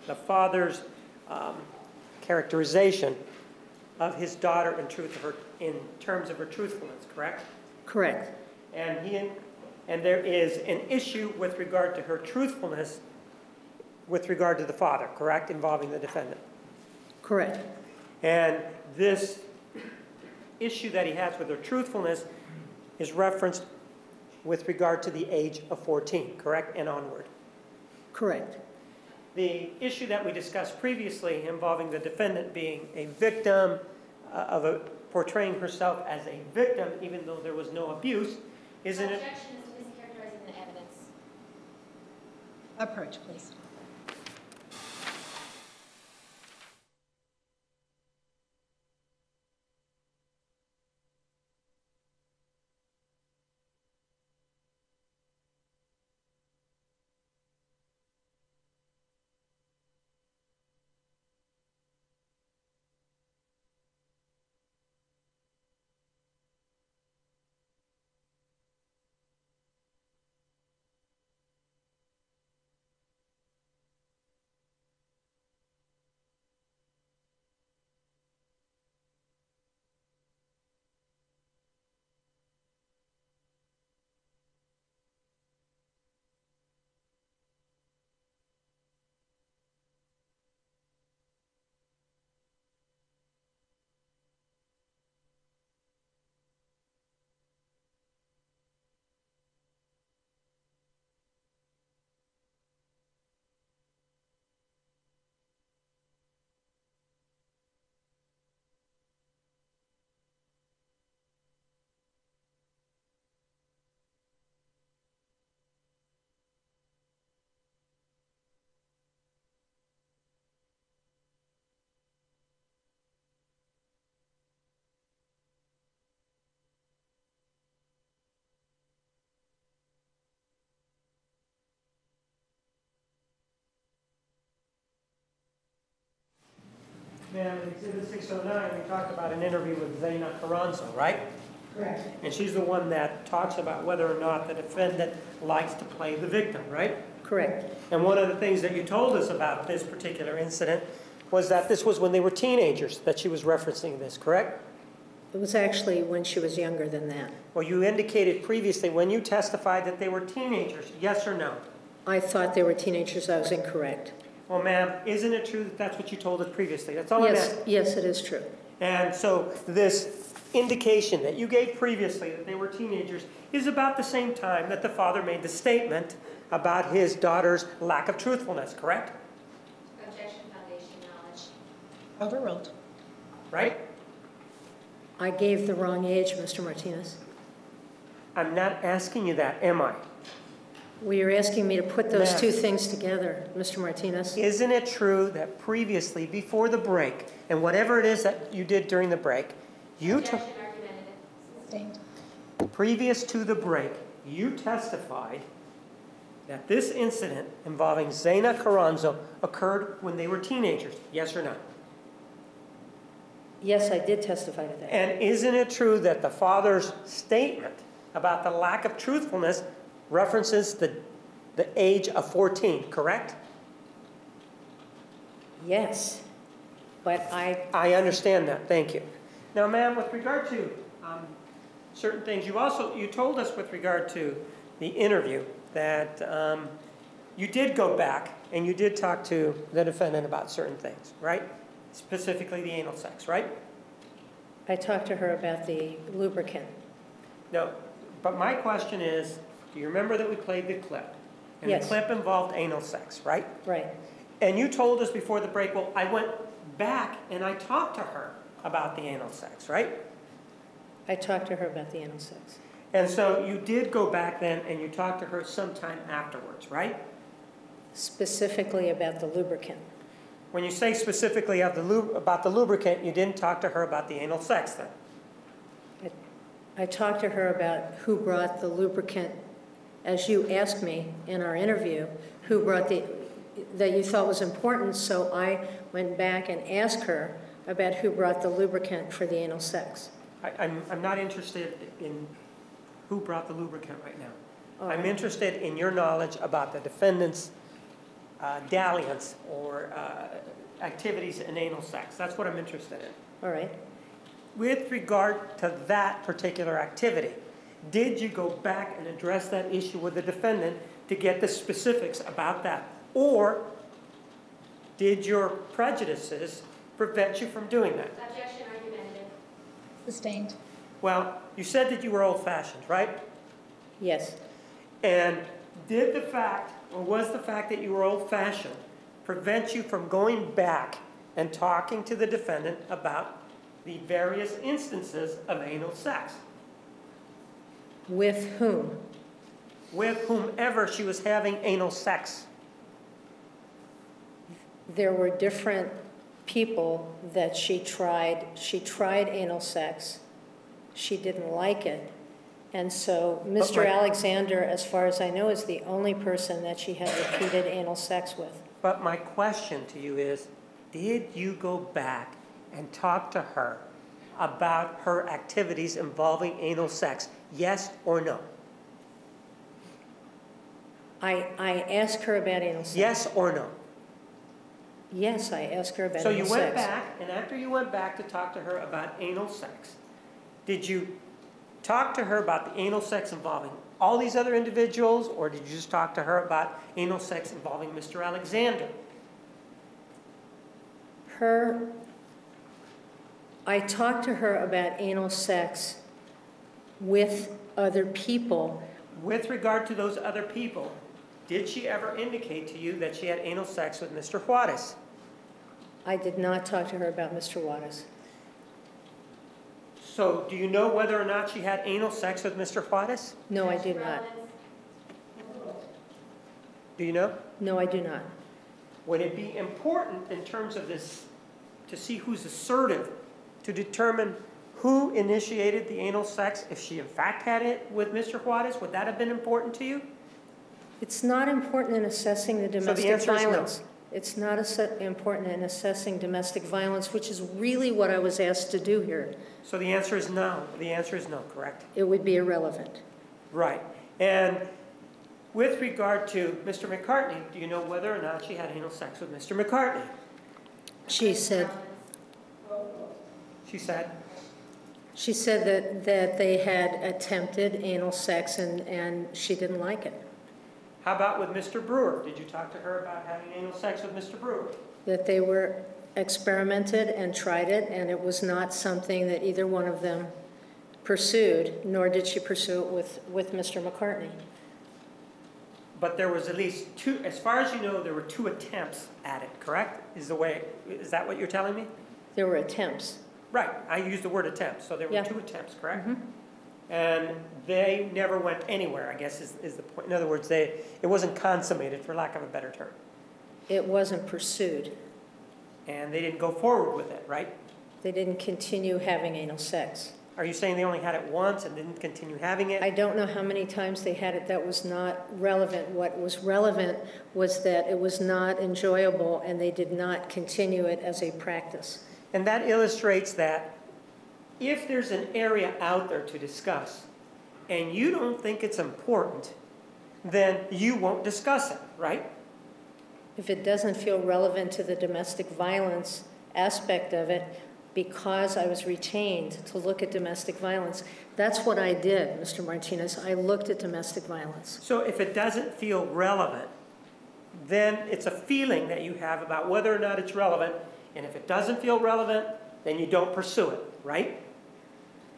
the father's um, characterization of his daughter in truth of her, in terms of her truthfulness, correct? Correct. And he, and there is an issue with regard to her truthfulness with regard to the father, correct, involving the defendant? Correct. And this issue that he has with her truthfulness is referenced with regard to the age of 14, correct, and onward. Correct. The issue that we discussed previously involving the defendant being a victim uh, of a, portraying herself as a victim, even though there was no abuse, isn't it? Objection is to mischaracterizing the evidence. Approach, please. Ma'am, in Exhibit 609, we talked about an interview with Zaina Carranzo, right? Correct. And she's the one that talks about whether or not the defendant likes to play the victim, right? Correct. And one of the things that you told us about this particular incident was that this was when they were teenagers that she was referencing this, correct? It was actually when she was younger than that. Well, you indicated previously when you testified that they were teenagers, yes or no? I thought they were teenagers. I was incorrect. Well, ma'am, isn't it true that that's what you told us previously? That's all I'm Yes, yes, it is true. And so this indication that you gave previously that they were teenagers is about the same time that the father made the statement about his daughter's lack of truthfulness, correct? Objection, foundation knowledge. Overruled. Right? I gave the wrong age, Mr. Martinez. I'm not asking you that, am I? Well, you're asking me to put those Ma'am. two things together, Mr. Martinez. Isn't it true that previously, before the break, and whatever it is that you did during the break, you took, Objection, argumentative. Sustained. previous to the break, you testified that this incident involving Zaina Carranzo occurred when they were teenagers, yes or no? Yes, I did testify to that. And isn't it true that the father's statement about the lack of truthfulness references the, the age of 14, correct? Yes, but I, I understand that, thank you. Now, ma'am, with regard to um, certain things, you also, you told us with regard to the interview that um, you did go back and you did talk to the defendant about certain things, right? Specifically the anal sex, right? I talked to her about the lubricant. No, But my question is, do you remember that we played the clip? And Yes. the clip involved anal sex, right? Right. And you told us before the break, well, I went back and I talked to her about the anal sex, right? I talked to her about the anal sex. And so you did go back then and you talked to her sometime afterwards, right? Specifically about the lubricant. When you say specifically of the lub- about the lubricant, you didn't talk to her about the anal sex then? I talked to her about who brought the lubricant, as you asked me in our interview, who brought the, that you thought was important, so I went back and asked her about who brought the lubricant for the anal sex. I, I'm, I'm not interested in who brought the lubricant right now. All I'm interested in your knowledge about the defendant's uh, dalliance or uh, activities in anal sex. That's what I'm interested in. All right. With regard to that particular activity, did you go back and address that issue with the defendant to get the specifics about that? Or did your prejudices prevent you from doing that? Objection argumentative. Sustained. Well, you said that you were old-fashioned, right? Yes. And did the fact, or was the fact that you were old-fashioned prevent you from going back and talking to the defendant about the various instances of anal sex With whom? with whomever she was having anal sex? There were different people that she tried, she tried anal sex. She didn't like it. And so Mr. my- Alexander, as far as I know, is the only person that she had repeated anal sex with. But my question to you is, did you go back and talk to her about her activities involving anal sex? Yes or no? I, I asked her about anal sex. Yes or no? Yes, I asked her about So anal you sex. went back, and after you went back to talk to her about anal sex, did you talk to her about the anal sex involving all these other individuals, or did you just talk to her about anal sex involving Mr. Alexander? Her, I talked to her about anal sex with other people. With regard to those other people, did she ever indicate to you that she had anal sex with Mr. Juarez? I did not talk to her about Mr. Juarez. So do you know whether or not she had anal sex with Mr. Juarez? No, I do not. Do you know? No, I do not. Would it be important in terms of this, to see who's assertive, to determine who initiated the anal sex, if she in fact had it with Mr. Juarez? Would that have been important to you? It's not important in assessing the domestic is no. violence. It's not important in assessing domestic violence, which is really what I was asked to do here. So the answer is no. The answer is no, correct? It would be irrelevant. Right. And with regard to Mr. McCartney, do you know whether or not she had anal sex with Mr. McCartney? She said, She said, she said that, that they had attempted anal sex and, and she didn't like it. how about with Mr. Brewer? Did you talk to her about having anal sex with Mr. Brewer? That they were experimented and tried it, and it was not something that either one of them pursued, nor did she pursue it with, with Mr. McCartney. But there was at least two, as far as you know, there were two attempts at it, correct? Is the way, is that what you're telling me? There were attempts. Right, I used the word attempt, so there were Yeah. two attempts, correct? Mhm. And they never went anywhere, I guess is, is the point. In other words, they, it wasn't consummated, for lack of a better term. It wasn't pursued. And they didn't go forward with it, right? They didn't continue having anal sex. Are you saying they only had it once and didn't continue having it? I don't know how many times they had it. That was not relevant. What was relevant was that it was not enjoyable and they did not continue it as a practice. And that illustrates that if there's an area out there to discuss and you don't think it's important, then you won't discuss it, right? If it doesn't feel relevant to the domestic violence aspect of it, because I was retained to look at domestic violence, that's what I did, Mr. Martinez. I looked at domestic violence. So if it doesn't feel relevant, then it's a feeling that you have about whether or not it's relevant. And if it doesn't feel relevant, then you don't pursue it, right?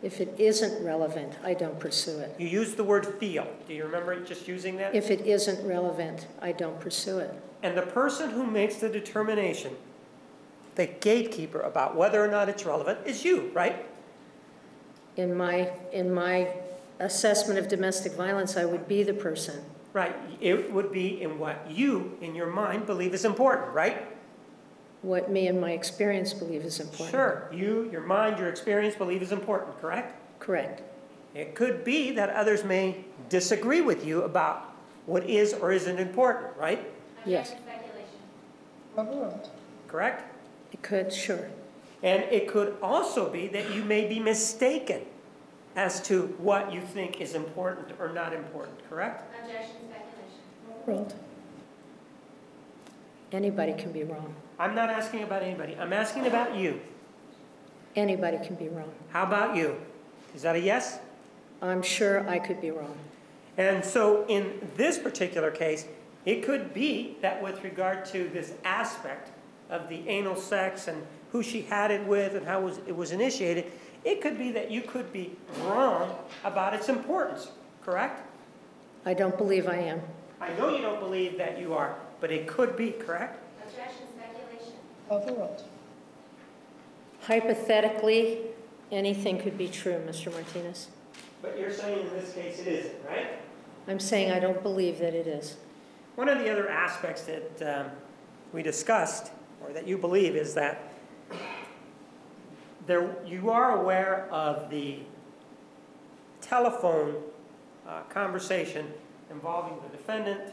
If it isn't relevant, I don't pursue it. You used the word feel. Do you remember just using that? If it isn't relevant, I don't pursue it. And the person who makes the determination, the gatekeeper about whether or not it's relevant, is you, right? In my, in my assessment of domestic violence, I would be the person. Right. It would be in what you, in your mind, believe is important, right? What me and my experience believe is important. Sure. You, your mind, your experience believe is important, correct? Correct. It could be that others may disagree with you about what is or isn't important, right? Yes. Objection, speculation. Uh-huh. Correct? It could, sure. And it could also be that you may be mistaken as to what you think is important or not important, correct? Objection, speculation. Overruled. Anybody can be wrong. I'm not asking about anybody. I'm asking about you. Anybody can be wrong. How about you? Is that a yes? I'm sure I could be wrong. And so in this particular case, it could be that with regard to this aspect of the anal sex and who she had it with and how it was initiated, it could be that you could be wrong about its importance, correct? I don't believe I am. I know you don't believe that you are, but it could be, correct? Objection, speculation. Overruled. Hypothetically, anything could be true, Mr. Martinez. But you're saying in this case it isn't, right? I'm saying I don't believe that it is. One of the other aspects that um, we discussed, or that you believe, is that there, you are aware of the telephone uh, conversation involving the defendant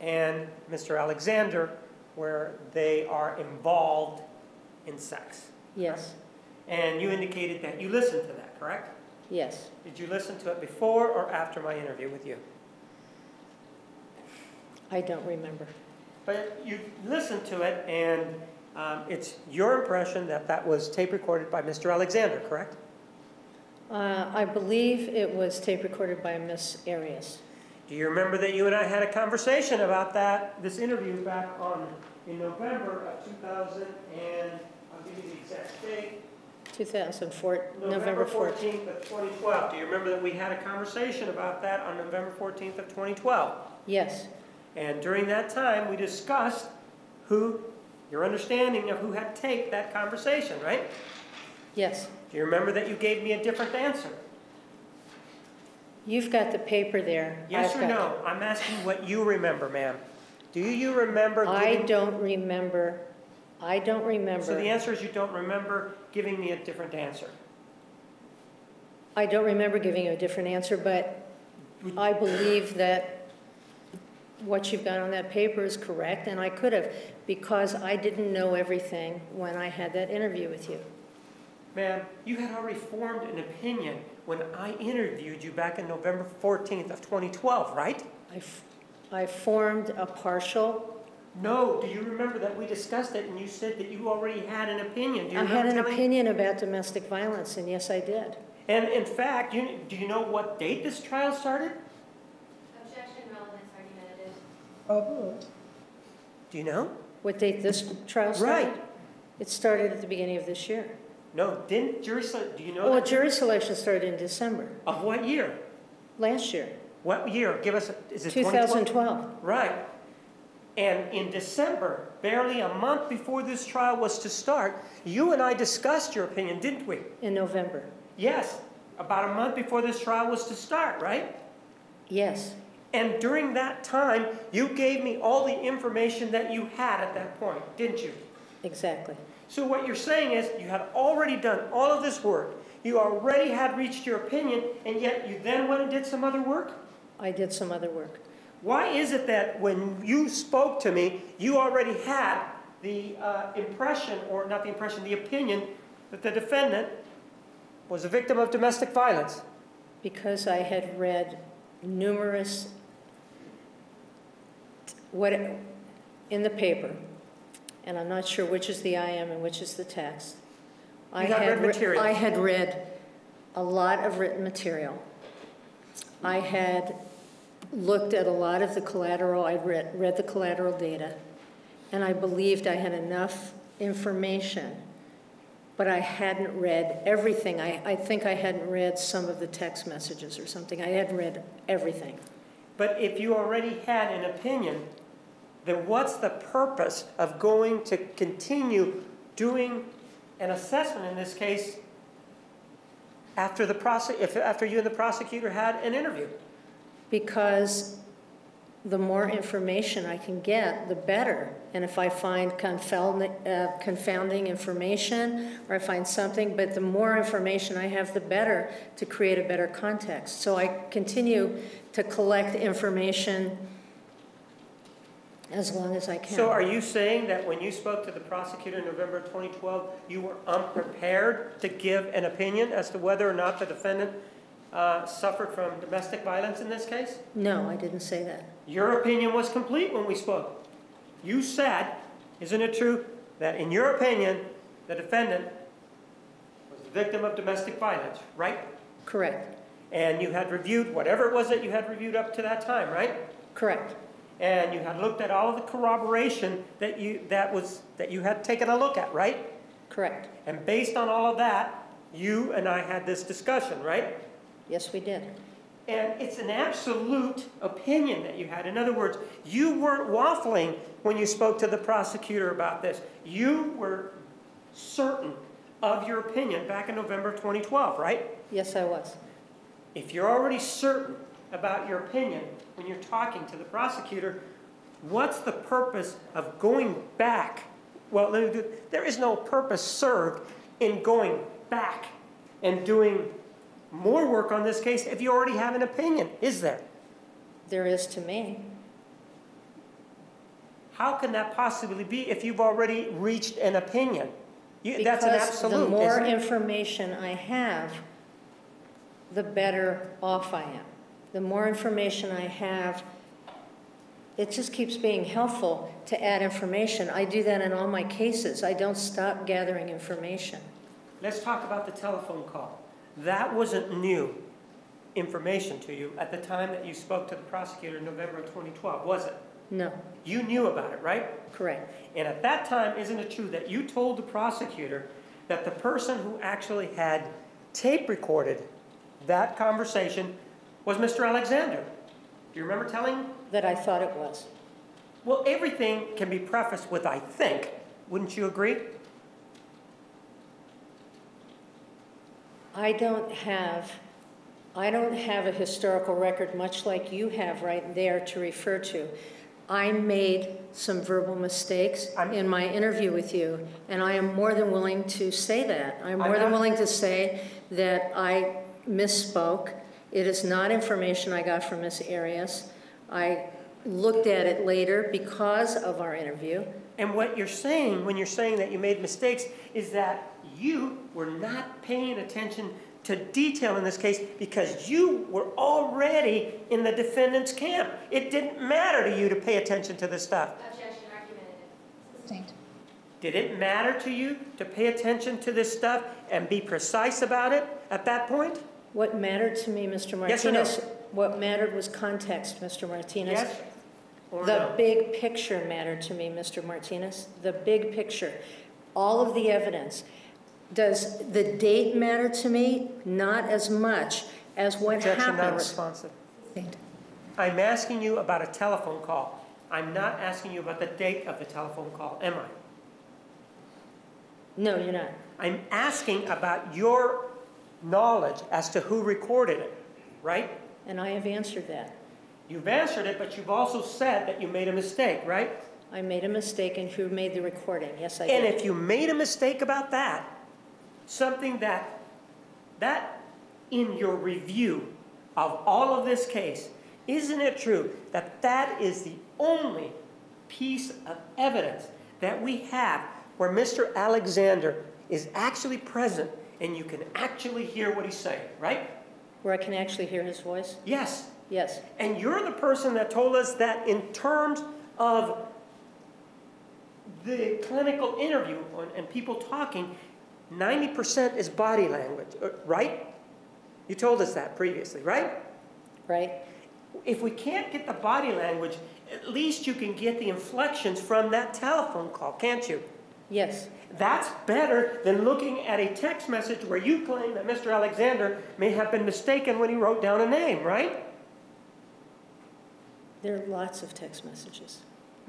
and Mr. Alexander, where they are involved in sex. Yes, And you indicated that you listened to that, correct? yes. Did you listen to it before or after my interview with you? I don't remember. But you listened to it, and um, it's your impression that that was tape recorded by Mr. Alexander, correct? Uh, I believe it was tape recorded by Miss Arias. Do you remember that you and I had a conversation about that, this interview back on, in November of 2000, and I'll give you the exact date, 2004, November November 4th. 14th of 2012. Do you remember that we had a conversation about that on November 14th of 2012? Yes, And during that time, we discussed who, your understanding of who had taped that conversation, right? yes. Do you remember that you gave me a different answer? You've got the paper there. Yes I've or got- no? I'm asking what you remember, ma'am. Do you remember I giving... don't remember, I don't remember. So the remember, answer is you don't remember giving me a different answer. I don't remember giving you a different answer, but I believe that what you've got on that paper is correct, and I could have, because I didn't know everything when I had that interview with you. Ma'am, you had already formed an opinion when I interviewed you back in November 14th of 2012, right? I f- I formed a partial, No, do you remember that we discussed it and you said that you already had an opinion? Do you I had an telling- opinion about domestic violence, and yes, I did. And in fact, you, do you know what date this trial started? Objection, relevance, argumentative. Overruled. Oh. Do you know? What date this trial started? Right. It started at the beginning of this year. No, didn't jury, sele- do you know? Well, that? jury selection started in December, Of what year? last year, What year? Give us, is it 2012? 2012. Right. And in December, barely a month before this trial was to start, you and I discussed your opinion, didn't we? In November, Yes, about a month before this trial was to start, right? yes. And during that time, you gave me all the information that you had at that point, didn't you? Exactly. So what you're saying is you had already done all of this work. You already had reached your opinion, and yet you then went and did some other work? I did some other work. Why is it that when you spoke to me, you already had the uh, impression, or not the impression, the opinion, that the defendant was a victim of domestic violence? Because I had read numerous, what, in the paper, and I'm not sure which is the IM and which is the text. I You had read re- material. I had read a lot of written material. I had looked at a lot of the collateral, I read, read the collateral data, and I believed I had enough information but I hadn't read everything. I, I think I hadn't read some of the text messages or something. I hadn't read everything. But if you already had an opinion, then what's the purpose of going to continue doing an assessment in this case after the prosec, if, after you and the prosecutor had an interview? Because the more information I can get, the better. And if I find confounding, uh, confounding information or I find something, but the more information I have, the better to create a better context. So I continue to collect information as long as I can. So are you saying that when you spoke to the prosecutor in November 2012, you were unprepared to give an opinion as to whether or not the defendant uh, suffered from domestic violence in this case? No, I didn't say that. Your opinion was complete when we spoke. You said, isn't it true, that in your opinion, the defendant was the victim of domestic violence, right? Correct. And you had reviewed whatever it was that you had reviewed up to that time, right? Correct. And you had looked at all of the corroboration that you, that was, that you had taken a look at, right? Correct. And based on all of that, you and I had this discussion, right? Yes, we did. And it's an absolute opinion that you had. In other words, you weren't waffling when you spoke to the prosecutor about this. You were certain of your opinion back in November 2012, right? Yes, I was. If you're already certain about your opinion when you're talking to the prosecutor, what's the purpose of going back? Well, let me do, there is no purpose served in going back and doing more work on this case if you already have an opinion, is there? There is to me. How can that possibly be if you've already reached an opinion? You, that's an absolute. the more information I have, the better off I am. The more information I have, it just keeps being helpful to add information. I do that in all my cases. I don't stop gathering information. Let's talk about the telephone call. That wasn't new information to you at the time that you spoke to the prosecutor in November of 2012, was it? No, You knew about it, right? correct. And at that time, isn't it true that you told the prosecutor that the person who actually had tape recorded that conversation was Mr. Alexander? Do you remember telling? That I thought it was. Well, everything can be prefaced with I think. Wouldn't you agree? I don't have, I don't have a historical record, much like you have right there to refer to. I made some verbal mistakes I'm- in my interview with you, and I am more than willing to say that. I'm I'm more than willing to say that I misspoke. It is not information I got from Ms. Arias. I looked at it later because of our interview. And what you're saying when you're saying that you made mistakes is that you were not paying attention to detail in this case because you were already in the defendant's camp. It didn't matter to you to pay attention to this stuff. Objection, argumentative. Sustained. Did it matter to you to pay attention to this stuff and be precise about it at that point? What mattered to me, Mr. Martinez, Yes or no? Martinez, what mattered was context, Mr. Martinez. Yes or The no? big picture mattered to me, Mr. Martinez, the big picture. All of the evidence. Does the date matter to me? Not as much as what Objection happens. responsive. I'm asking you about a telephone call. I'm not asking you about the date of the telephone call, am I? No, you're not. I'm asking about your knowledge as to who recorded it, right? And I have answered that. You've answered it, but you've also said that you made a mistake, right? I made a mistake and who made the recording? Yes, I did. And did. if you made a mistake about that, something that, that in your review of all of this case, isn't it true that that is the only piece of evidence that we have where Mr. Alexander is actually present and you can actually hear what he's saying, right? Where I can actually hear his voice? Yes. Yes. And you're the person that told us that in terms of the clinical interview and people talking, 90% is body language, uh, right? You told us that previously, right? Right? If we can't get the body language, at least you can get the inflections from that telephone call, can't you? Yes, That's better than looking at a text message where you claim that Mr. Alexander may have been mistaken when he wrote down a name, right? there are lots of text messages.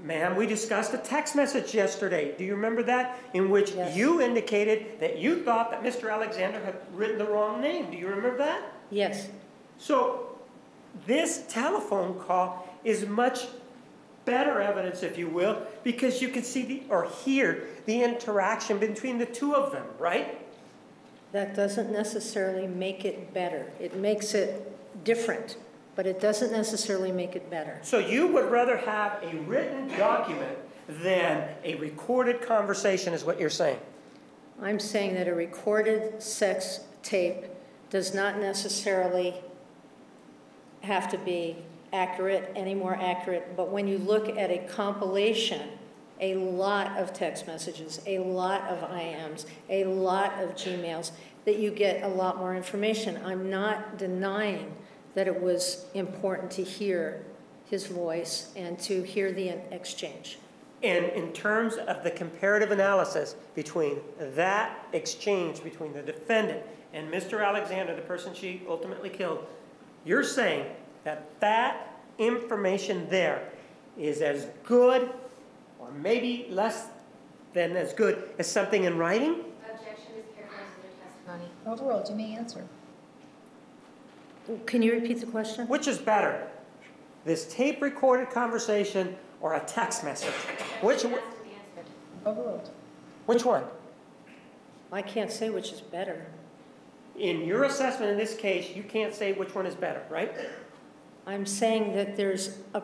Ma'am, we discussed a text message yesterday. Do you remember that? In which Yes. you indicated that you thought that Mr. Alexander had written the wrong name. Do you remember that? Yes, So this telephone call is much better evidence, if you will, because you can see the, or hear the interaction between the two of them, right? that doesn't necessarily make it better. It makes it different, but it doesn't necessarily make it better. So you would rather have a written document than a recorded conversation, is what you're saying? I'm saying that a recorded sex tape does not necessarily have to be accurate, any more accurate, but when you look at a compilation, a lot of text messages, a lot of IMs, a lot of Gmails, that you get a lot more information. I'm not denying that it was important to hear his voice and to hear the exchange. And in terms of the comparative analysis between that exchange between the defendant and Mr. Alexander, the person she ultimately killed, you're saying that that information there is as good or maybe less than as good as something in writing? Objection is characterized under testimony. Overruled, you may answer. Can you repeat the question? Which is better, this tape recorded conversation or a text message? Which, Has to be answered. Overruled. which one? I can't say which is better. In your assessment in this case, you can't say which one is better, right? I'm saying that there's a,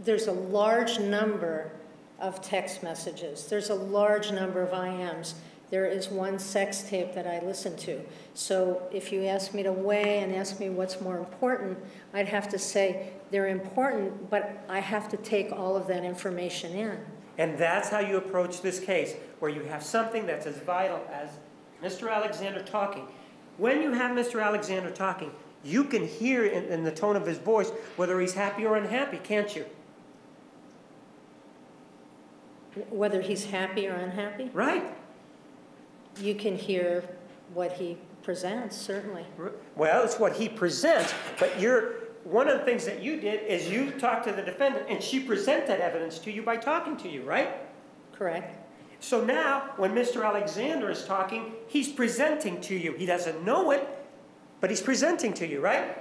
there's a large number of text messages. There's a large number of IMs. There is one sex tape that I listen to. So if you ask me to weigh and ask me what's more important, I'd have to say they're important, but I have to take all of that information in. And that's how you approach this case, where you have something that's as vital as Mr. Alexander talking. When you have Mr. Alexander talking, you can hear in, in the tone of his voice whether he's happy or unhappy, can't you? Whether he's happy or unhappy, Right? You can hear what he presents, certainly. Well, it's what he presents, but you're, one of the things that you did is you talked to the defendant and she presented evidence to you by talking to you, right? Correct? So now, when Mr. Alexander is talking, he's presenting to you. He doesn't know it, but he's presenting to you, right?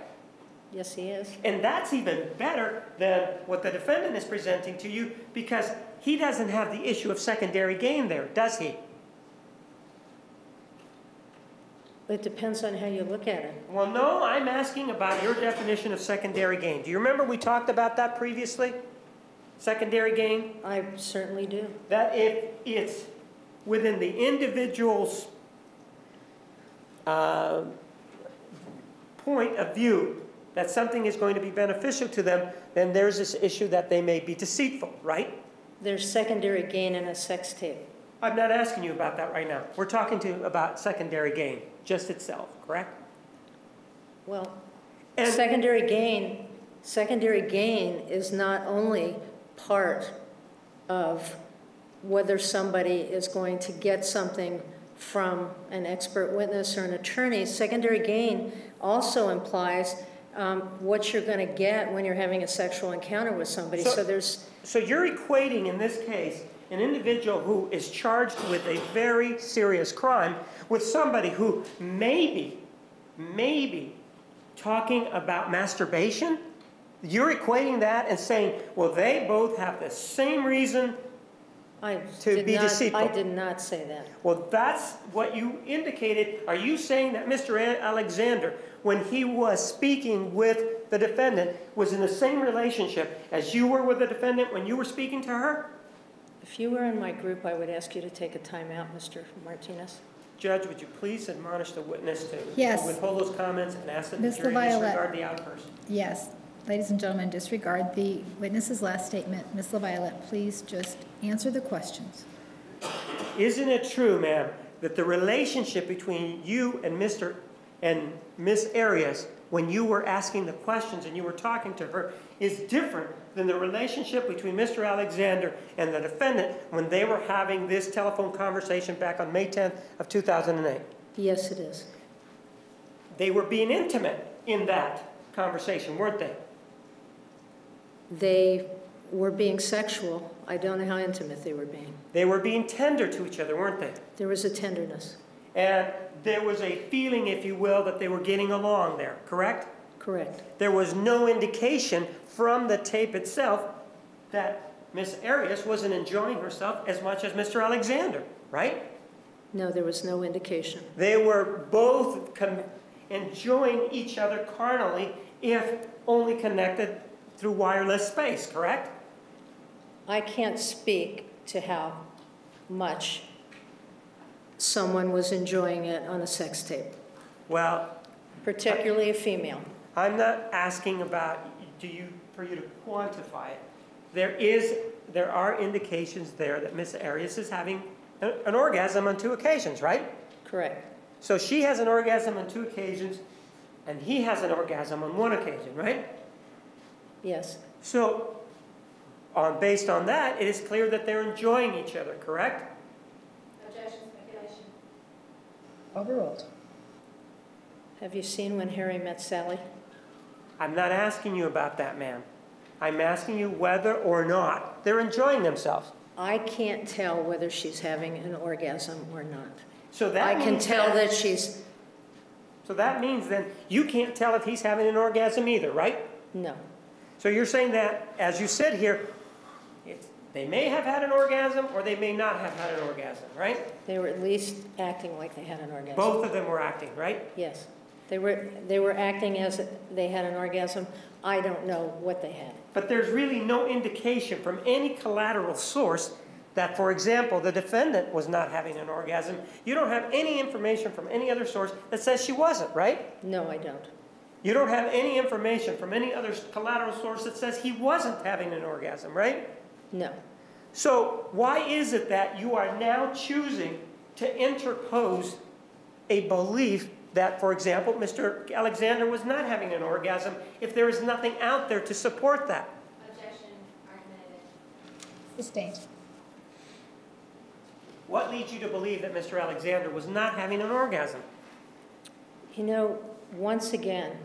Yes, he is. And that's even better than what the defendant is presenting to you because he doesn't have the issue of secondary gain there, does he? It depends on how you look at it. Well, no, I'm asking about your definition of secondary gain. Do you remember we talked about that previously? Secondary gain? I certainly do. That if it's within the individual's uh, point of view that something is going to be beneficial to them, then there's this issue that they may be deceitful, right? There's secondary gain in a sex tape. I'm not asking you about that right now. We're talking to about secondary gain, just itself, correct? Well, And- secondary gain, secondary gain is not only part of whether somebody is going to get something from an expert witness or an attorney. Secondary gain also implies um, what you're going to get when you're having a sexual encounter with somebody. So- So there's, So you're equating, in this case, an individual who is charged with a very serious crime with somebody who maybe, maybe talking about masturbation? You're equating that and saying, well, they both have the same reason. I To be not, deceitful. I did not say that. Well, that's what you indicated. Are you saying that Mr. Alexander, when he was speaking with the defendant, was in the same relationship as you were with the defendant when you were speaking to her? If you were in my group, I would ask you to take a timeout, Mr. Martinez. Judge, would you please admonish the witness to Yes. withhold those comments and ask that the Ms. jury LaViolette. disregard the outburst? Yes. Ladies and gentlemen, disregard the witness's last statement. Ms. LaViolette, please just answer the questions. Isn't it true, ma'am, that the relationship between you and Mr. and Miss Arias when you were asking the questions and you were talking to her is different than the relationship between Mr. Alexander and the defendant when they were having this telephone conversation back on May 10th of 2008. Yes, it is. They were being intimate in that conversation, weren't they? They were being sexual. I don't know how intimate they were being. They were being tender to each other, weren't they? There was a tenderness. And there was a feeling, if you will, that they were getting along there, correct? Correct. There was no indication from the tape itself that Miss Arias wasn't enjoying herself as much as Mr. Alexander, right? No, there was no indication. They were both com- enjoying each other carnally, if only connected through wireless space, correct? I can't speak to how much someone was enjoying it on a sex tape, Well, particularly a female. I'm not asking about, do you, for you to quantify it. There is, there are indications there that Miss Arias is having a- an orgasm on two occasions, right? Correct. So she has an orgasm on two occasions, and he has an orgasm on one occasion, right? Yes. So, on, based on that, it is clear that they're enjoying each other, correct? Objection, speculation. Overruled. Have you seen When Harry Met Sally? I'm not asking you about that, ma'am. I'm asking you whether or not they're enjoying themselves. I can't tell whether she's having an orgasm or not. So that I can tell that she's, So that means then you can't tell if he's having an orgasm either, right? no. So you're saying that, as you said here, they may have had an orgasm or they may not have had an orgasm, right? They were at least acting like they had an orgasm. Both of them were acting, right? Yes. They were, they were acting as they had an orgasm. I don't know what they had. But there's really no indication from any collateral source that, for example, the defendant was not having an orgasm. You don't have any information from any other source that says she wasn't, right? No, I don't. You don't have any information from any other collateral source that says he wasn't having an orgasm, right? No. So why is it that you are now choosing to interpose a belief that, for example, Mr. Alexander was not having an orgasm if there is nothing out there to support that? Objection, argumentative. Sustained. What leads you to believe that Mr. Alexander was not having an orgasm? You know, once again,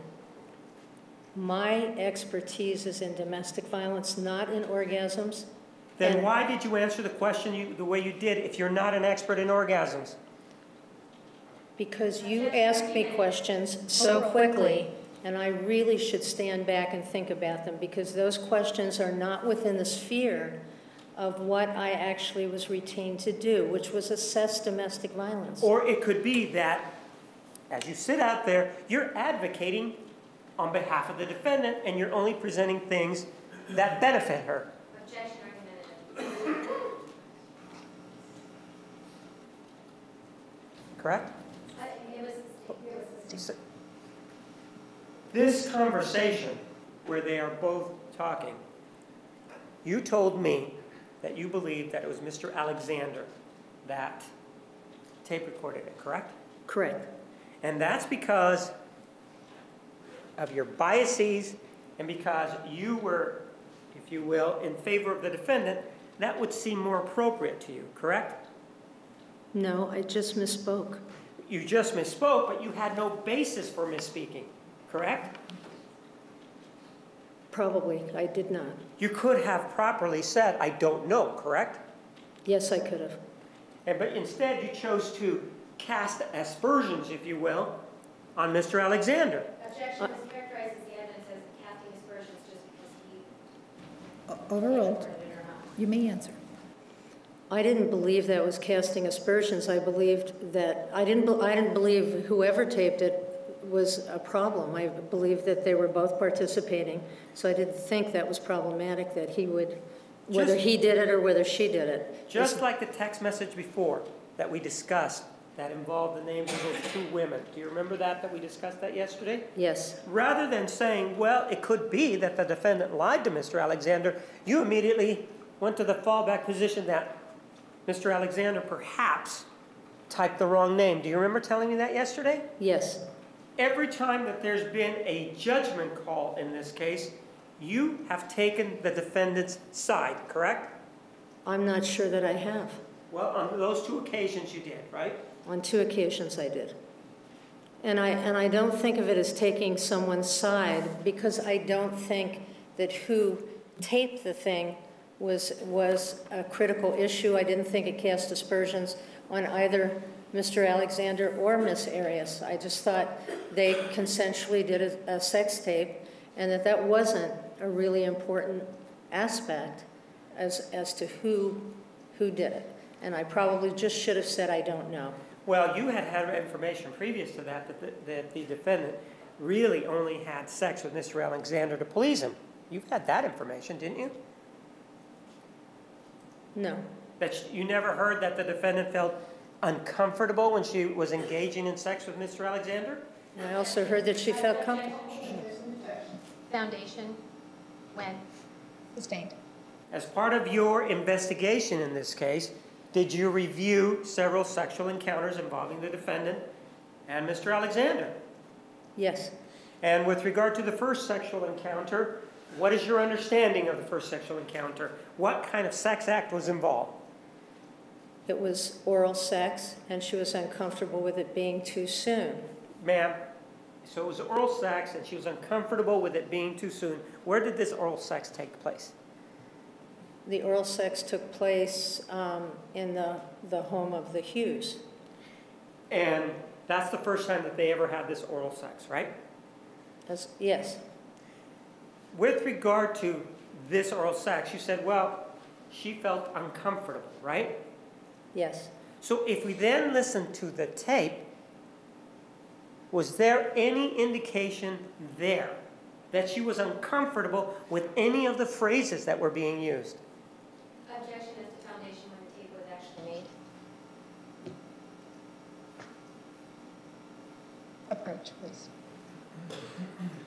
my expertise is in domestic violence, not in orgasms. Then And- why did you answer the question you, the way you did if you're not an expert in orgasms? Because you ask me questions so quickly, and I really should stand back and think about them, because those questions are not within the sphere of what I actually was retained to do, which was assess domestic violence. Or it could be that, as you sit out there, you're advocating on behalf of the defendant and you're only presenting things that benefit her. Objection. Correct? Uh, It was, it was a This conversation where they are both talking, you told me that you believed that it was Mr. Alexander that tape recorded it, correct? Correct. And that's because of your biases and because you were, if you will, in favor of the defendant, that would seem more appropriate to you, correct? No, I just misspoke. You just misspoke, but you had no basis for misspeaking, correct? Probably, I did not. You could have properly said, I don't know, correct? Yes, I could have. And, but instead, you chose to cast aspersions, if you will, on Mr. Alexander. Objection, this characterizes the evidence as casting aspersions just because he O- Overruled. recorded it or not. You may answer. I didn't believe that was casting aspersions. I believed that, I didn't, be- I didn't believe whoever taped it was a problem. I believed that they were both participating, so I didn't think that was problematic, that he would, whether Just- he did it or whether she did it. Just like the text message before that we discussed that involved the names of those two women. Do you remember that, that we discussed that yesterday? Yes, Rather than saying, well, it could be that the defendant lied to Mr. Alexander, you immediately went to the fallback position that Mr. Alexander perhaps typed the wrong name. Do you remember telling me that yesterday? yes. every time that there's been a judgment call in this case, you have taken the defendant's side, correct? I'm not sure that I have. Well, on those two occasions you did, right? On two occasions I did. And I, and I don't think of it as taking someone's side because I don't think that who taped the thing was, was a critical issue. I didn't think it cast aspersions on either Mr. Alexander or Miss Arias. I just thought they consensually did a, a sex tape and that that wasn't a really important aspect as, as to who, who did it. And I probably just should have said, I don't know. Well, you had had information previous to that, that the, that the defendant really only had sex with Mr. Alexander to please him. You've had that information, didn't you? No. That sh- you never heard that the defendant felt uncomfortable when she was engaging in sex with Mr. Alexander? I also heard that she felt comfortable. Foundation, when? Sustained. As part of your investigation in this case, did you review several sexual encounters involving the defendant and Mr. Alexander? Yes. And with regard to the first sexual encounter, what is your understanding of the first sexual encounter? What kind of sex act was involved? It was oral sex, and she was uncomfortable with it being too soon. Ma'am, so it was oral sex and she was uncomfortable with it being too soon. Where did this oral sex take place? The oral sex took place um, in the, the home of the Hughes. And that's the first time that they ever had this oral sex, right? As, yes, With regard to this oral sex, you said, well, she felt uncomfortable, right? yes. So if we then listen to the tape, was there any indication there that she was uncomfortable with any of the phrases that were being used? Objection as to foundation when the tape was actually made. Approach, please.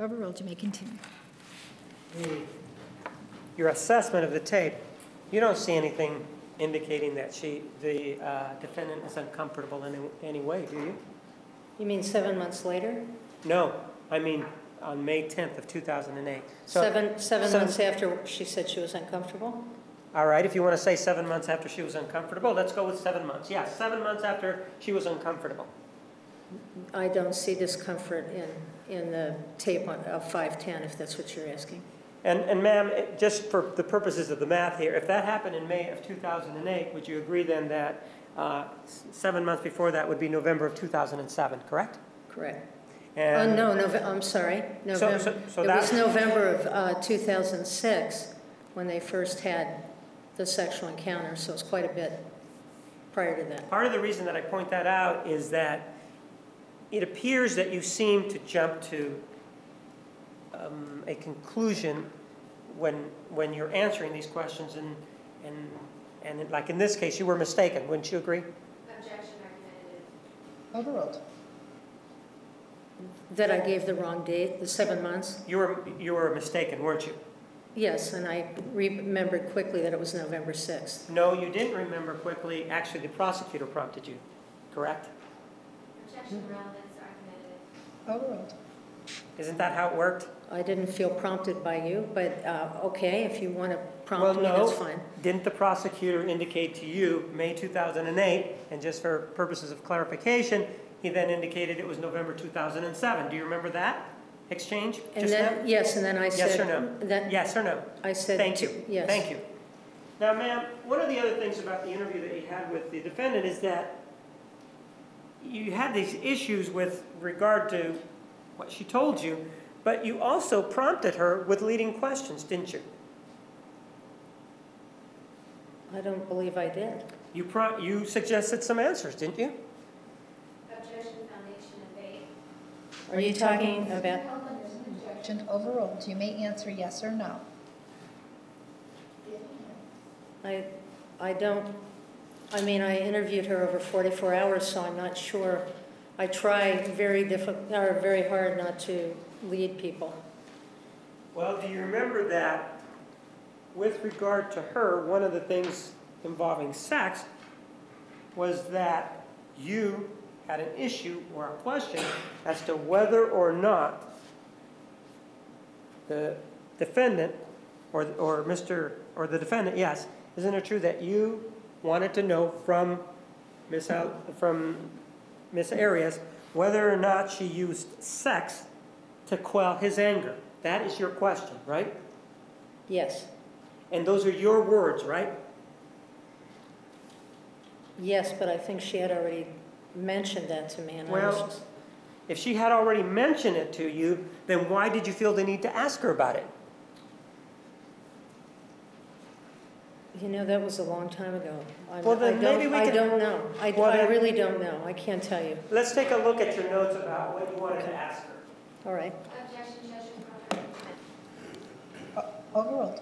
Overruled, you may continue. Your assessment of the tape, you don't see anything indicating that she, the uh, defendant is uncomfortable in any way, do you? You mean seven months later? No, I mean on May 10th of 2008. So- Seven, seven Seven- months after she said she was uncomfortable? All right, if you want to say seven months after she was uncomfortable, let's go with seven months. Yeah, seven months after she was uncomfortable. I don't see discomfort in, in the tape on- of 510, if that's what you're asking. And, and ma'am, just for the purposes of the math here, if that happened in May of 2008, would you agree then that uh, seven months before that would be November of 2007, correct? Correct. Oh, And- no, Nove, I'm sorry, November. so- so It was November of uh, 2006 when they first had the sexual encounter, so it's quite a bit prior to that. Part of the reason that I point that out is that it appears that you seem to jump to um, a conclusion when, when you're answering these questions, and, and, and like in this case, you were mistaken, wouldn't you agree? Objection argumentative. Overruled. That I gave the wrong date, the seven months? You were, you were mistaken, weren't you? Yes, and I remembered quickly that it was November 6th. No, you didn't remember quickly. Actually, the prosecutor prompted you, correct? Objection, relevance, argumentative. Overruled. Isn't that how it worked? I didn't feel prompted by you, but, uh, okay, if you want to Well, prompt me, no. that's fine. Didn't the prosecutor indicate to you, May 2008, and just for purposes of clarification, he then indicated it was November 2007. Do you remember that exchange And just now? then, yes, and then I said. Yes or no? Then Yes or no? I said. Thank you. Yes. Thank you. Now, ma'am, one of the other things about the interview that you had with the defendant is that you had these issues with regard to what she told you, but you also prompted her with leading questions, didn't you? I don't believe I did. You pro, you suggested some answers, didn't you? Objection, foundation, and bait. Are you talking about, Objection overruled. You may answer yes or no. I, I don't, I mean, I interviewed her over 44 hours, so I'm not sure. I try very diffi, or very hard not to lead people. Well, do you remember that with regard to her, one of the things involving sex was that you had an issue or a question as to whether or not the defendant or, or Mr., or the defendant, yes, isn't it true that you wanted to know from Miss Al, from Miss Arias whether or not she used sex to quell his anger? That is your question, right? Yes, And those are your words, right? yes, but I think she had already mentioned that to me, and Well- just, If she had already mentioned it to you, then why did you feel the need to ask her about it? You know, that was a long time ago. I'm- Well, then I don't- maybe we I can- don't know. I, Well, I then- really don't know. I can't tell you. Let's take a look at your notes about what you wanted to ask her. All right. Objection, judgment, proper uh, Overruled.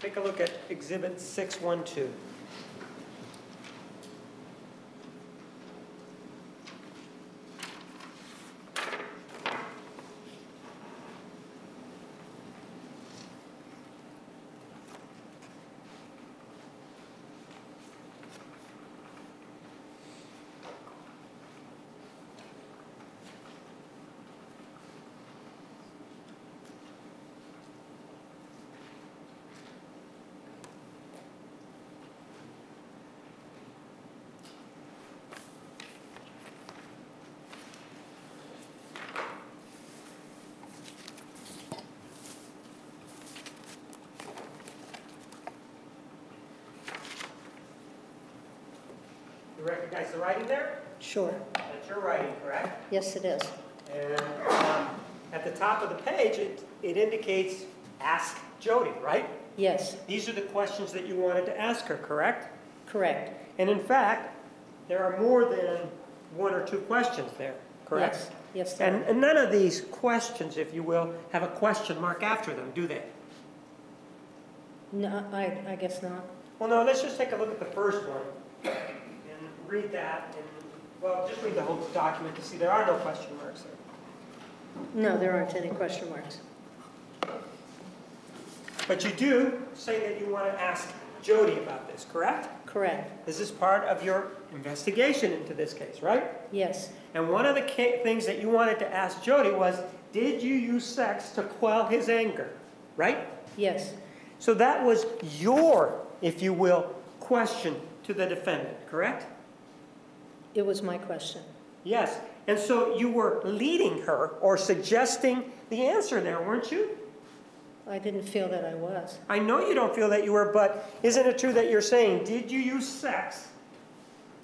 Take a look at Exhibit 612. Recognize the writing there? Sure. That's your writing, correct? Yes, it is. And um, at the top of the page, it, it indicates, ask Jodi, right? Yes, These are the questions that you wanted to ask her, correct? correct. And in fact, there are more than one or two questions there, correct? Yes, yes, And, and none of these questions, if you will, have a question mark after them, do they? No, I, I guess not. Well, no, let's just take a look at the first one read that. And, well, just read the whole document to see there are no question marks there. No, there aren't any question marks. But you do say that you want to ask Jodi about this, correct? Correct. This is part of your investigation into this case, right? Yes, And one of the things that you wanted to ask Jodi was, did you use sex to quell his anger, right? yes, So that was your, if you will, question to the defendant, correct? It was my question. Yes. And so you were leading her or suggesting the answer there, weren't you? I didn't feel that I was. I know you don't feel that you were, but isn't it true that you're saying, did you use sex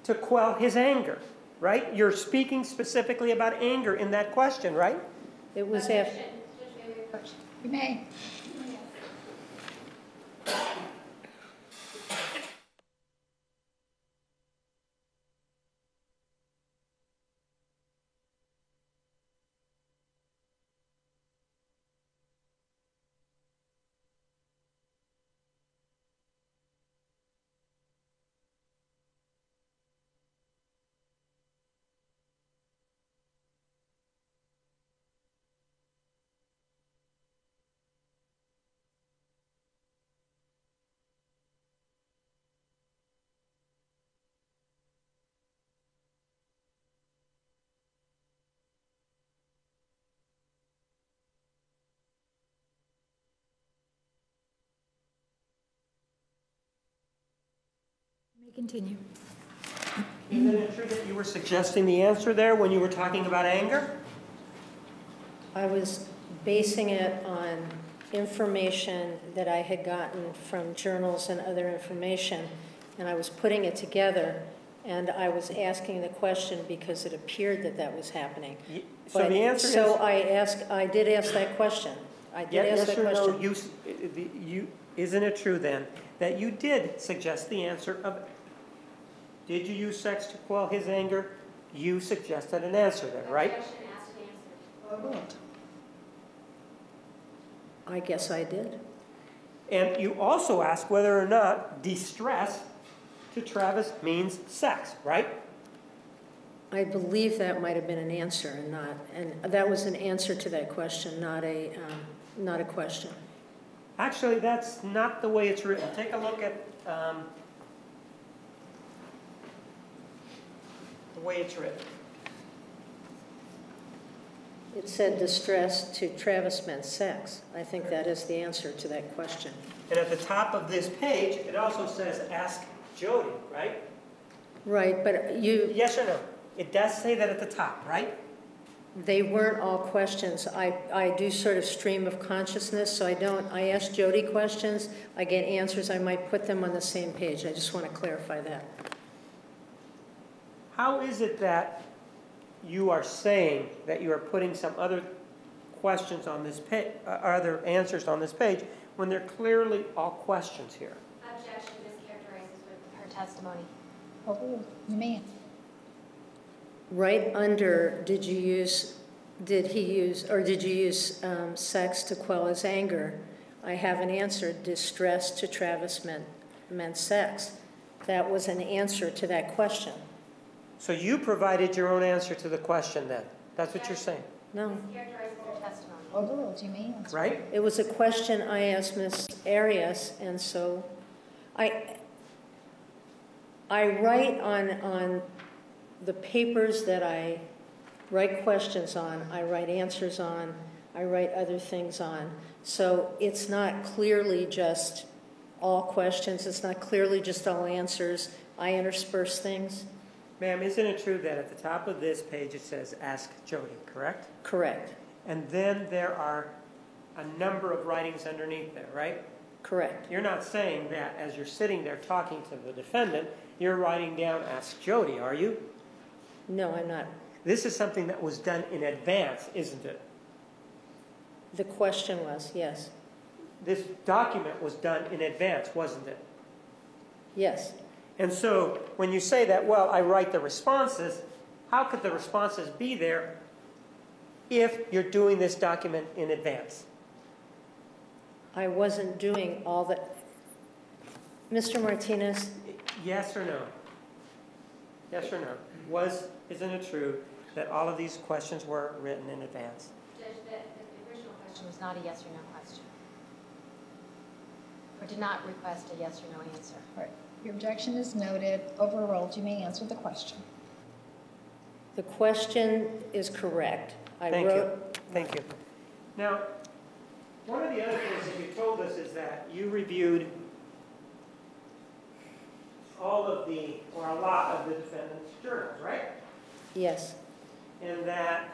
to quell his anger? Right? You're speaking specifically about anger in that question, right? It was after, Objection, You may. Continue. Isn't it true that you were suggesting the answer there when you were talking about anger? I was basing it on information that I had gotten from journals and other information, and I was putting it together, and I was asking the question because it appeared that that was happening. Y- So But- the answer is. So I asked, I did ask that question. I Yeah, did ask yes that or no, you, s- i- the- you, isn't it true then, that you did suggest the answer of, did you use sex to quell his anger? You suggested an answer there, right? Objection, asked and answered. I guess I did. And you also asked whether or not distress to Travis means sex, right? I believe that might have been an answer and not, and that was an answer to that question, not a, um, not a question. Actually, that's not the way it's written. Take a look at um, the way it's written. It said distress to Travis meant sex. I think that is the answer to that question. And at the top of this page, it also says, ask Jodi, right? Right, but you, Yes or no? It does say that at the top, right? they weren't all questions. I, I do sort of stream of consciousness, so I don't, I ask Jodi questions, I get answers, I might put them on the same page. I just want to clarify that. How is it that you are saying that you are putting some other questions on this page, other answers on this page, when they're clearly all questions here? Objection, mischaracterizes with Her testimony. Oh, You may answer. Right under, did you use, did he use, or did you use um, sex to quell his anger? I have an answer, distress to Travis meant, meant sex. That was an answer to that question. So you provided your own answer to the question then? That's what you're saying, No, mischaracterizes Her. Overruled. You may answer. right? it was a question I asked Ms. Arias, and so I, I write on, on the papers that I write questions on, I write answers on, I write other things on. So it's not clearly just all questions, it's not clearly just all answers. I intersperse things. Ma'am, isn't it true that at the top of this page it says, ask Jodi, correct? Correct, And then there are a number of writings underneath there, right? correct. You're not saying that as you're sitting there talking to the defendant, you're writing down, ask Jody, are you? No, I'm not. This is something that was done in advance, isn't it? The question was, yes, This document was done in advance, wasn't it? yes. And so when you say that, well, I write the responses, how could the responses be there if you're doing this document in advance? I wasn't doing all the, Mr. Martinez, Yes or no? Yes or no? Was, isn't it true that all of these questions were written in advance? Judge, the, the original Question question was not a yes or no question. Or did not request a yes or no answer. All right. Your objection is noted. Overruled. You may answer the question. the question is correct. I Thank you. Thank you. Now, one of the other things that you told us is that you reviewed all of the, or a lot of the defendant's journals, right? yes, And that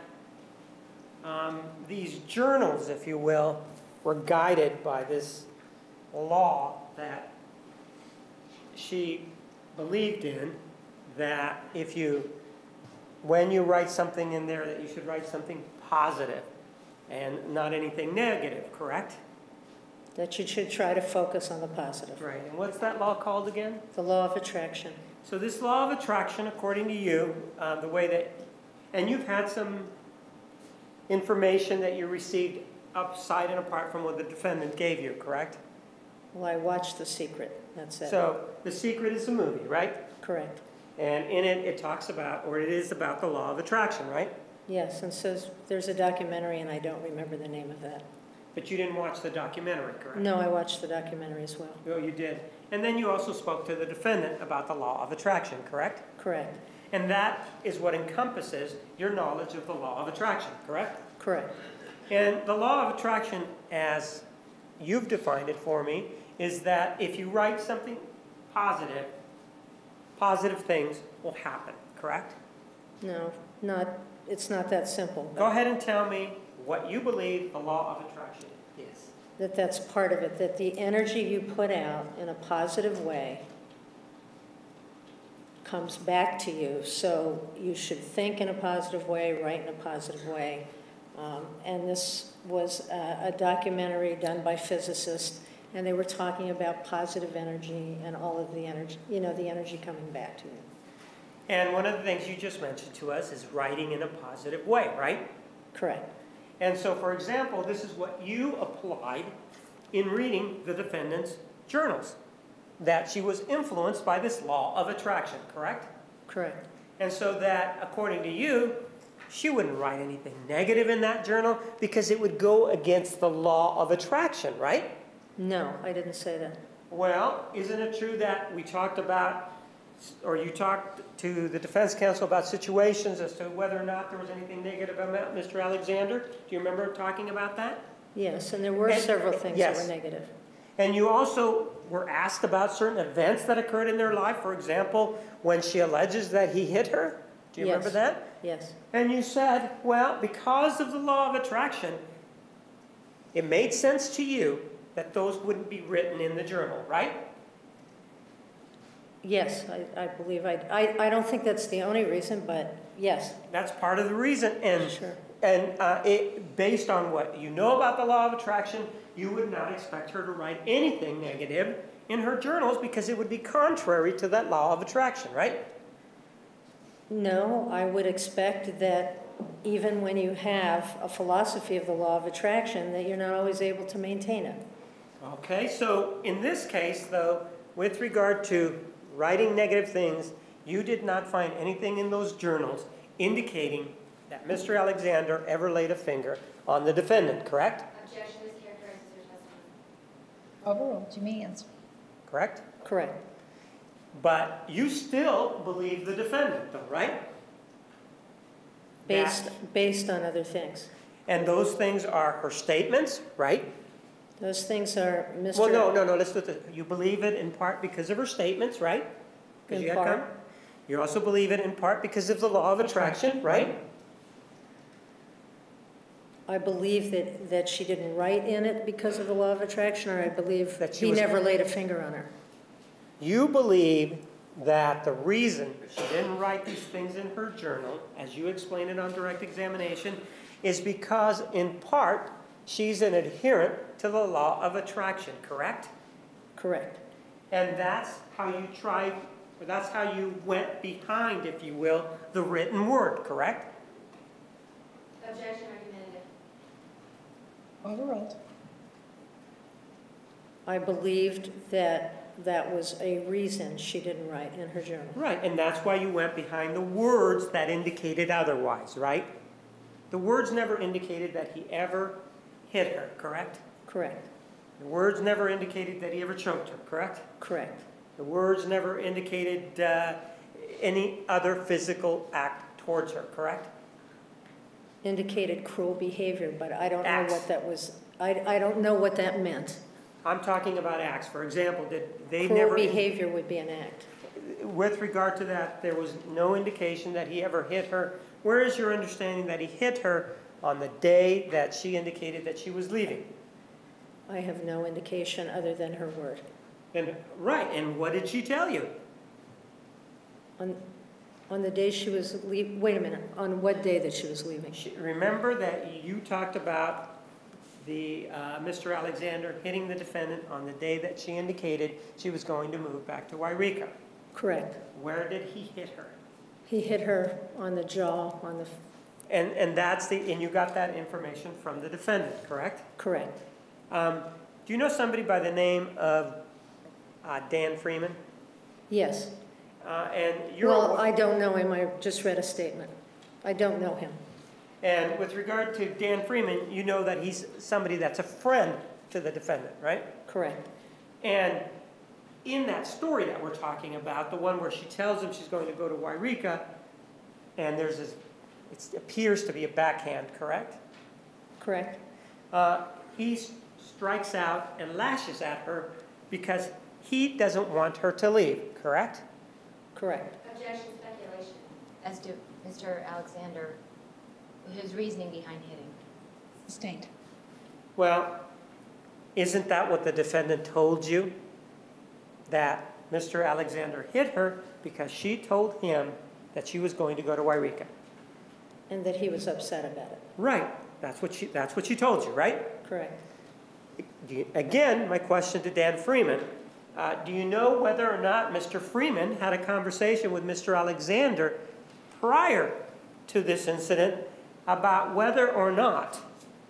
um, these journals, if you will, were guided by this law that she believed in, that if you, when you write something in there, that you should write something positive and not anything negative, correct? that you should try to focus on the positive. Right. And what's that law called again? The law of attraction. So this law of attraction, according to you, uh, the way that, and you've had some information that you received upside and apart from what the defendant gave you, correct? Well, I watched The Secret, that's it. So The Secret is a movie, right? Correct. And in it, it talks about, or it is about the law of attraction, right? Yes, and says, there's a documentary, and I don't remember the name of that. But you didn't watch the documentary, correct? No, I watched the documentary as well. Oh, you did. And then you also spoke to the defendant about the law of attraction, correct? Correct, And that is what encompasses your knowledge of the law of attraction, correct? correct. And the law of attraction, as you've defined it for me, is that if you write something positive, positive things will happen, correct? No, not, it's not that simple. Go ahead and tell me what you believe the law of attraction is. That that's part of it, that the energy you put out in a positive way comes back to you. So you should think in a positive way, write in a positive way. Um, and this was a, a documentary done by physicists, and they were talking about positive energy and all of the energy, you know, the energy coming back to you. And one of the things you just mentioned to us is writing in a positive way, right? Correct. And so, for example, this is what you applied in reading the defendant's journals, that she was influenced by this law of attraction, correct? Correct. And so that, according to you, she wouldn't write anything negative in that journal because it would go against the law of attraction, right? No, I didn't say that. Well, isn't it true that we talked about, or you talked to the defense counsel about situations as to whether or not there was anything negative about Mr. Alexander? Do you remember talking about that? Yes, and there were And- several things that yes. were negative. And you also were asked about certain events that occurred in their life. For example, when she alleges that he hit her. Do you remember Yes. that? Yes, And you said, well, because of the law of attraction, it made sense to you that those wouldn't be written in the journal, right? yes, I, I believe I, I, I don't think that's the only reason, but yes, That's part of the reason. And, Sure. and uh, it, based on what you know about the law of attraction, you would not expect her to write anything negative in her journals because it would be contrary to that law of attraction, right? No, I would expect that even when you have a philosophy of the law of attraction, that you're not always able to maintain it. Okay, so in this case, though, with regard to writing negative things, you did not find anything in those journals indicating that Mr. Alexander ever laid a finger on the defendant, correct? Objection is characterized as your testimony. Overruled, you may answer. Correct? Correct. But you still believe the defendant, though, right? Based, That- based on other things. And those things are her statements, right? Those things are Mr. Well, no, no, no, let's do it. You believe it in part because of her statements, right? 'Cause In you had part. com- You also believe it in part because of the law of attraction, right? I believe that, that she didn't write in it because of the law of attraction, or I believe That she he was- never laid a finger on her. You believe that the reason she didn't write these things in her journal, as you explained it on direct examination, is because in part, she's an adherent to the law of attraction, correct? Correct. And that's how you tried, or that's how you went behind, if you will, the written word, correct? Objection argumentative. Overruled. I believed that that was a reason she didn't write in her journal. Right, and that's why you went behind the words that indicated otherwise, right? The words never indicated that he ever hit her, correct? Correct, The words never indicated that he ever choked her, correct? correct. The words never indicated uh, any other physical act towards her, correct? Indicated cruel behavior, but I don't know what that was, I, I don't know what that meant. I'm talking about acts. For example, did they Cruel never... behavior would be an act. With regard to that, there was no indication that he ever hit her. Where is your understanding that he hit her on the day that she indicated that she was leaving? I have no indication other than her word. And, right, and what did she tell you? On, on the day she was leave, wait a minute, on what day that she was leaving? She- Remember that you talked about the, uh, Mr. Alexander hitting the defendant on the day that she indicated she was going to move back to Yreka. Correct. Where did he hit her? He hit her on the jaw, on the, And, and that's the, and you got that information from the defendant, correct? correct. Um, Do you know somebody by the name of uh, Dan Freeman? Yes. Uh, And you're, Well, I don't know him, I just read a statement. I don't know him. and with regard to Dan Freeman, you know that he's somebody that's a friend to the defendant, right? Correct. And in that story that we're talking about, the one where she tells him she's going to go to Yreka, and there's this, it appears to be a backhand, correct? Correct. Uh, He s- strikes out and lashes at her because he doesn't want her to leave, correct? Correct. Objection, speculation. As to Mr. Alexander, his reasoning behind hitting. Sustained. Well, isn't that what the defendant told you? That Mr. Alexander hit her because she told him that she was going to go to Yreka. And that he was upset about it. Right, that's what she, that's what she told you, right? Correct. You- Again, my question to Dan Freeman, uh, do you know whether or not Mr. Freeman had a conversation with Mr. Alexander prior to this incident about whether or not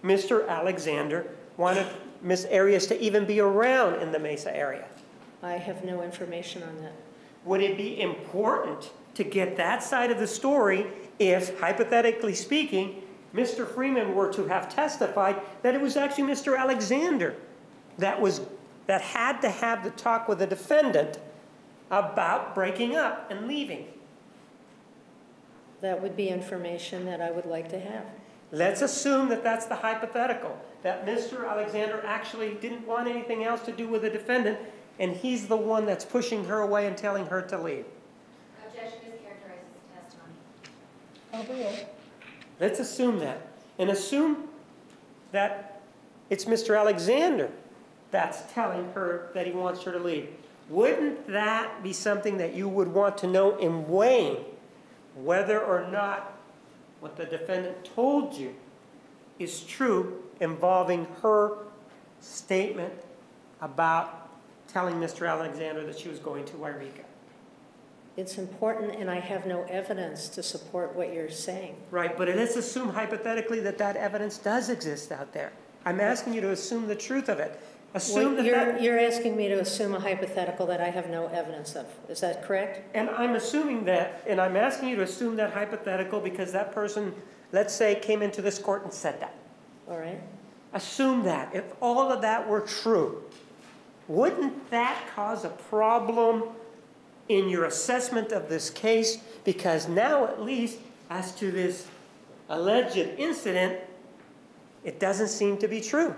Mr. Alexander wanted Miss Arias to even be around in the Mesa area? I have no information on that. Would it be important to get that side of the story if, hypothetically speaking, Mr. Freeman were to have testified that it was actually Mr. Alexander that was, that had to have the talk with the defendant about breaking up and leaving? That would be information that I would like to have. Let's assume that that's the hypothetical, that Mr. Alexander actually didn't want anything else to do with the defendant, and he's the one that's pushing her away and telling her to leave. Objection is characterized as testimony. Oh, Overruled. Let's assume that. And assume that it's Mr. Alexander that's telling her that he wants her to leave. Wouldn't that be something that you would want to know in weighing whether or not what the defendant told you is true involving her statement about telling Mr. Alexander that she was going to Yreka? It's important, and I have no evidence to support what you're saying. Right, but let's assume hypothetically that that evidence does exist out there. I'm asking you to assume the truth of it. Assume Well, You're, that, you're asking me to assume a hypothetical that I have no evidence of. Is that correct? and I'm assuming that, and I'm asking you to assume that hypothetical because that person, let's say, came into this court and said that. All right? Assume that. If all of that were true, wouldn't that cause a problem in your assessment of this case? Because now, at least, as to this alleged incident, it doesn't seem to be true.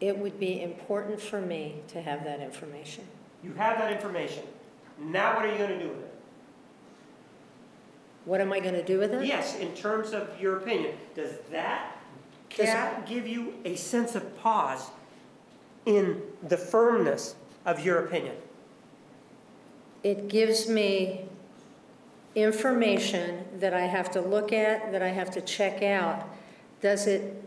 It would be important for me to have that information. You have that information. Now what are you going to do with it? What am I going to do with it? Yes, in terms of your opinion, does that Does- give you a sense of pause in the firmness of your opinion? It gives me information that I have to look at, that I have to check out. Does it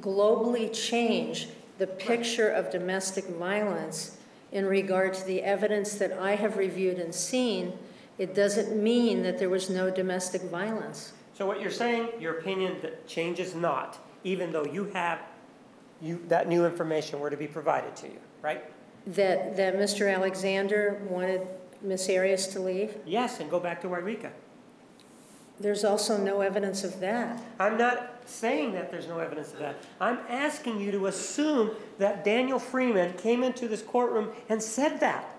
globally change the picture of domestic violence in regard to the evidence that I have reviewed and seen? It doesn't mean that there was no domestic violence. So what you're saying, your opinion that changes not, even though you have, you, that new information were to be provided to you, right? That, that Mr. Alexander wanted Miss Arias to leave? Yes, and go back to Yreka. There's also no evidence of that. I'm not saying that there's no evidence of that. I'm asking you to assume that Daniel Freeman came into this courtroom and said that,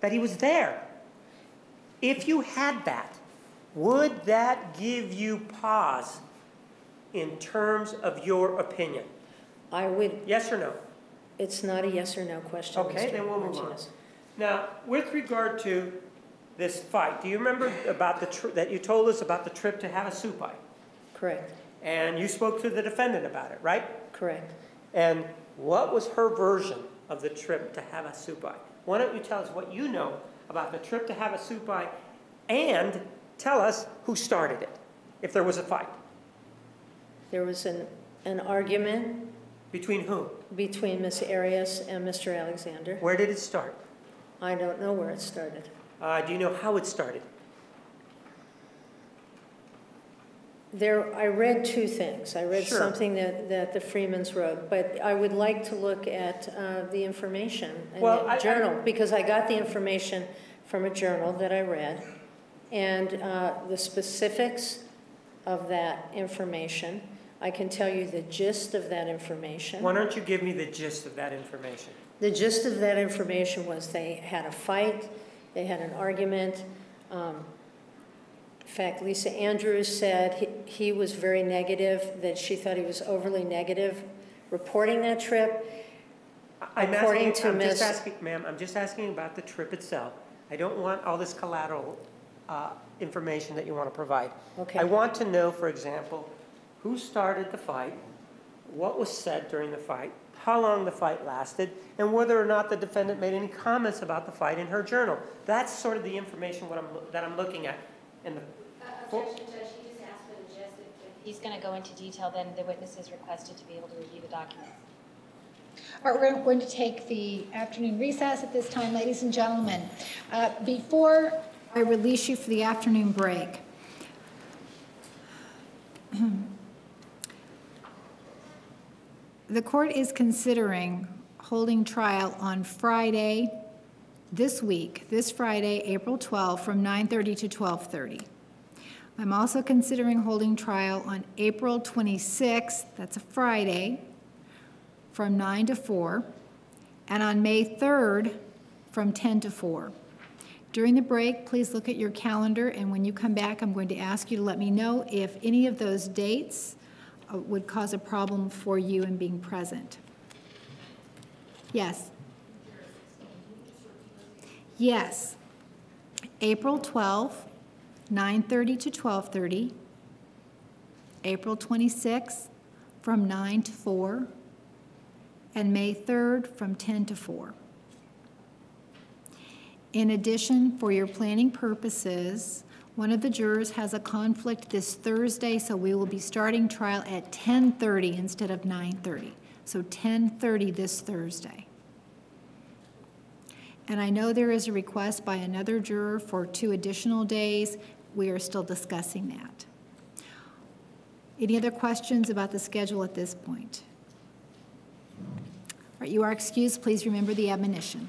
that he was there. If you had that, would that give you pause in terms of your opinion? I would, Yes or no? it's not a yes or no question, Okay, then we'll move on. Martinez. Now, with regard to this fight, do you remember about the, tri- that you told us about the trip to Havasupai? Correct, And you spoke to the defendant about it, right? correct. And what was her version of the trip to Havasupai? Why don't you tell us what you know about the trip to Havasupai and tell us who started it, if there was a fight? There was an, an argument Between whom? between Miss Arias and Mr. Alexander. Where did it start? I don't know where it started. Uh, do you know how it started? There, I read two things. I read Sure. something that, that the Freemans wrote, but I would like to look at uh, the information in Well, I- I- the journal, because I got the information from a journal that I read, and uh, the specifics of that information. I can tell you the gist of that information. Why don't you give me the gist of that information? The gist of that information was they had a fight, they had an argument. Um, in fact, Lisa Andrews said he, he was very negative, that she thought he was overly negative reporting that trip. I'm according asking, to I'm just asking, ma'am, I'm just asking about the trip itself. I don't want all this collateral uh, information that you want to provide. Okay. I want to know, for example, who started the fight, what was said during the fight, how long the fight lasted, and whether or not the defendant made any comments about the fight in her journal. That's sort of the information what I'm, that I'm looking at in the Objection, Judge, he just asked for the gist. If- if He's going to go into detail, then the witness is requested to be able to review the documents. All right, we're going to take the afternoon recess at this time, ladies and gentlemen. Uh, Before I release you for the afternoon break, the court is considering holding trial on Friday, this week, this Friday, April 12, from 9:30 to 12:30. I'm also considering holding trial on April 26th, that's a Friday, from 9 to 4, and on May 3rd, from 10 to 4. During the break, please look at your calendar, and when you come back, I'm going to ask you to let me know if any of those dates uh, would cause a problem for you in being present. Yes? Yes. April 12, 9:30 to 12:30. April 26, from 9 to 4 and May 3rd from 10 to 4. In addition, for your planning purposes, one of the jurors has a conflict this Thursday, so we will be starting trial at 10:30 instead of 9:30. So 10:30 this Thursday. And I know there is a request by another juror for two additional days. We are still discussing that. Any other questions about the schedule at this point? All right, you are excused. Please remember the admonition.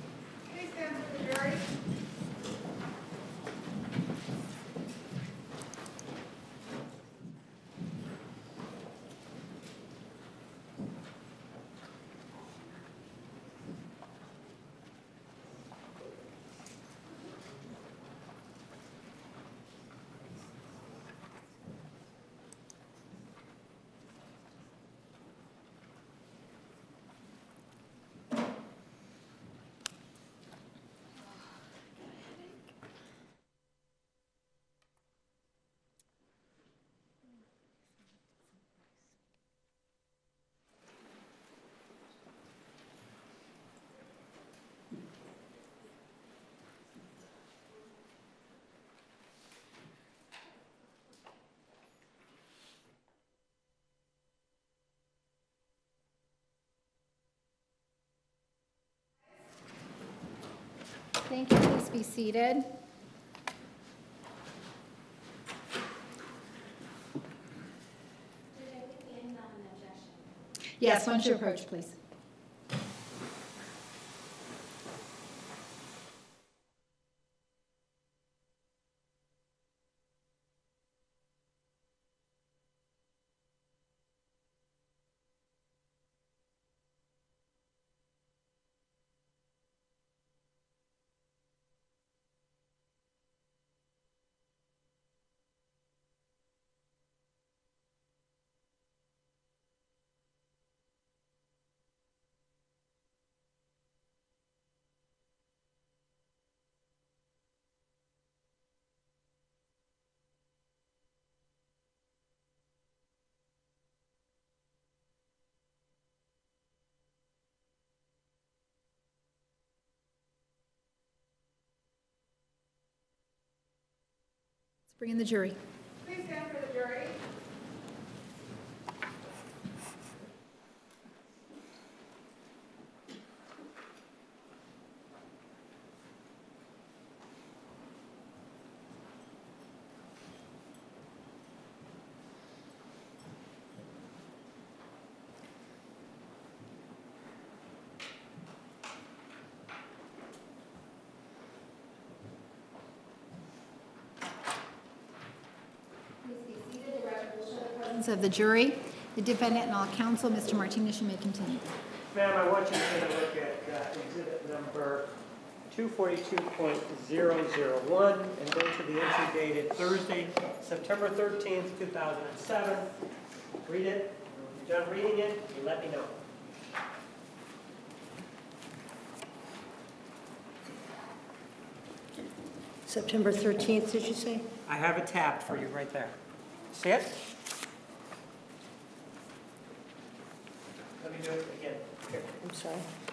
Thank you. Please be seated. Yes, why don't you approach, please? Bring in the jury. presence of the jury, the defendant and all counsel. Mr. Martinez, you may continue. Ma'am, I want you to look at uh, exhibit number 242.001 and go to the entry dated Thursday, September 13th, 2007. Read it. When you're done reading it, you let me know. September 13th, did you say? I have it tapped for you right there. See it? Again. I'm sorry.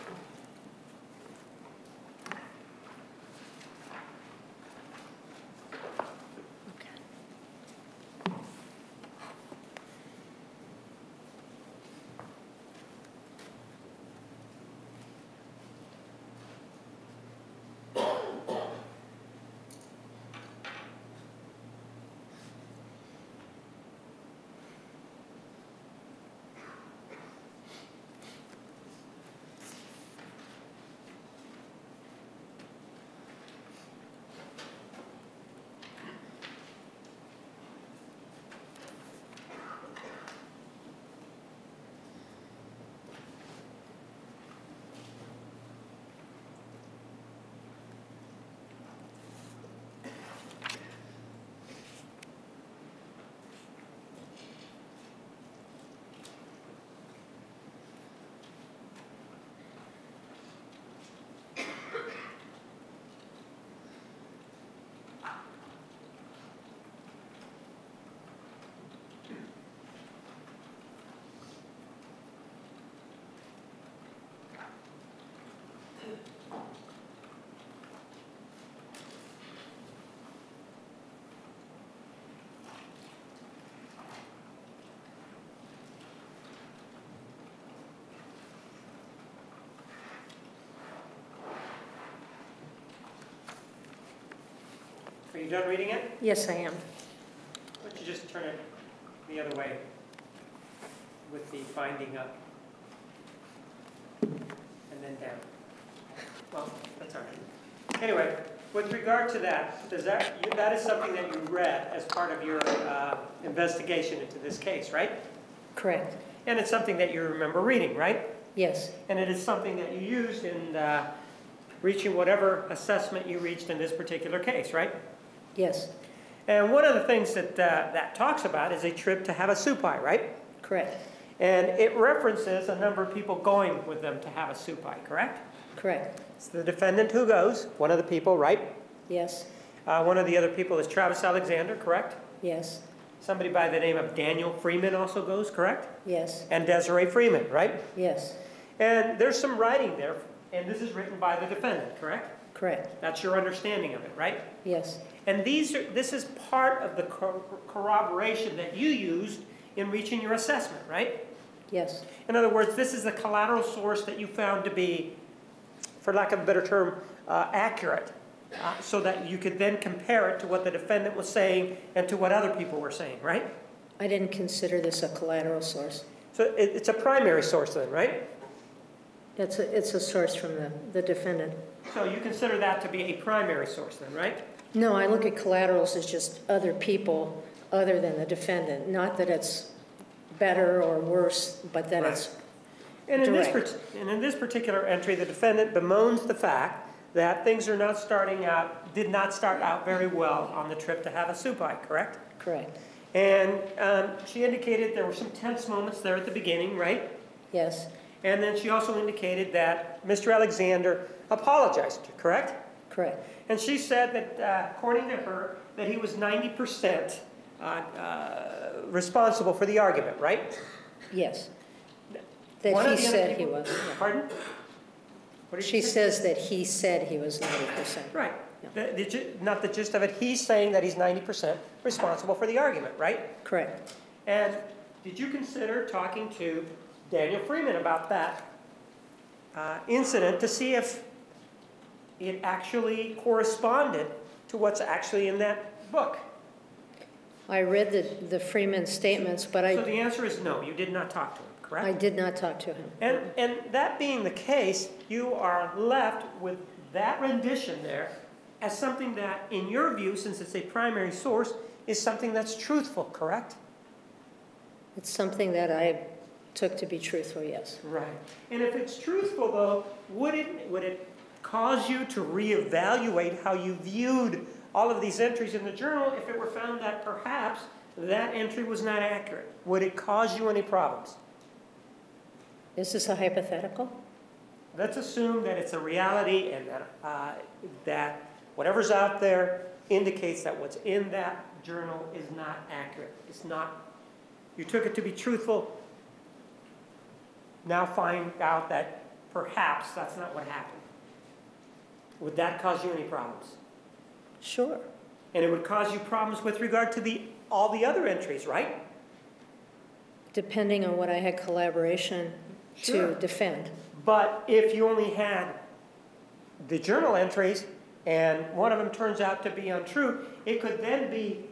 You done reading it? Yes, I am. Why don't you just turn it the other way with the binding up and then down. Well, that's all right. Anyway, with regard to that, does that, you- that is something that you read as part of your uh, investigation into this case, right? Correct. And it's something that you remember reading, right? Yes, And it is something that you used in uh, reaching whatever assessment you reached in this particular case, right? Yes, And one of the things that uh, that talks about is a trip to Havasupai, right? correct, And it references a number of people going with them to Havasupai, correct? correct. It's the defendant who goes, one of the people, right? Yes, Uh, One of the other people is Travis Alexander, correct? yes, Somebody by the name of Daniel Freeman also goes, correct? yes, And Desiree Freeman, right? yes, And there's some writing there, and this is written by the defendant, correct? correct, That's your understanding of it, right? yes, And these are, this is part of the corroboration that you used in reaching your assessment, right? yes, In other words, this is the collateral source that you found to be, for lack of a better term, uh, accurate, uh, so that you could then compare it to what the defendant was saying and to what other people were saying, right? I didn't consider this a collateral source. So it, it's a primary source then, right? It's a, it's a source from the, the defendant. So you consider that to be a primary source then, right? No, I look at collaterals as just other people other than the defendant, not that it's better or worse, but that it's, And in this, and in this particular entry, the defendant bemoans the fact that things are not starting out, did not start out very well on the trip to Havasupai, correct? correct, And um, she indicated there were some tense moments there at the beginning, right? yes, And then she also indicated that Mr. Alexander apologized, correct? Correct, And she said that, uh, according to her, that he was 90% uh, uh, responsible for the argument, right? yes. That of he said he was. yeah. Pardon? She say? says that he said he was 90%. Right. Yeah. The- the Not the gist of it, he's saying that he's 90% responsible for the argument, right? Correct, And did you consider talking to Daniel Freeman about that uh, incident to see if it actually corresponded to what's actually in that book? I read the, the Freeman statements, but I. So the answer is no, you did not talk to him, correct? I did not talk to him. And, and that being the case, you are left with that rendition there as something that, in your view, since it's a primary source, is something that's truthful, correct? It's something that I took to be truthful, yes. Right. And if it's truthful, though, would it, would it cause you to reevaluate how you viewed all of these entries in the journal if it were found that perhaps that entry was not accurate? Would it cause you any problems? This is this a hypothetical? Let's assume that it's a reality and that, uh, that whatever's out there indicates that what's in that journal is not accurate. It's not, you took it to be truthful. Now find out that perhaps that's not what happened. Would that cause you any problems? Sure. And it would cause you problems with regard to the, all the other entries, right? Depending on what I had collaboration Sure. to defend. But if you only had the journal entries and one of them turns out to be untrue, it could then be,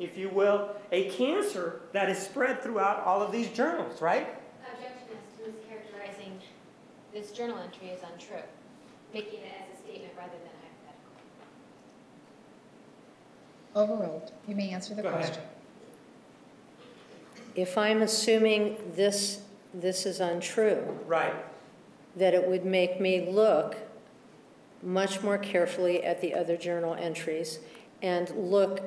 if you will, a cancer that is spread throughout all of these journals, right? Objection is to mischaracterizing this journal entry as untrue, making it as a statement rather than hypothetical. Overruled. You may answer the Go ahead. question. If I'm assuming this, this is untrue, Right. that it would make me look much more carefully at the other journal entries and look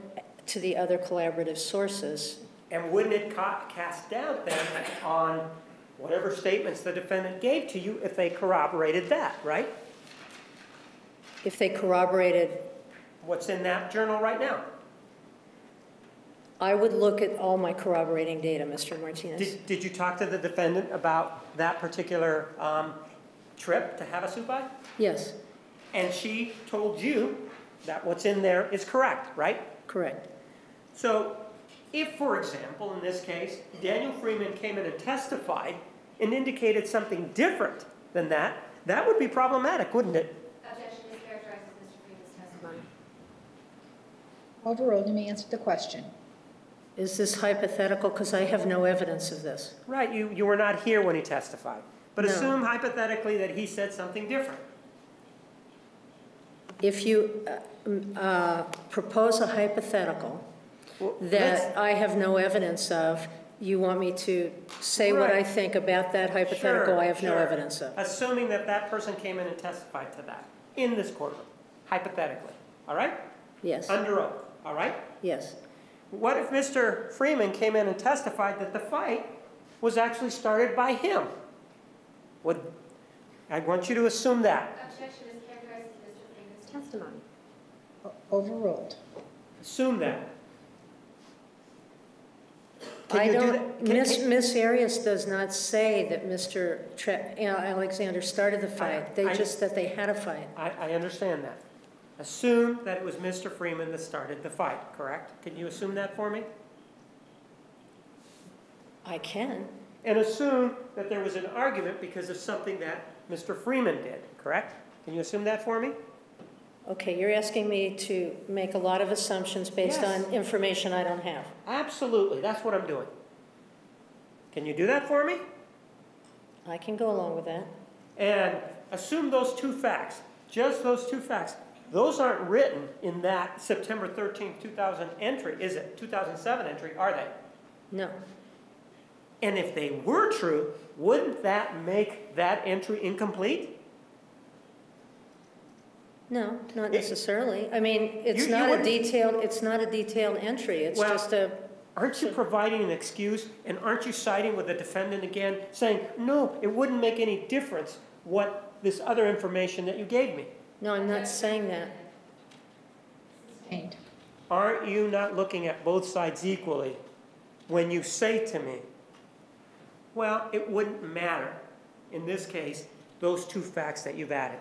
to the other collaborative sources. And wouldn't it ca- cast doubt then on whatever statements the defendant gave to you if they corroborated that, right? If they corroborated, What's in that journal right now? I would look at all my corroborating data, Mr. Martinez. Did, did you talk to the defendant about that particular um, trip to Havasupai? Yes, And she told you that what's in there is correct, right? correct. So if, for example, in this case, Daniel Freeman came in and testified and indicated something different than that, that would be problematic, wouldn't it? Objection mischaracterizes Mr. Freeman's testimony. Overruled. You may answer the question. Is this hypothetical? Because I have no evidence of this. Right, you, you were not here when he testified. But No. assume hypothetically that he said something different. If you uh, uh, propose a hypothetical Well, that I have no evidence of, you want me to say what I think about that hypothetical Sure, I have no evidence of? Assuming that that person came in and testified to that in this courtroom, hypothetically, all right? Yes, Under oath, all right? yes. What if Mr. Freeman came in and testified that the fight was actually started by him? Would, I want you to assume that. Objection mischaracterizes Mr. Freeman's testimony. Overruled. Assume that. Can I you do don't, that? Miss, can- Miss Arias does not say that Mr. Tre- Alexander started the fight. They I- just, that they had a fight. I, I understand that. Assume that it was Mr. Freeman that started the fight, correct? Can you assume that for me? I can. And assume that there was an argument because of something that Mr. Freeman did, correct? Can you assume that for me? Okay, you're asking me to make a lot of assumptions based Yes. on information I don't have. Absolutely, that's what I'm doing. Can you do that for me? I can go along with that. And assume those two facts, just those two facts. Those aren't written in that September 13th, 2000 entry, is it? 2007 entry, are they? No. And if they were true, wouldn't that make that entry incomplete? No, not necessarily. I mean, it's You- you not a detailed, it's not a detailed entry. It's Well- just a, Aren't you providing an excuse and aren't you siding with the defendant again, saying, no, it wouldn't make any difference what this other information that you gave me? No, I'm not saying that. Sustained. Aren't you not looking at both sides equally when you say to me, well, it wouldn't matter, in this case, those two facts that you've added?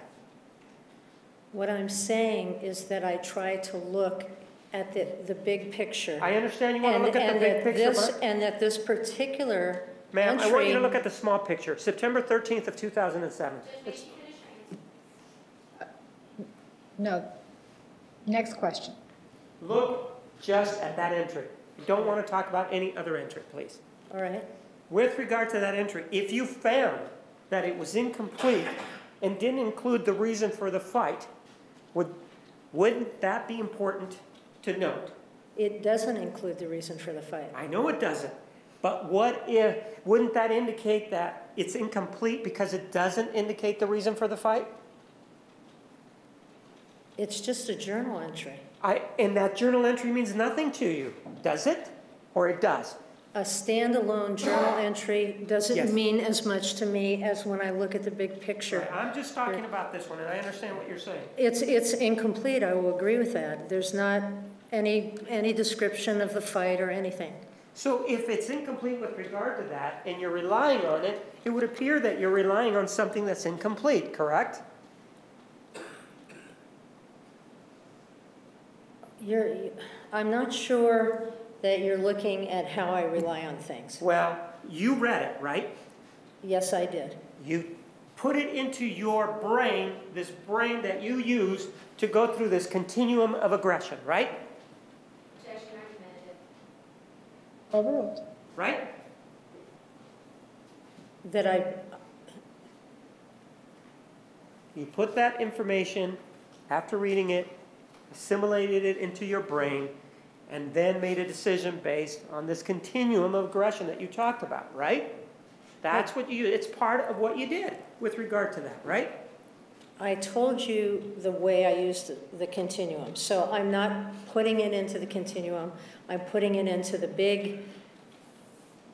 What I'm saying is that I try to look at the, the big picture. I understand you want to look at the big that picture, this, but, and that this particular ma'am, I want you to look at the small picture, September 13th of 2007. Judge, It's- she finish? No. Next question. Look just at that entry. Don't want to talk about any other entry, please. All right, With regard to that entry, if you found that it was incomplete and didn't include the reason for the fight, would, wouldn't that be important to note? it doesn't include the reason for the fight. I know it doesn't, but what if, wouldn't that indicate that it's incomplete because it doesn't indicate the reason for the fight? It's just a journal entry. I, and that journal entry means nothing to you, does it? Or it does? a standalone journal entry doesn't mean as much to me as when I look at the big picture. Right, I'm just talking about this one, and I understand what you're saying. It's, it's incomplete, I will agree with that. There's not any, any description of the fight or anything. So if it's incomplete with regard to that, and you're relying on it, it would appear that you're relying on something that's incomplete, correct? You're, I'm not sure that you're looking at how I rely on things. Well, you read it, right? Yes, I did. You put it into your brain, this brain that you use to go through this continuum of aggression, right? Objection argumentative. Overruled. Right? That I, You put that information, after reading it, assimilated it into your brain, and then made a decision based on this continuum of aggression that you talked about, right? That's what you, it's part of what you did with regard to that, right? I told you the way I used the continuum. So I'm not putting it into the continuum, I'm putting it into the big,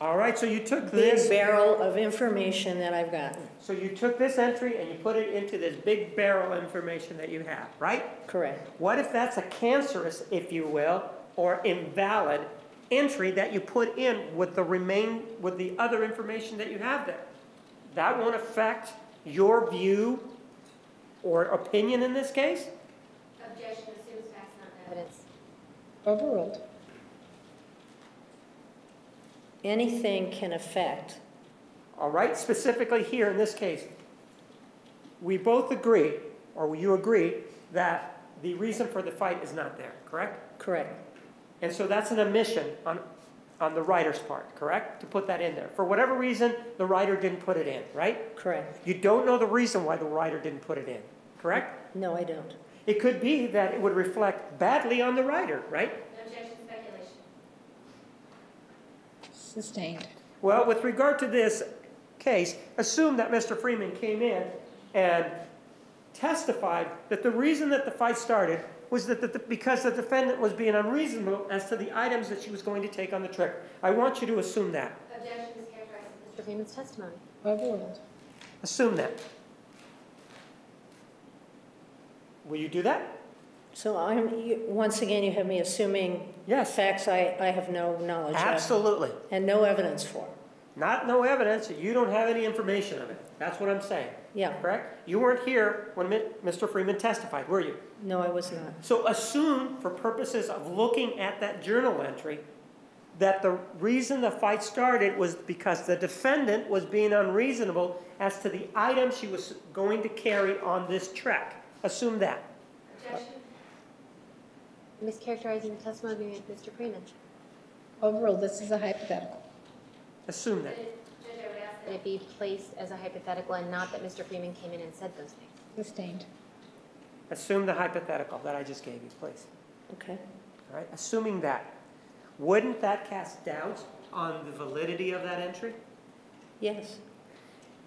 All right, so you took big this, barrel of information that I've gotten. so you took this entry and you put it into this big barrel of information that you have, right? Correct. What if that's a cancerous, if you will, or invalid entry that you put in with the remain, with the other information that you have there? That won't affect your view or opinion in this case? Objection assumes facts not evidence. Evidence. Overruled. Anything can affect, All right, specifically here in this case, we both agree, or you agree, that the reason for the fight is not there, correct? correct. And so that's an omission on, on the writer's part, correct? To put that in there. For whatever reason, the writer didn't put it in, right? Correct. You don't know the reason why the writer didn't put it in, correct? No, I don't. It could be that it would reflect badly on the writer, right? Objection speculation. Sustained. Well, with regard to this case, assume that Mr. Freeman came in and testified that the reason that the fight started was that the, because the defendant was being unreasonable as to the items that she was going to take on the trip. I want you to assume that. Objection mischaracterizes Mr. Freeman's testimony. Overruled. Assume that. Will you do that? So I'm, you- once again, you have me assuming Yes. facts I, I have no knowledge of. Absolutely. And no evidence for. Not no evidence, you don't have any information of it. That's what I'm saying, Yeah, correct? You weren't here when Mi- Mr. Freeman testified, were you? no, I was not. So assume, for purposes of looking at that journal entry, that the reason the fight started was because the defendant was being unreasonable as to the item she was going to carry on this trek. Assume that. Objection. Mischaracterizing the testimony of Mr. Freeman. Overruled. This is a hypothetical. Assume that. Judge, I would ask That that it be placed as a hypothetical and not that Mr. Freeman came in and said those things. Sustained. Assume the hypothetical that I just gave you, please. Okay. All right? Assuming that. Wouldn't that cast doubt on the validity of that entry? Yes.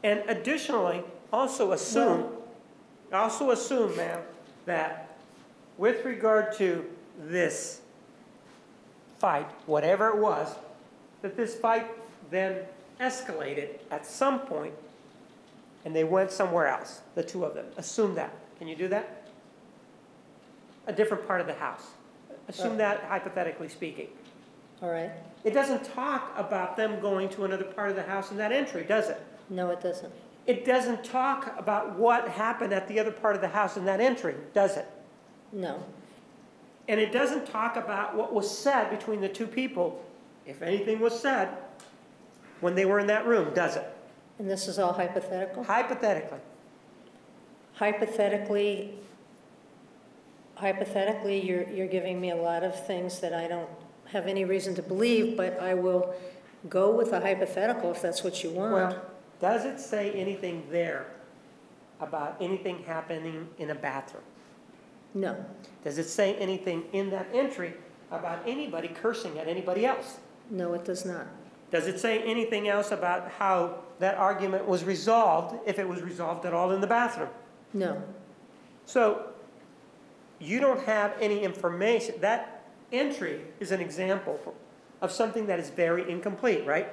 And additionally, also assume, also assume, ma'am, that with regard to this fight, whatever it was, that this fight then escalated at some point and they went somewhere else, the two of them. Assume that. Can you do that? A different part of the house. Assume that hypothetically speaking. All right. It doesn't talk about them going to another part of the house in that entry, does it? No, it doesn't. It doesn't talk about what happened at the other part of the house in that entry, does it? No. And it doesn't talk about what was said between the two people, if anything was said, when they were in that room, does it? And this is all hypothetical? Hypothetically. Hypothetically, hypothetically, you're, you're giving me a lot of things that I don't have any reason to believe, but I will go with a hypothetical if that's what you want. Well, does it say anything there about anything happening in a bathroom? No, Does it say anything in that entry about anybody cursing at anybody else? no, it does not. Does it say anything else about how that argument was resolved, if it was resolved at all in the bathroom? No, So you don't have any information. That entry is an example of something that is very incomplete, right?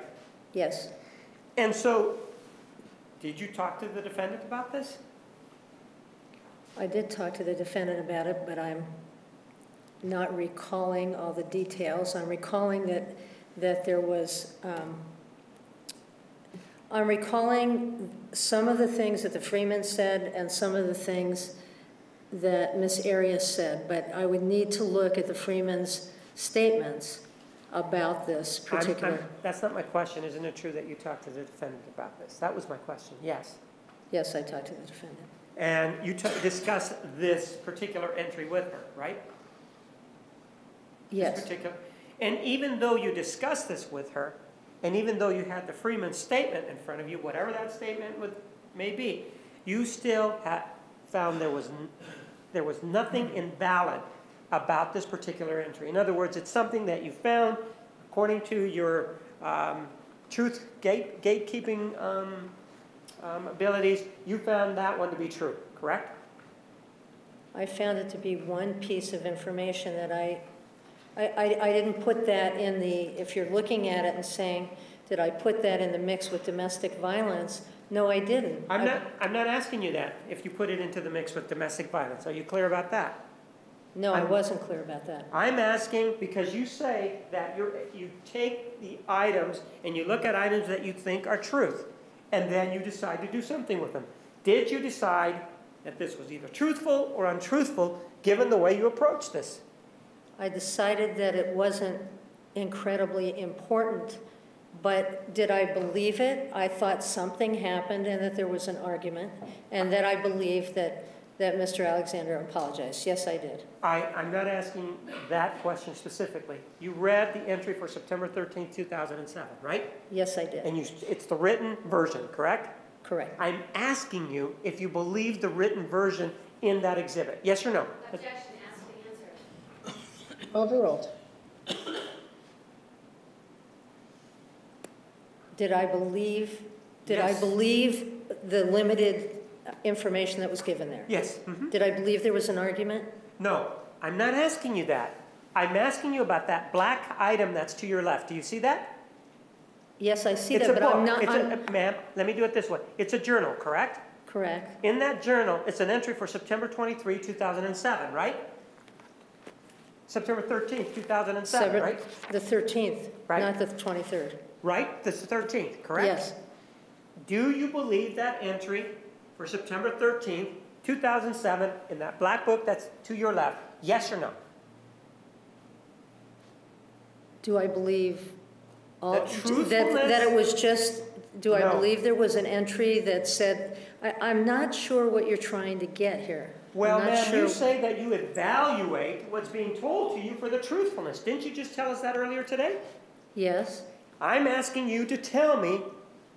Yes, And so, did you talk to the defendant about this? I did talk to the defendant about it, but I'm not recalling all the details. I'm recalling that, that there was, um, I'm recalling some of the things that the Freeman said and some of the things that Ms. Arias said, but I would need to look at the Freeman's statements about this I'm- I'm- particular. That's not my question. Isn't it true that you talked to the defendant about this? That was my question, yes. Yes, I talked to the defendant. And you discussed this particular entry with her, right? This Yes, particular- And even though you discussed this with her, and even though you had the Freeman statement in front of you, whatever that statement would, may be, you still had, found there was, n- there was nothing invalid about this particular entry. In other words, it's something that you found, according to your um, truth gate, gatekeeping um, um, abilities, you found that one to be true, correct? I found it to be one piece of information that I, I, I- I didn't put that in the, if you're looking at it and saying, did I put that in the mix with domestic violence? No, I didn't. I'm I- not, I'm not asking you that, if you put it into the mix with domestic violence. Are you clear about that? No, I I'm- wasn't clear about that. I'm asking because you say that you're, you take the items and you look at items that you think are truth, and then you decide to do something with them. Did you decide that this was either truthful or untruthful, given the way you approached this? I decided that it wasn't incredibly important, but did I believe it? I thought something happened and that there was an argument, and that I believed that, that Mr. Alexander apologized. Yes, I did. I, I'm not asking that question specifically. You read the entry for September 13, 2007, right? Yes, I did. And you, it's the written version, correct? Correct. I'm asking you if you believe the written version in that exhibit. Yes or no? Objection, ask the answer. Overruled. Did I believe, did I Yes. believe the limited information that was given there? Yes. mhm. Did I believe there was an argument? No, I'm not asking you that. I'm asking you about that black item that's to your left. Do you see that? Yes, I see It's that, a but I'm not, It's I'm, a- Ma'am, let me do it this way. It's a journal, correct? correct. In that journal, it's an entry for September 23, 2007, right? September 13th, 2007, Seven- right? The 13th, Right. not the 23rd. Right? This is 13th, correct? Yes, Do you believe that entry for September 13th, 2007, in that black book that's to your left? Yes or no? do I believe all, that, that it was just, do I believe there was an entry that said, I, I'm not sure what you're trying to get here. Well, ma'am, you say that you evaluate what's being told to you for the truthfulness. Didn't you just tell us that earlier today? Yes, I'm asking you to tell me,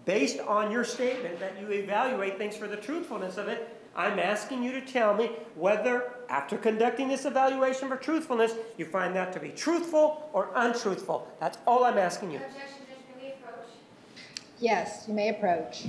based on your statement that you evaluate things for the truthfulness of it, I'm asking you to tell me whether, after conducting this evaluation for truthfulness, you find that to be truthful or untruthful. That's all I'm asking you. Objection? Yes, you may approach.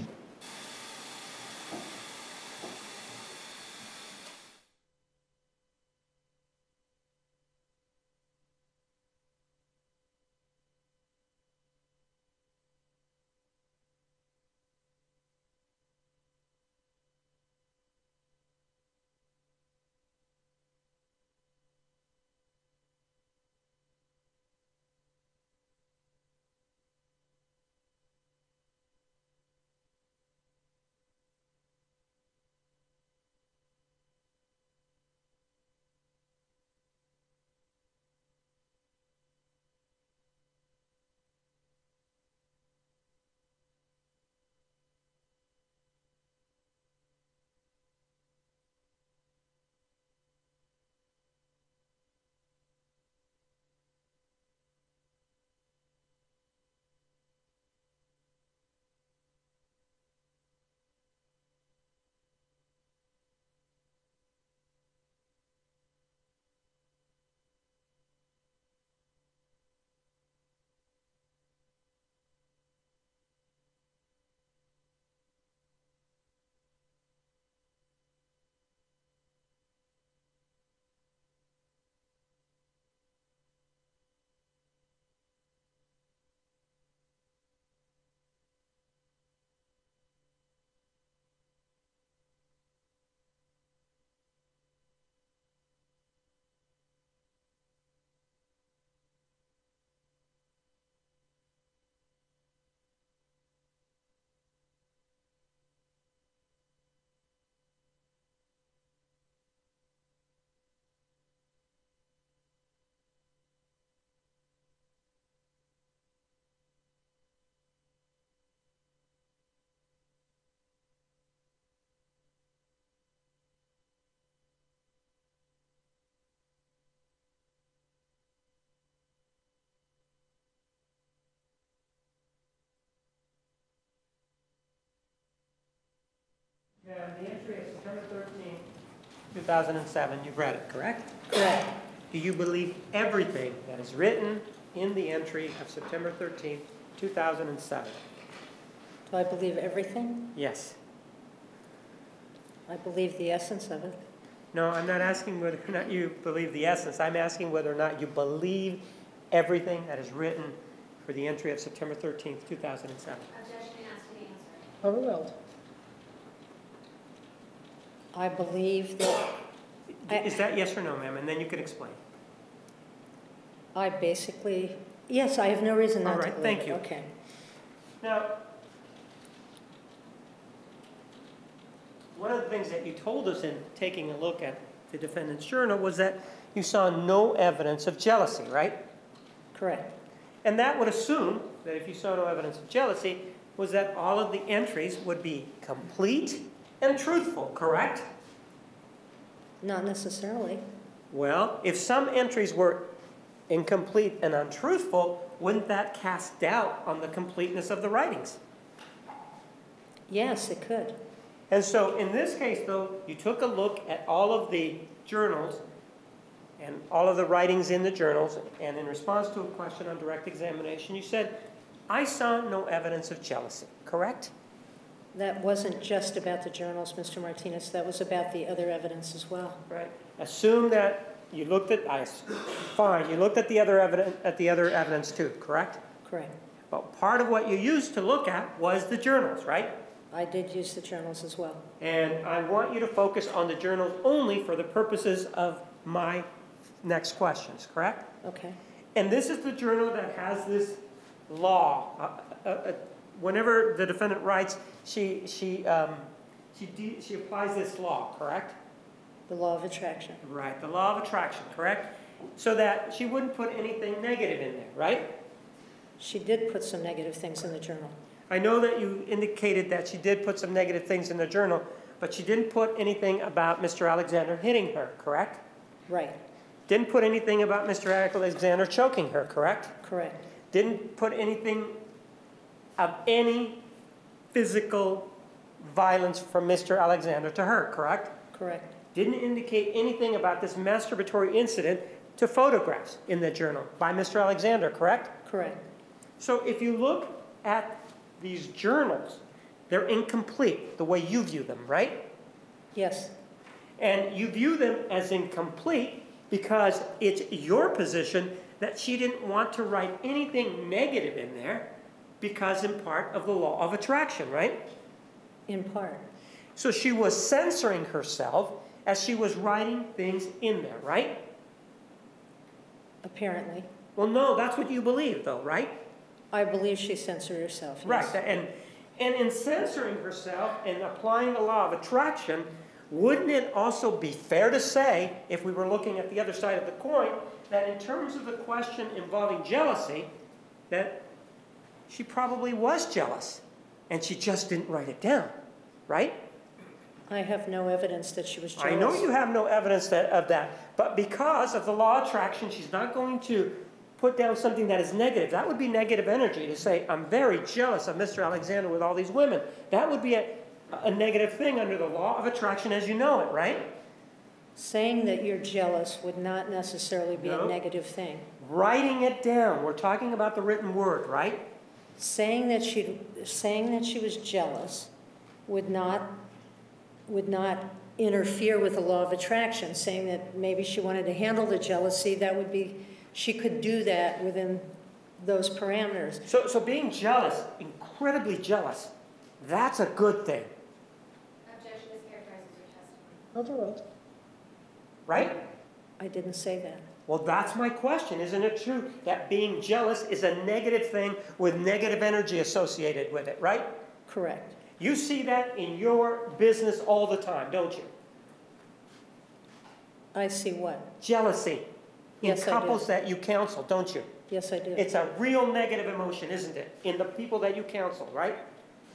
September 13th, 2007, you've read it, correct? Correct. Do you believe everything that is written in the entry of September 13th, 2007? Do I believe everything? Yes. I believe the essence of it. No, I'm not asking whether or not you believe the essence. I'm asking whether or not you believe everything that is written for the entry of September 13th, 2007. Objection asked to be answered. Overruled. I believe that, I- Is that yes or no, ma'am? And then you can explain. I basically, yes, I have no reason All not to right, believe thank it. you. Okay. Now, one of the things that you told us in taking a look at the defendant's journal was that you saw no evidence of jealousy, right? Correct. And that would assume that if you saw no evidence of jealousy, was that all of the entries would be complete and truthful, correct? Not necessarily. Well, if some entries were incomplete and untruthful, wouldn't that cast doubt on the completeness of the writings? Yes, it could. And so in this case, though, you took a look at all of the journals and all of the writings in the journals, and in response to a question on direct examination, you said, I saw no evidence of jealousy, correct? That wasn't just about the journals, Mr. Martinez. That was about the other evidence as well. Right. Assume that you looked at, I, fine, you looked at the other evidence, at the other evidence too, correct? Correct. But part of what you used to look at was the journals, right? I did use the journals as well. And I want you to focus on the journals only for the purposes of my next questions, correct? Okay. And this is the journal that has this law. Uh, uh, uh, Whenever the defendant writes, she, she, um, she, she applies this law, correct? The law of attraction. Right, the law of attraction, correct? So that she wouldn't put anything negative in there, right? She did put some negative things in the journal. I know that you indicated that she did put some negative things in the journal, but she didn't put anything about Mr. Alexander hitting her, correct? Right. Didn't put anything about Mr. Alexander choking her, correct? Correct. Didn't put anything of any physical violence from Mr. Alexander to her, correct? Correct. Didn't indicate anything about this masturbatory incident to photographs in the journal by Mr. Alexander, correct? Correct. So if you look at these journals, they're incomplete the way you view them, right? Yes. And you view them as incomplete because it's your position that she didn't want to write anything negative in there because in part of the law of attraction, right? In part. So she was censoring herself as she was writing things in there, right? Apparently. Well, no, that's what you believe though, right? I believe she censored herself. Right, and, and in censoring herself and applying the law of attraction, wouldn't it also be fair to say, if we were looking at the other side of the coin, that in terms of the question involving jealousy, that she probably was jealous, and she just didn't write it down, right? I have no evidence that she was jealous. I know you have no evidence that, of that, but because of the law of attraction, she's not going to put down something that is negative. That would be negative energy to say, I'm very jealous of Mr. Alexander with all these women. That would be a, a negative thing under the law of attraction as you know it, right? Saying that you're jealous would not necessarily be No. a negative thing. Writing it down. We're talking about the written word, right? Saying that she, saying that she was jealous would not, would not interfere with the law of attraction. Saying that maybe she wanted to handle the jealousy, that would be, she could do that within those parameters. So, so being jealous, incredibly jealous, that's a good thing, Objection is characterized as your testimony. Right? I didn't say that. Well, that's my question. Isn't it true that being jealous is a negative thing with negative energy associated with it, right? Correct. You see that in your business all the time, don't you? I see what? Jealousy in Yes, couples that you counsel, don't you? Yes, I do. It's a real negative emotion, isn't it? In the people that you counsel, right?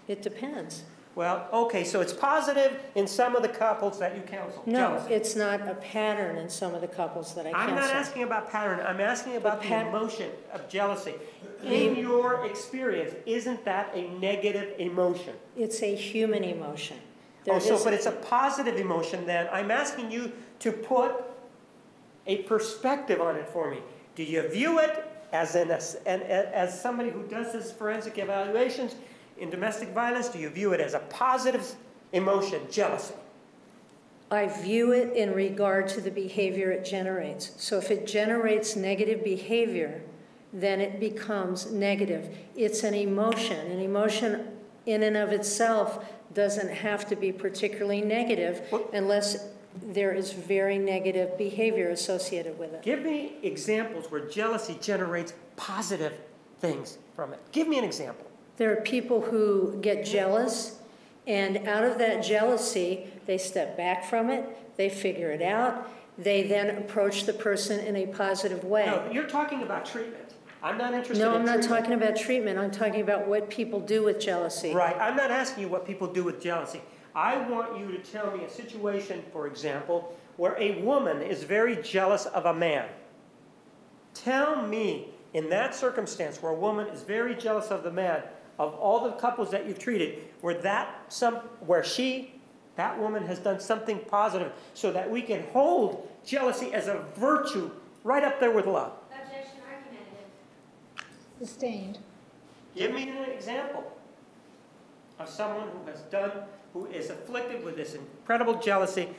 It depends. Well, okay, so it's positive in some of the couples that you counsel. No, jealousy. it's not a pattern in some of the couples that I counsel. I'm not asking about pattern, I'm asking about the pat- emotion of jealousy. In your experience, isn't that a negative emotion? It's a human emotion. There Oh, so, but it's a positive emotion then. I'm asking you to put a perspective on it for me. Do you view it as an, as, and, as somebody who does this forensic evaluations in domestic violence, do you view it as a positive emotion, jealousy? I view it in regard to the behavior it generates. So if it generates negative behavior, then it becomes negative. It's an emotion. An emotion in and of itself doesn't have to be particularly negative Well- unless there is very negative behavior associated with it. Give me examples where jealousy generates positive things from it. Give me an example. There are people who get jealous, and out of that jealousy, they step back from it, they figure it out, they then approach the person in a positive way. No, you're talking about treatment. I'm not interested in No, I'm not treatment. talking about treatment, I'm talking about what people do with jealousy. Right, I'm not asking you what people do with jealousy. I want you to tell me a situation, for example, where a woman is very jealous of a man. Tell me, in that circumstance where a woman is very jealous of the man, of all the couples that you've treated, where that some, where she, that woman has done something positive, so that we can hold jealousy as a virtue right up there with love. Objection argumentative. Sustained. Give me an example of someone who has done, who is afflicted with this incredible jealousy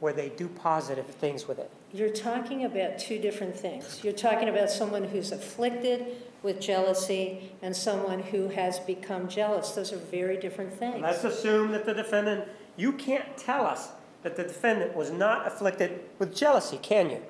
where they do positive things with it. You're talking about two different things. You're talking about someone who's afflicted with jealousy and someone who has become jealous. Those are very different things. Let's assume that the defendant, you can't tell us that the defendant was not afflicted with jealousy, can you?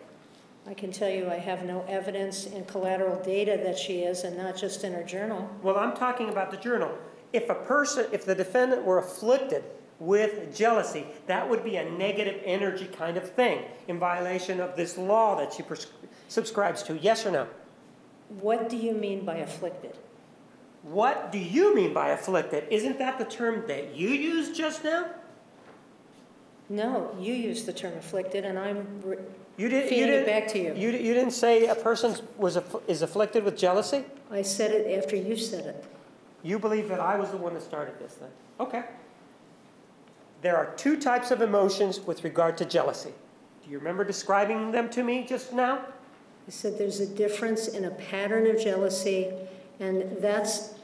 I can tell you I have no evidence in collateral data that she is, and not just in her journal. Well, I'm talking about the journal. If a person, if the defendant were afflicted with jealousy, that would be a negative energy kind of thing in violation of this law that she pres- subscribes to. Yes or no? What do you mean by afflicted? What do you mean by afflicted? Isn't that the term that you used just now? No, you used the term afflicted, and I'm re- You did, you feeding it didn't, back to you. you, you didn't say a person was aff- is afflicted with jealousy? I said it after you said it. You believe that I was the one that started this then? Okay. There are two types of emotions with regard to jealousy. Do you remember describing them to me just now? I said there's a difference in a pattern of jealousy, and that's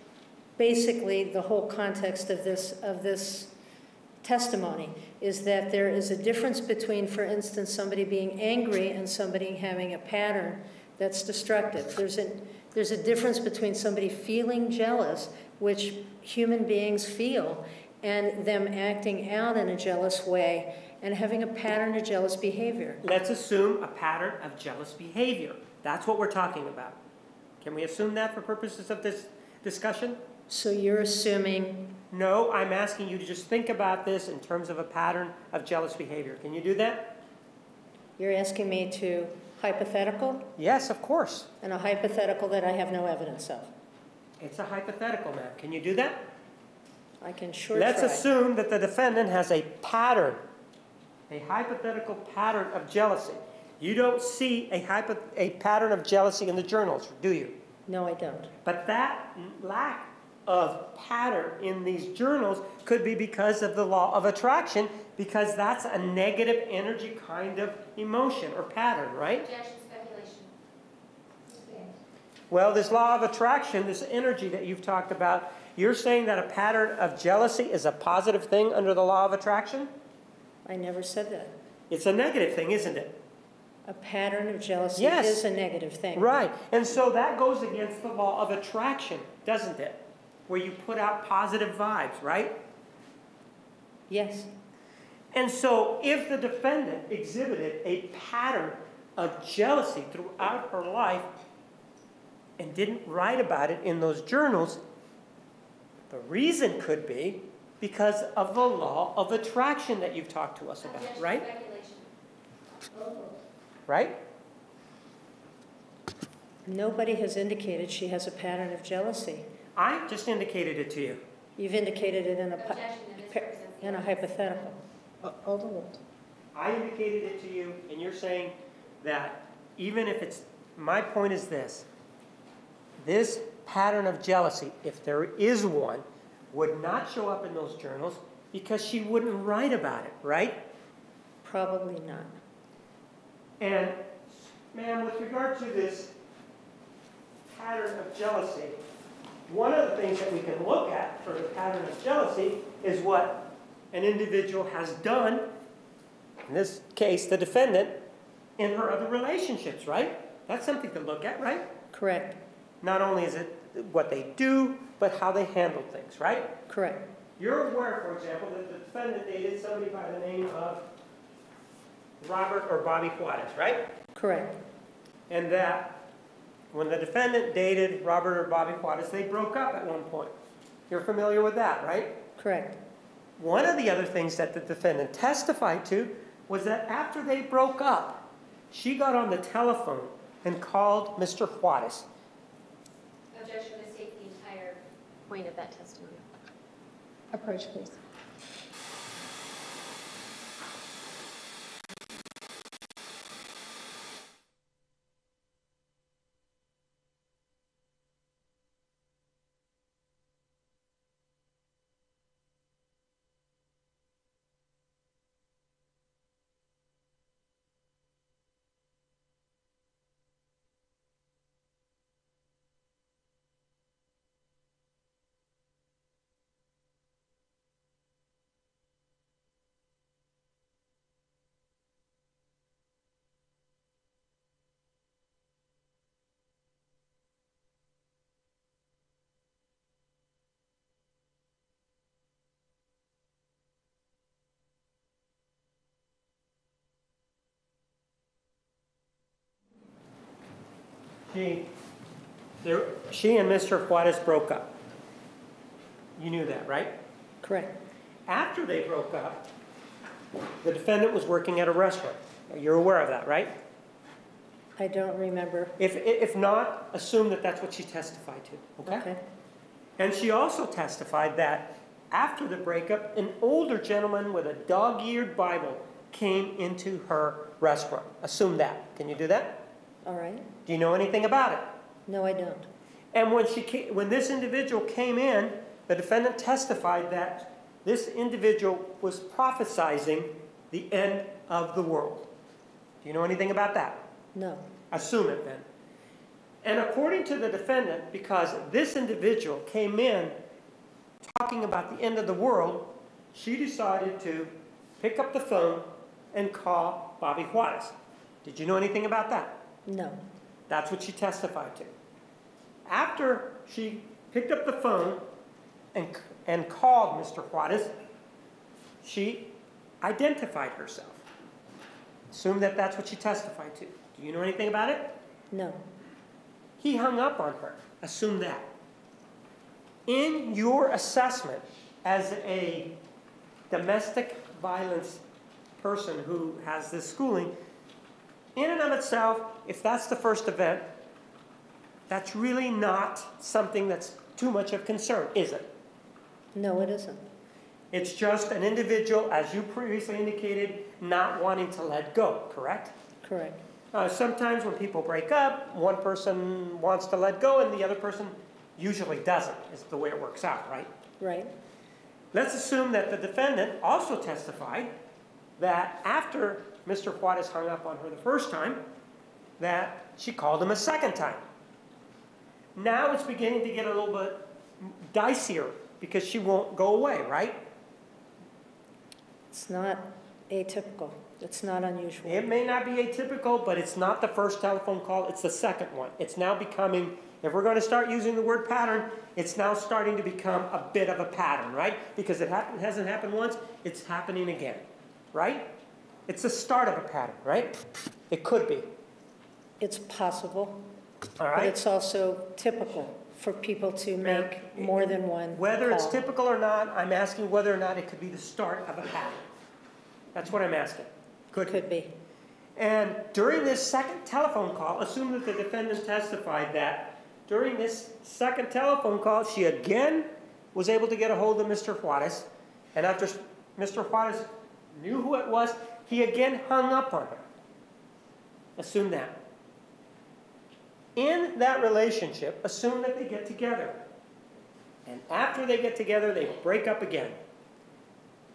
basically the whole context of this, of this testimony, is that there is a difference between, for instance, somebody being angry and somebody having a pattern that's destructive. There's a, there's a difference between somebody feeling jealous, which human beings feel, and them acting out in a jealous way and having a pattern of jealous behavior. Let's assume a pattern of jealous behavior. That's what we're talking about. Can we assume that for purposes of this discussion? So you're assuming No, I'm asking you to just think about this in terms of a pattern of jealous behavior. Can you do that? You're asking me to hypothetical, Yes, of course. and a hypothetical that I have no evidence of. It's a hypothetical, ma'am. Can you do that? I can sure Let's try. assume that the defendant has a pattern, a hypothetical pattern of jealousy. You don't see a, hypo, a pattern of jealousy in the journals, do you? No, I don't. But that lack of pattern in these journals could be because of the law of attraction, because that's a negative energy kind of emotion or pattern, right? Objection speculation. Well, this law of attraction, this energy that you've talked about, you're saying that a pattern of jealousy is a positive thing under the law of attraction? I never said that. It's a negative thing, isn't it? A pattern of jealousy Yes. is a negative thing. Right. And so that goes against the law of attraction, doesn't it? Where you put out positive vibes, right? Yes. And so if the defendant exhibited a pattern of jealousy throughout her life and didn't write about it in those journals, the reason could be because of the law of attraction that you've talked to us about, right? Right? Nobody has indicated she has a pattern of jealousy. I just indicated it to you. You've indicated it in a, pi- Objection, that pa- misrepresents the in a evidence. hypothetical. Uh, Overruled. I indicated it to you, and you're saying that even if it's, my point is this. This pattern of jealousy, if there is one, would not show up in those journals Because she wouldn't write about it, right? Probably not. And, ma'am, with regard to this pattern of jealousy, one of the things that we can look at for the pattern of jealousy is what an individual has done, in this case, the defendant, in her other relationships, right? That's something to look at, right? Correct, Not only is it what they do, but how they handle things, right? correct. You're aware, for example, that the defendant dated somebody by the name of Robert or Bobby Juarez, right? Correct, And that when the defendant dated Robert or Bobby Juarez, they broke up at one point. You're familiar with that, right? correct. One of the other things that the defendant testified to was that after they broke up, she got on the telephone and called Mr. Juarez. Objection to state the entire Point of that testimony. Approach, please. She, there, she and Mr. Juarez broke up. You knew that, right? Correct, After they broke up, the defendant was working at a restaurant. You're aware of that, right? I don't remember. If, if not, assume that that's what she testified to, okay? Okay, And she also testified that after the breakup, an older gentleman with a dog-eared Bible came into her restaurant. Assume that. Can you do that? All right. Do you know anything about it? No, I don't. And when she came, when this individual came in, the defendant testified that this individual was prophesizing the end of the world. Do you know anything about that? No, Assume it then. And according to the defendant, because this individual came in talking about the end of the world, she decided to pick up the phone and call Bobby Juarez. Did you know anything about that? No. That's what she testified to. After she picked up the phone and, and called Mr. Juarez, she identified herself. Assume that that's what she testified to. Do you know anything about it? No, He hung up on her. Assume that. In your assessment as a domestic violence person who has this schooling, in and of itself, if that's the first event, that's really not something that's too much of concern, is it? no, it isn't. It's just an individual, as you previously indicated, not wanting to let go, correct? Correct, Uh, sometimes when people break up, one person wants to let go and the other person usually doesn't, is the way it works out, right? right. Let's assume that the defendant also testified that after Mr. Juarez hung up on her the first time, that she called him a second time. Now it's beginning to get a little bit dicier because she won't go away, right? It's not atypical. It's not unusual. It may not be atypical, but it's not the first telephone call, it's the second one. It's now becoming, if we're going to start using the word pattern, it's now starting to become a bit of a pattern, right? Because it happen, hasn't happened once, it's happening again, right? It's the start of a pattern, right? It could be, It's possible, all but it's also typical for people to make more than one Whether it's typical or not, I'm asking whether or not it could be the start of a pattern. That's what I'm asking. Could Could be, And during this second telephone call, assume that the defendant testified that during this second telephone call, she again was able to get a hold of Mr. Juarez. And after Mr. Juarez knew who it was, he again hung up on her. Assume that. In that relationship, assume that they get together. And after they get together, they break up again.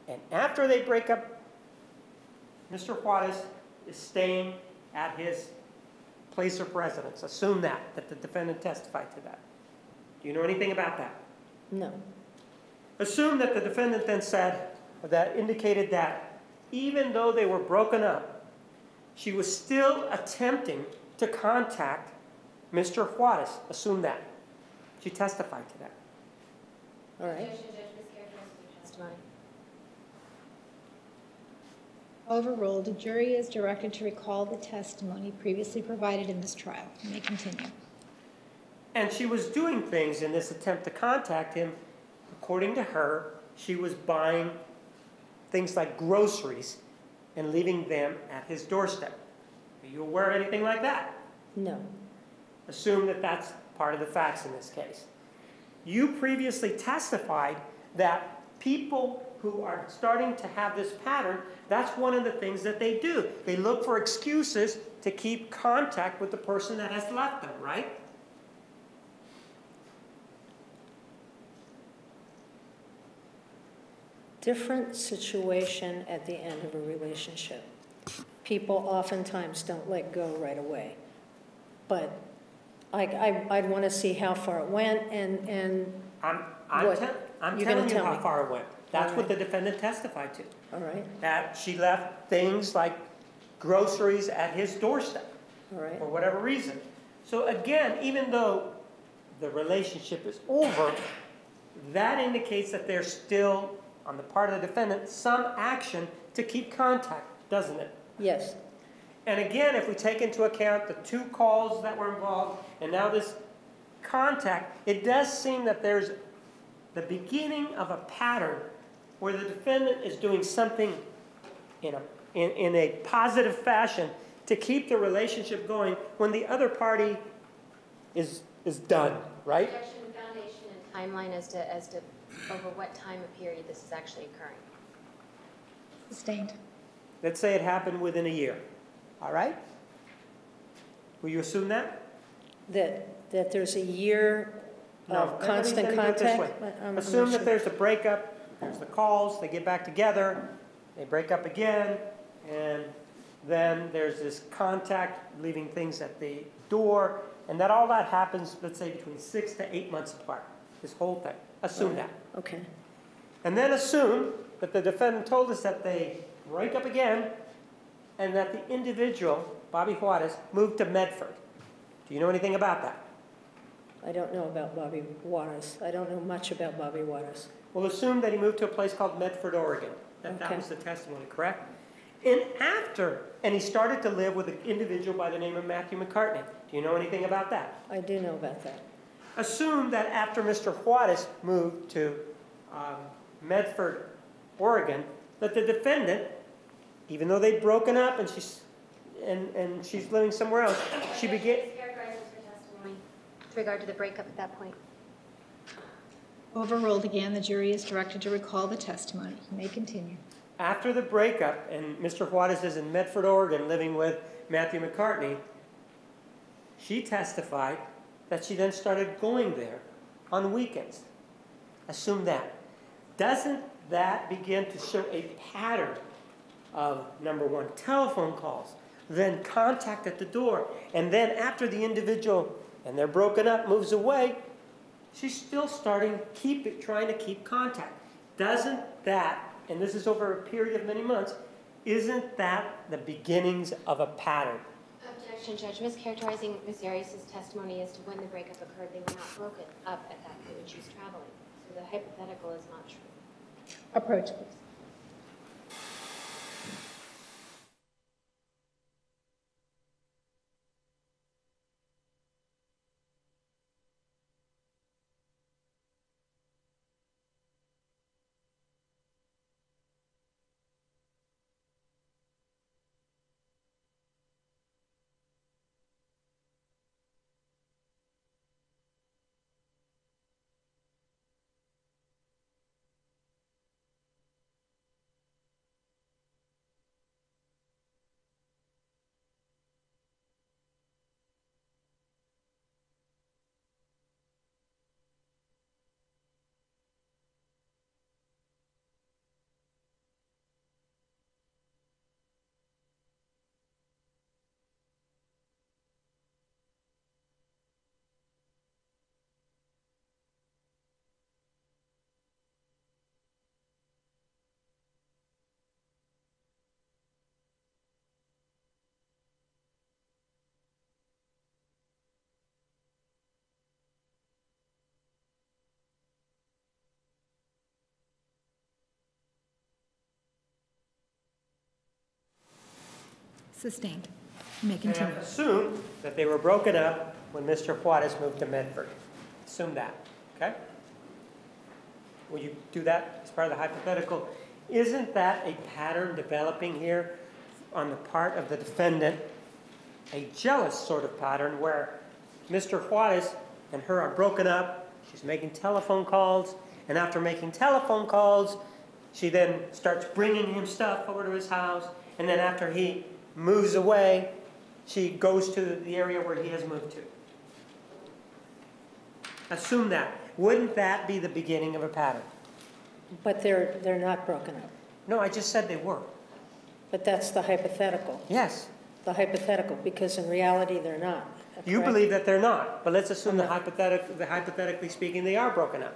And after they break up, Mr. Juarez is staying at his place of residence. Assume that, that the defendant testified to that. Do you know anything about that? No. Assume that the defendant then said, that indicated that even though they were broken up, she was still attempting to contact Mr. Juarez. Assume that. She testified to that. All right. Objection, Judge, mischaracterizing your testimony. Overruled, the jury is directed to recall the testimony previously provided in this trial. You may continue. And she was doing things in this attempt to contact him. According to her, she was buying things like groceries and leaving them at his doorstep. Are you aware of anything like that? No. Assume that that's part of the facts in this case. You previously testified that people who are starting to have this pattern, that's one of the things that they do. They look for excuses to keep contact with the person that has left them, right? Different situation at the end of a relationship. People oftentimes don't let go right away. But I, I, I'd want to see how far it went and, and, I'm, I'm, What? te- I'm You're telling you tell how me. far it went. That's what the defendant testified to. all right, That she left things like groceries at his doorstep. all right. for whatever reason. So again, even though the relationship is over, that indicates that there's still, on the part of the defendant, some action to keep contact, doesn't it? Yes, And again, if we take into account the two calls that were involved and now this contact, it does seem that there's the beginning of a pattern where the defendant is doing something in a, in, in a positive fashion to keep the relationship going when the other party is, is done, right? Objection, foundation, and timeline as to, as to over what time period this is actually occurring. Sustained. Let's say it happened within a year, all right? Will you assume that? that, that there's a year No, of let me- constant let me do it this contact? way. I'm- I'm Assume that sure. there's a breakup, there's the calls, they get back together, they break up again, and then there's this contact, leaving things at the door, and that all that happens, let's say, between six to eight months apart, this whole thing. Assume that. Okay, And then assume that the defendant told us that they break up again, and that the individual, Bobby Juarez, moved to Medford. Do you know anything about that? I don't know about Bobby Juarez. I don't know much about Bobby Juarez. We'll assume that he moved to a place called Medford, Oregon. That, that was the testimony, correct? And after, and he started to live with an individual by the name of Matthew McCartney. Do you know anything about that? I do know about that. Assume that after Mr. Juarez moved to um, Medford, Oregon, that the defendant, even though they'd broken up and she's, and, and she's living somewhere else, she began, Mischaracterizing her testimony with regard to the breakup at that point. Overruled again, the jury is directed to recall the testimony. You may continue. After the breakup, and Mr. Juarez is in Medford, Oregon, living with Matthew McCartney, she testified that she then started going there on weekends. Assume that. Doesn't that begin to show a pattern of, number one, telephone calls, then contact at the door, and then after the individual, and they're broken up, moves away, she's still starting, keep it, trying to keep contact. Doesn't that, and this is over a period of many months, isn't that the beginnings of a pattern? Objection, Judge. Mischaracterizing Ms. Arias' testimony as to when the breakup occurred. They were not broken up at that point when she was traveling. So the hypothetical is not true. Approach, please. Sustained. You may And assume that they were broken up when Mr. Juarez moved to Medford. Assume that, okay? Will you do that as part of the hypothetical? Isn't that a pattern developing here on the part of the defendant? A jealous sort of pattern where Mr. Juarez and her are broken up, she's making telephone calls, and after making telephone calls, she then starts bringing him stuff over to his house, and then after he moves away, she goes to the area where he has moved to. Assume that. Wouldn't that be the beginning of a pattern? But they're, they're not broken up. No, I just said they were. But that's the hypothetical, Yes. the hypothetical, because in reality, they're not. You believe that they're not, but let's assume the hypothetical, the hypothetically speaking, they are broken up.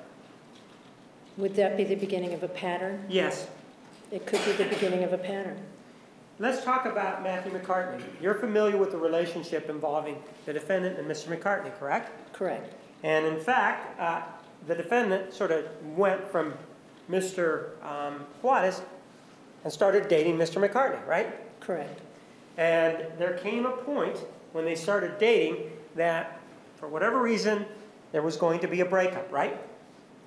Would that be the beginning of a pattern? Yes. It could be the beginning of a pattern. Let's talk about Matthew McCartney. You're familiar with the relationship involving the defendant and Mr. McCartney, correct? Correct. And in fact, uh, the defendant sort of went from Mr. um, Juarez and started dating Mr. McCartney, right? Correct. And there came a point when they started dating that, for whatever reason, there was going to be a breakup, right?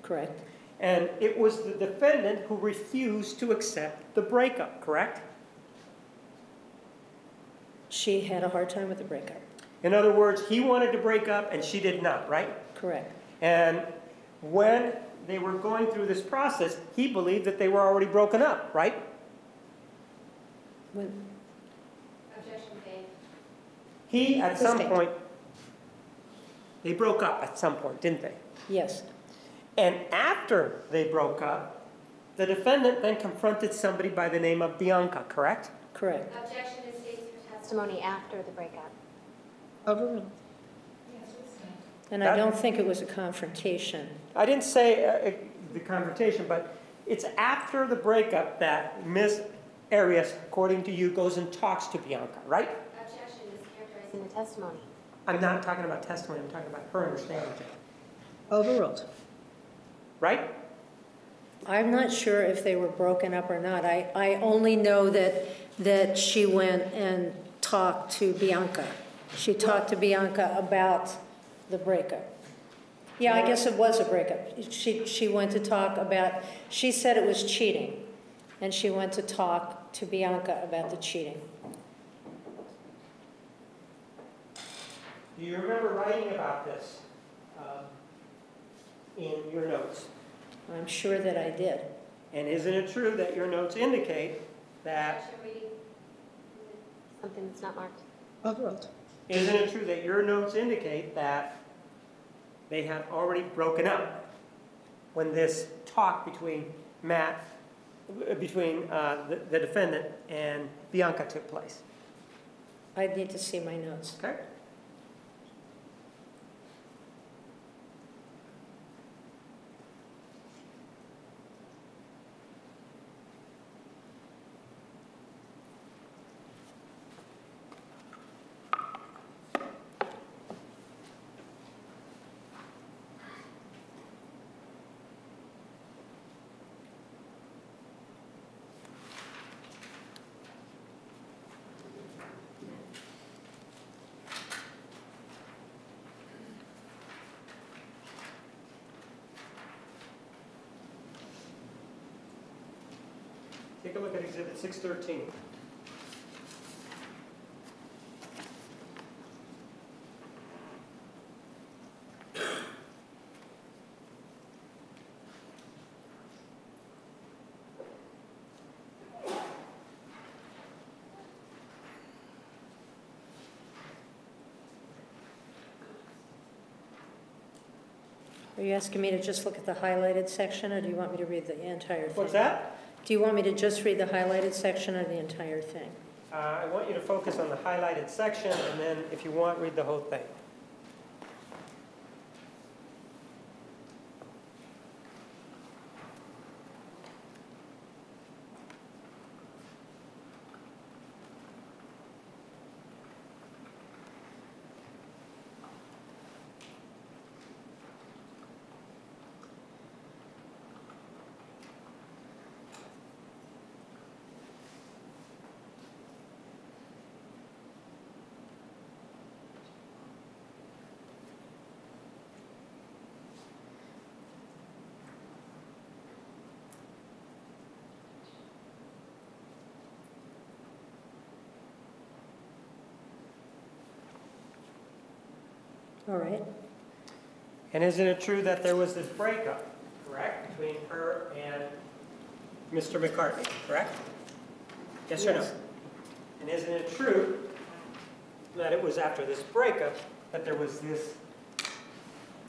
Correct. And it was the defendant who refused to accept the breakup, correct? She had a hard time with the breakup. In other words, he wanted to break up and she did not, right? Correct. And when they were going through this process, he believed that they were already broken up, right? When, Objection made. He, at some Sustained. point, they broke up at some point, didn't they? yes, And after they broke up, the defendant then confronted somebody by the name of Bianca, correct? correct. Objection is states for Testimony after the breakup. Overruled. And I That- don't think it was a confrontation. I didn't say uh, uh, the confrontation, but it's after the breakup that Ms. Arias, according to you, goes and talks to Bianca, right? Objection is characterized In the testimony. I'm not talking about testimony, I'm talking about her understanding, it, Overruled. right? I'm not sure if they were broken up or not. I, I only know that, that she went and talked to Bianca. She talked to Bianca about the breakup. Yeah, I guess it was a breakup. She, she went to talk about, she said it was cheating, and she went to talk to Bianca about the cheating. Do you remember writing about this um, in your notes? I'm sure that I did. And isn't it true that your notes indicate that, Objection reading. Something that's not marked. Overruled. isn't it true that your notes indicate that they had already broken up when this talk between Matt, between uh, the the defendant and Bianca took place? I'd need to see my notes. Okay? Take a look at Exhibit 613. Are you asking me to just look at the highlighted section, or do you want me to read the entire thing? What's that? Do you want me to just read the highlighted section or the entire thing? Uh, I want you to focus on the highlighted section, and then if you want, read the whole thing. All right. And isn't it true that there was this breakup, correct, between her and Mr. McCartney, correct? Yes or no? And isn't it true that it was after this breakup that there was this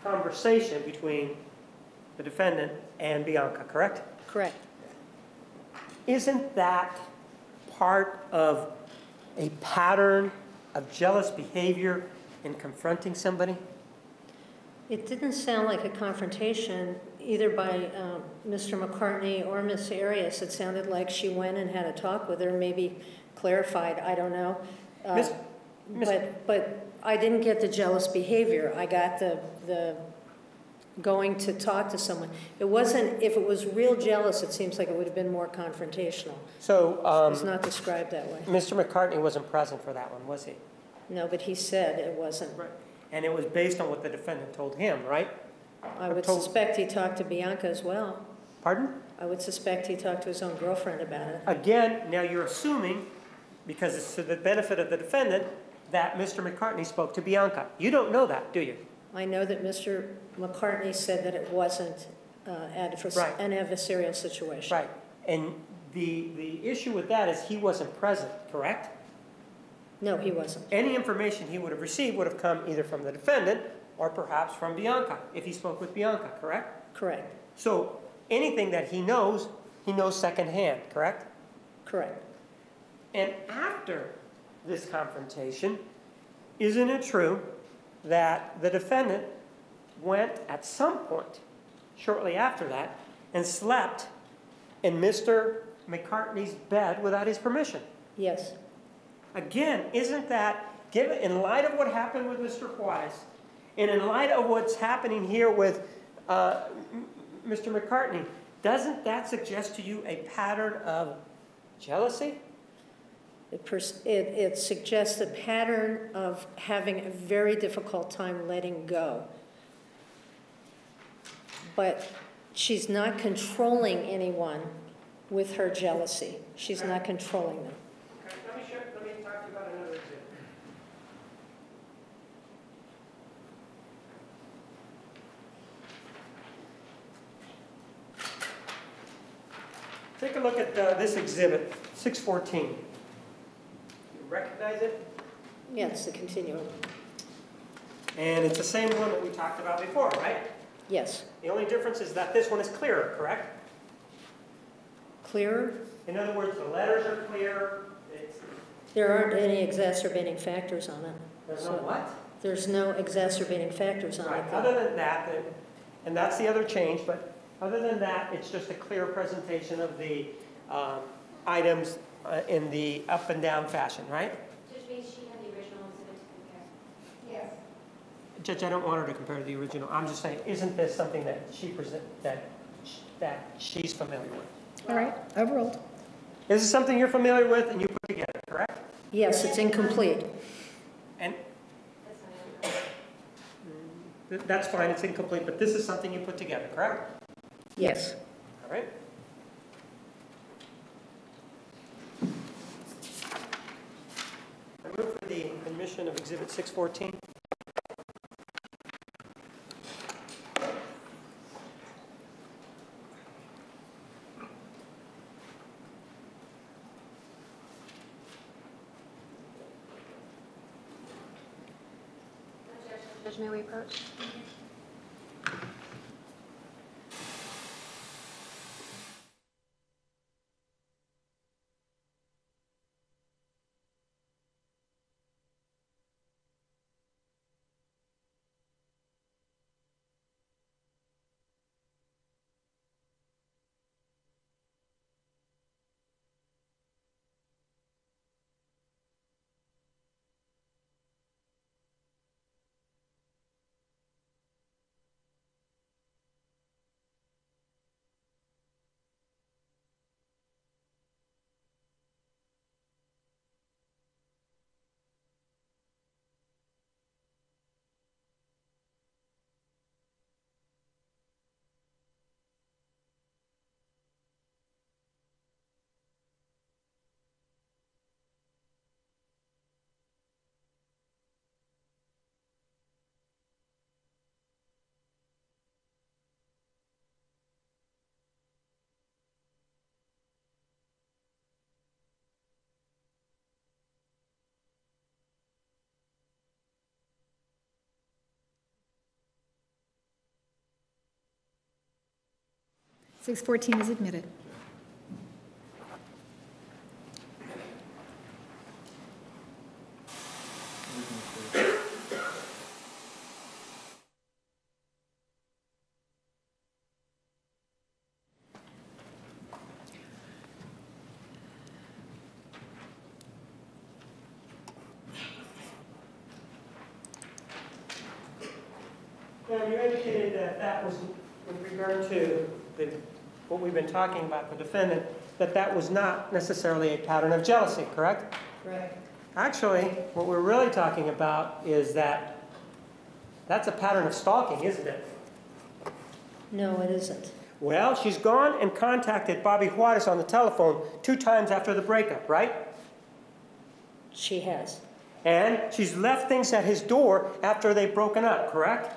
conversation between the defendant and Bianca, correct? Correct. Isn't that part of a pattern of jealous behavior in confronting somebody? It didn't sound like a confrontation either by um, Mr. McCartney or Miss Arias. It sounded like she went and had a talk with her, maybe clarified, I don't know. Uh, But, but I didn't get the jealous behavior. I got the, the going to talk to someone. It wasn't, if it was real jealous, it seems like it would have been more confrontational. So, It's um, not described that way. Mr. McCartney wasn't present for that one, was he? No, but he said it wasn't. Right. And it was based on what the defendant told him, right? I would told- suspect he talked to Bianca as well. Pardon? I would suspect he talked to his own girlfriend about it. Again, now you're assuming, because it's to the benefit of the defendant, that Mr. McCartney spoke to Bianca. You don't know that, do you? I know that Mr. McCartney said that it wasn't uh, advers- Right. an adversarial situation. Right. And the, the issue with that is he wasn't present, correct? No, he wasn't. Any information he would have received would have come either from the defendant or perhaps from Bianca, if he spoke with Bianca, correct? Correct, So anything that he knows, he knows secondhand, correct? correct. And after this confrontation, isn't it true that the defendant went at some point, shortly after that, and slept in Mr. McCartney's bed without his permission? Yes, Again, isn't that, given, in light of what happened with Mr. Juarez, and in light of what's happening here with uh, Mr. McCartney, doesn't that suggest to you a pattern of jealousy? it it it suggests a pattern of having a very difficult time letting go. But she's not controlling anyone with her jealousy. She's not controlling them. Okay, let me show, let me talk to you about another example. Take a look at uh, this exhibit, 614. You recognize it? Yeah, it's the continuum. And it's the same one that we talked about before, right? Yes, The only difference is that this one is clearer, correct? clearer? In other words, the letters are clear, it's, There aren't any exacerbating factors on it. there's no what? There's no exacerbating factors on Right, it. other than that, and that's the other change, but other than that, it's just a clear presentation of the um, items uh, in the up and down fashion, right? Judge Reed, she had the original exhibit to compare. Yes. Judge, I don't want her to compare to the original, I'm just saying, isn't this something that she present, that, sh- that she's familiar with? All right, overruled. Is this something you're familiar with and you put together, correct? Yes, it's incomplete. And That's not th- that's fine, it's incomplete, but this is something you put together, correct? Yes. All right? I move for the admission of Exhibit 614. Judge, may we approach? 614 is admitted. Now, you indicated that that was, with regard to the, what we've been talking about, the defendant, that that was not necessarily a pattern of jealousy, correct? Correct. Actually, what we're really talking about is that that's a pattern of stalking, isn't it? No, it isn't. Well, she's gone and contacted Bobby Juarez on the telephone two times after the breakup, right? She has. And she's left things at his door after they've broken up, correct?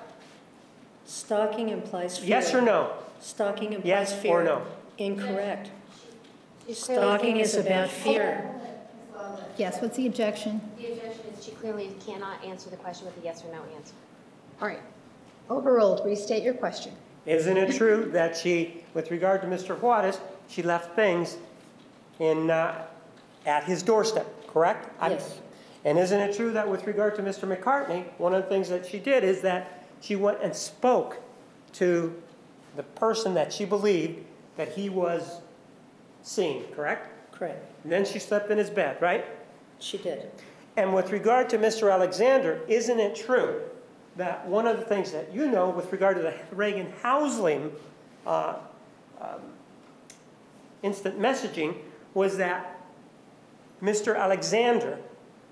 Stalking implies fear. Yes or no? Stalking implies Yes fear. or no? Incorrect. She's Stalking is about fear. Yes, what's the objection? The objection is she clearly cannot answer the question with a yes or no answer. All right. Overruled. Restate your question. Isn't it true that she, with regard to Mr. Juarez, she left things in, uh, at his doorstep, correct? I- Yes. And isn't it true that with regard to Mr. McCartney, one of the things that she did is that she went and spoke to the person that she believed that he was seeing, correct? Correct. And then she slept in his bed, right? She did. And with regard to Mr. Alexander, isn't it true that one of the things that you know with regard to the Reagan Housley uh, um, instant messaging was that Mr. Alexander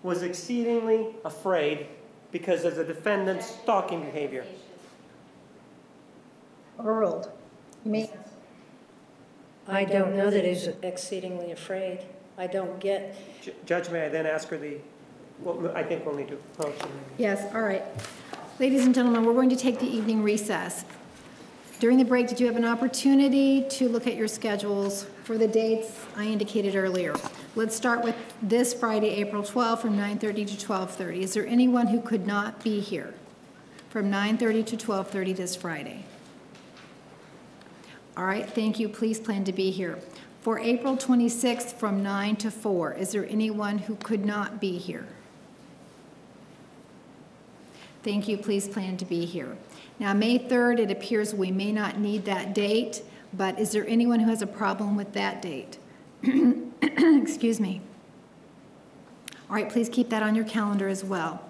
was exceedingly afraid because of the defendant's stalking behavior? Overruled. You may, I don't know that he's exceedingly afraid. I don't get, Ju- Judge, may I then ask her the, well, I think we'll need to approach him. Yes, all right. Ladies and gentlemen, we're going to take the evening recess. During the break, did you have an opportunity to look at your schedules for the dates I indicated earlier? Let's start with this Friday, April 12th, from 9:30 to 12:30. Is there anyone who could not be here from 9:30 to 12:30 this Friday? All right, thank you. Please plan to be here. For April 26th, from 9 to 4, is there anyone who could not be here? Thank you, please plan to be here. Now, May 3rd, it appears we may not need that date, but is there anyone who has a problem with that date? Excuse me. All right, please keep that on your calendar as well.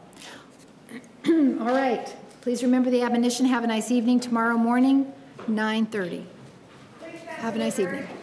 All right, please remember the admonition, have a nice evening tomorrow morning, 9:30. Have a nice evening.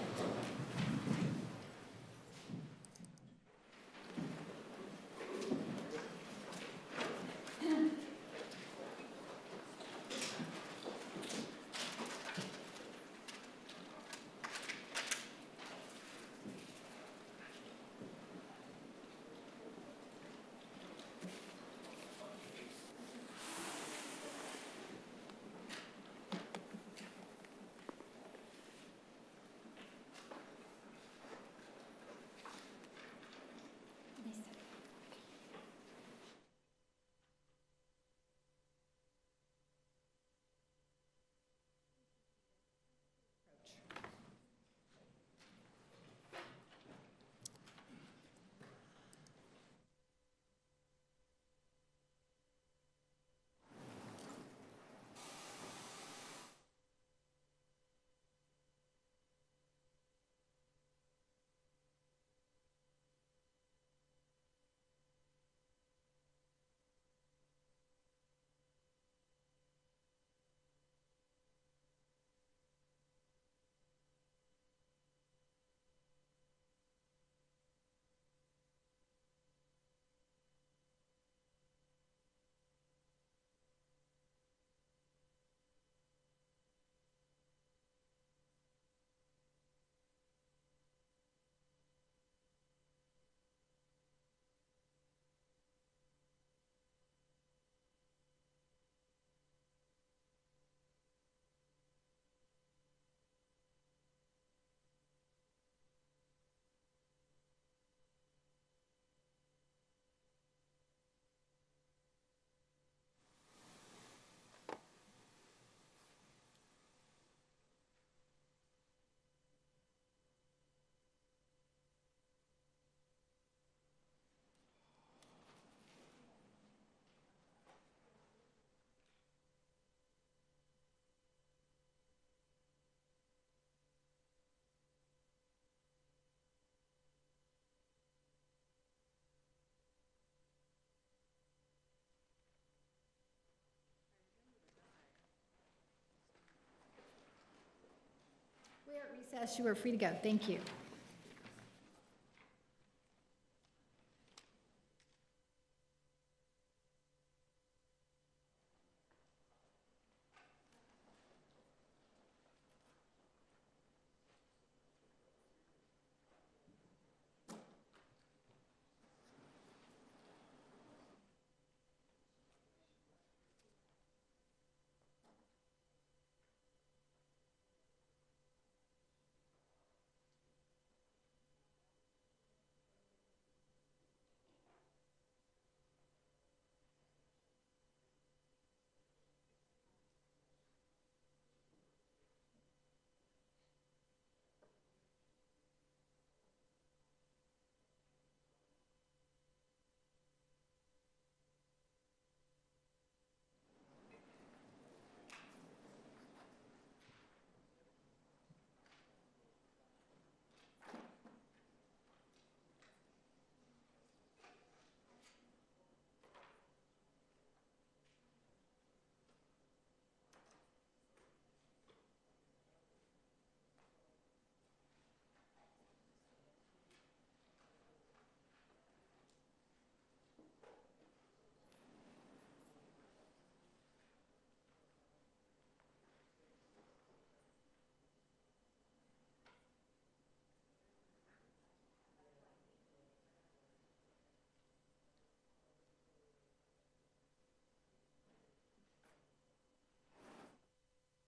Ms. Hess, you are free to go. Thank you.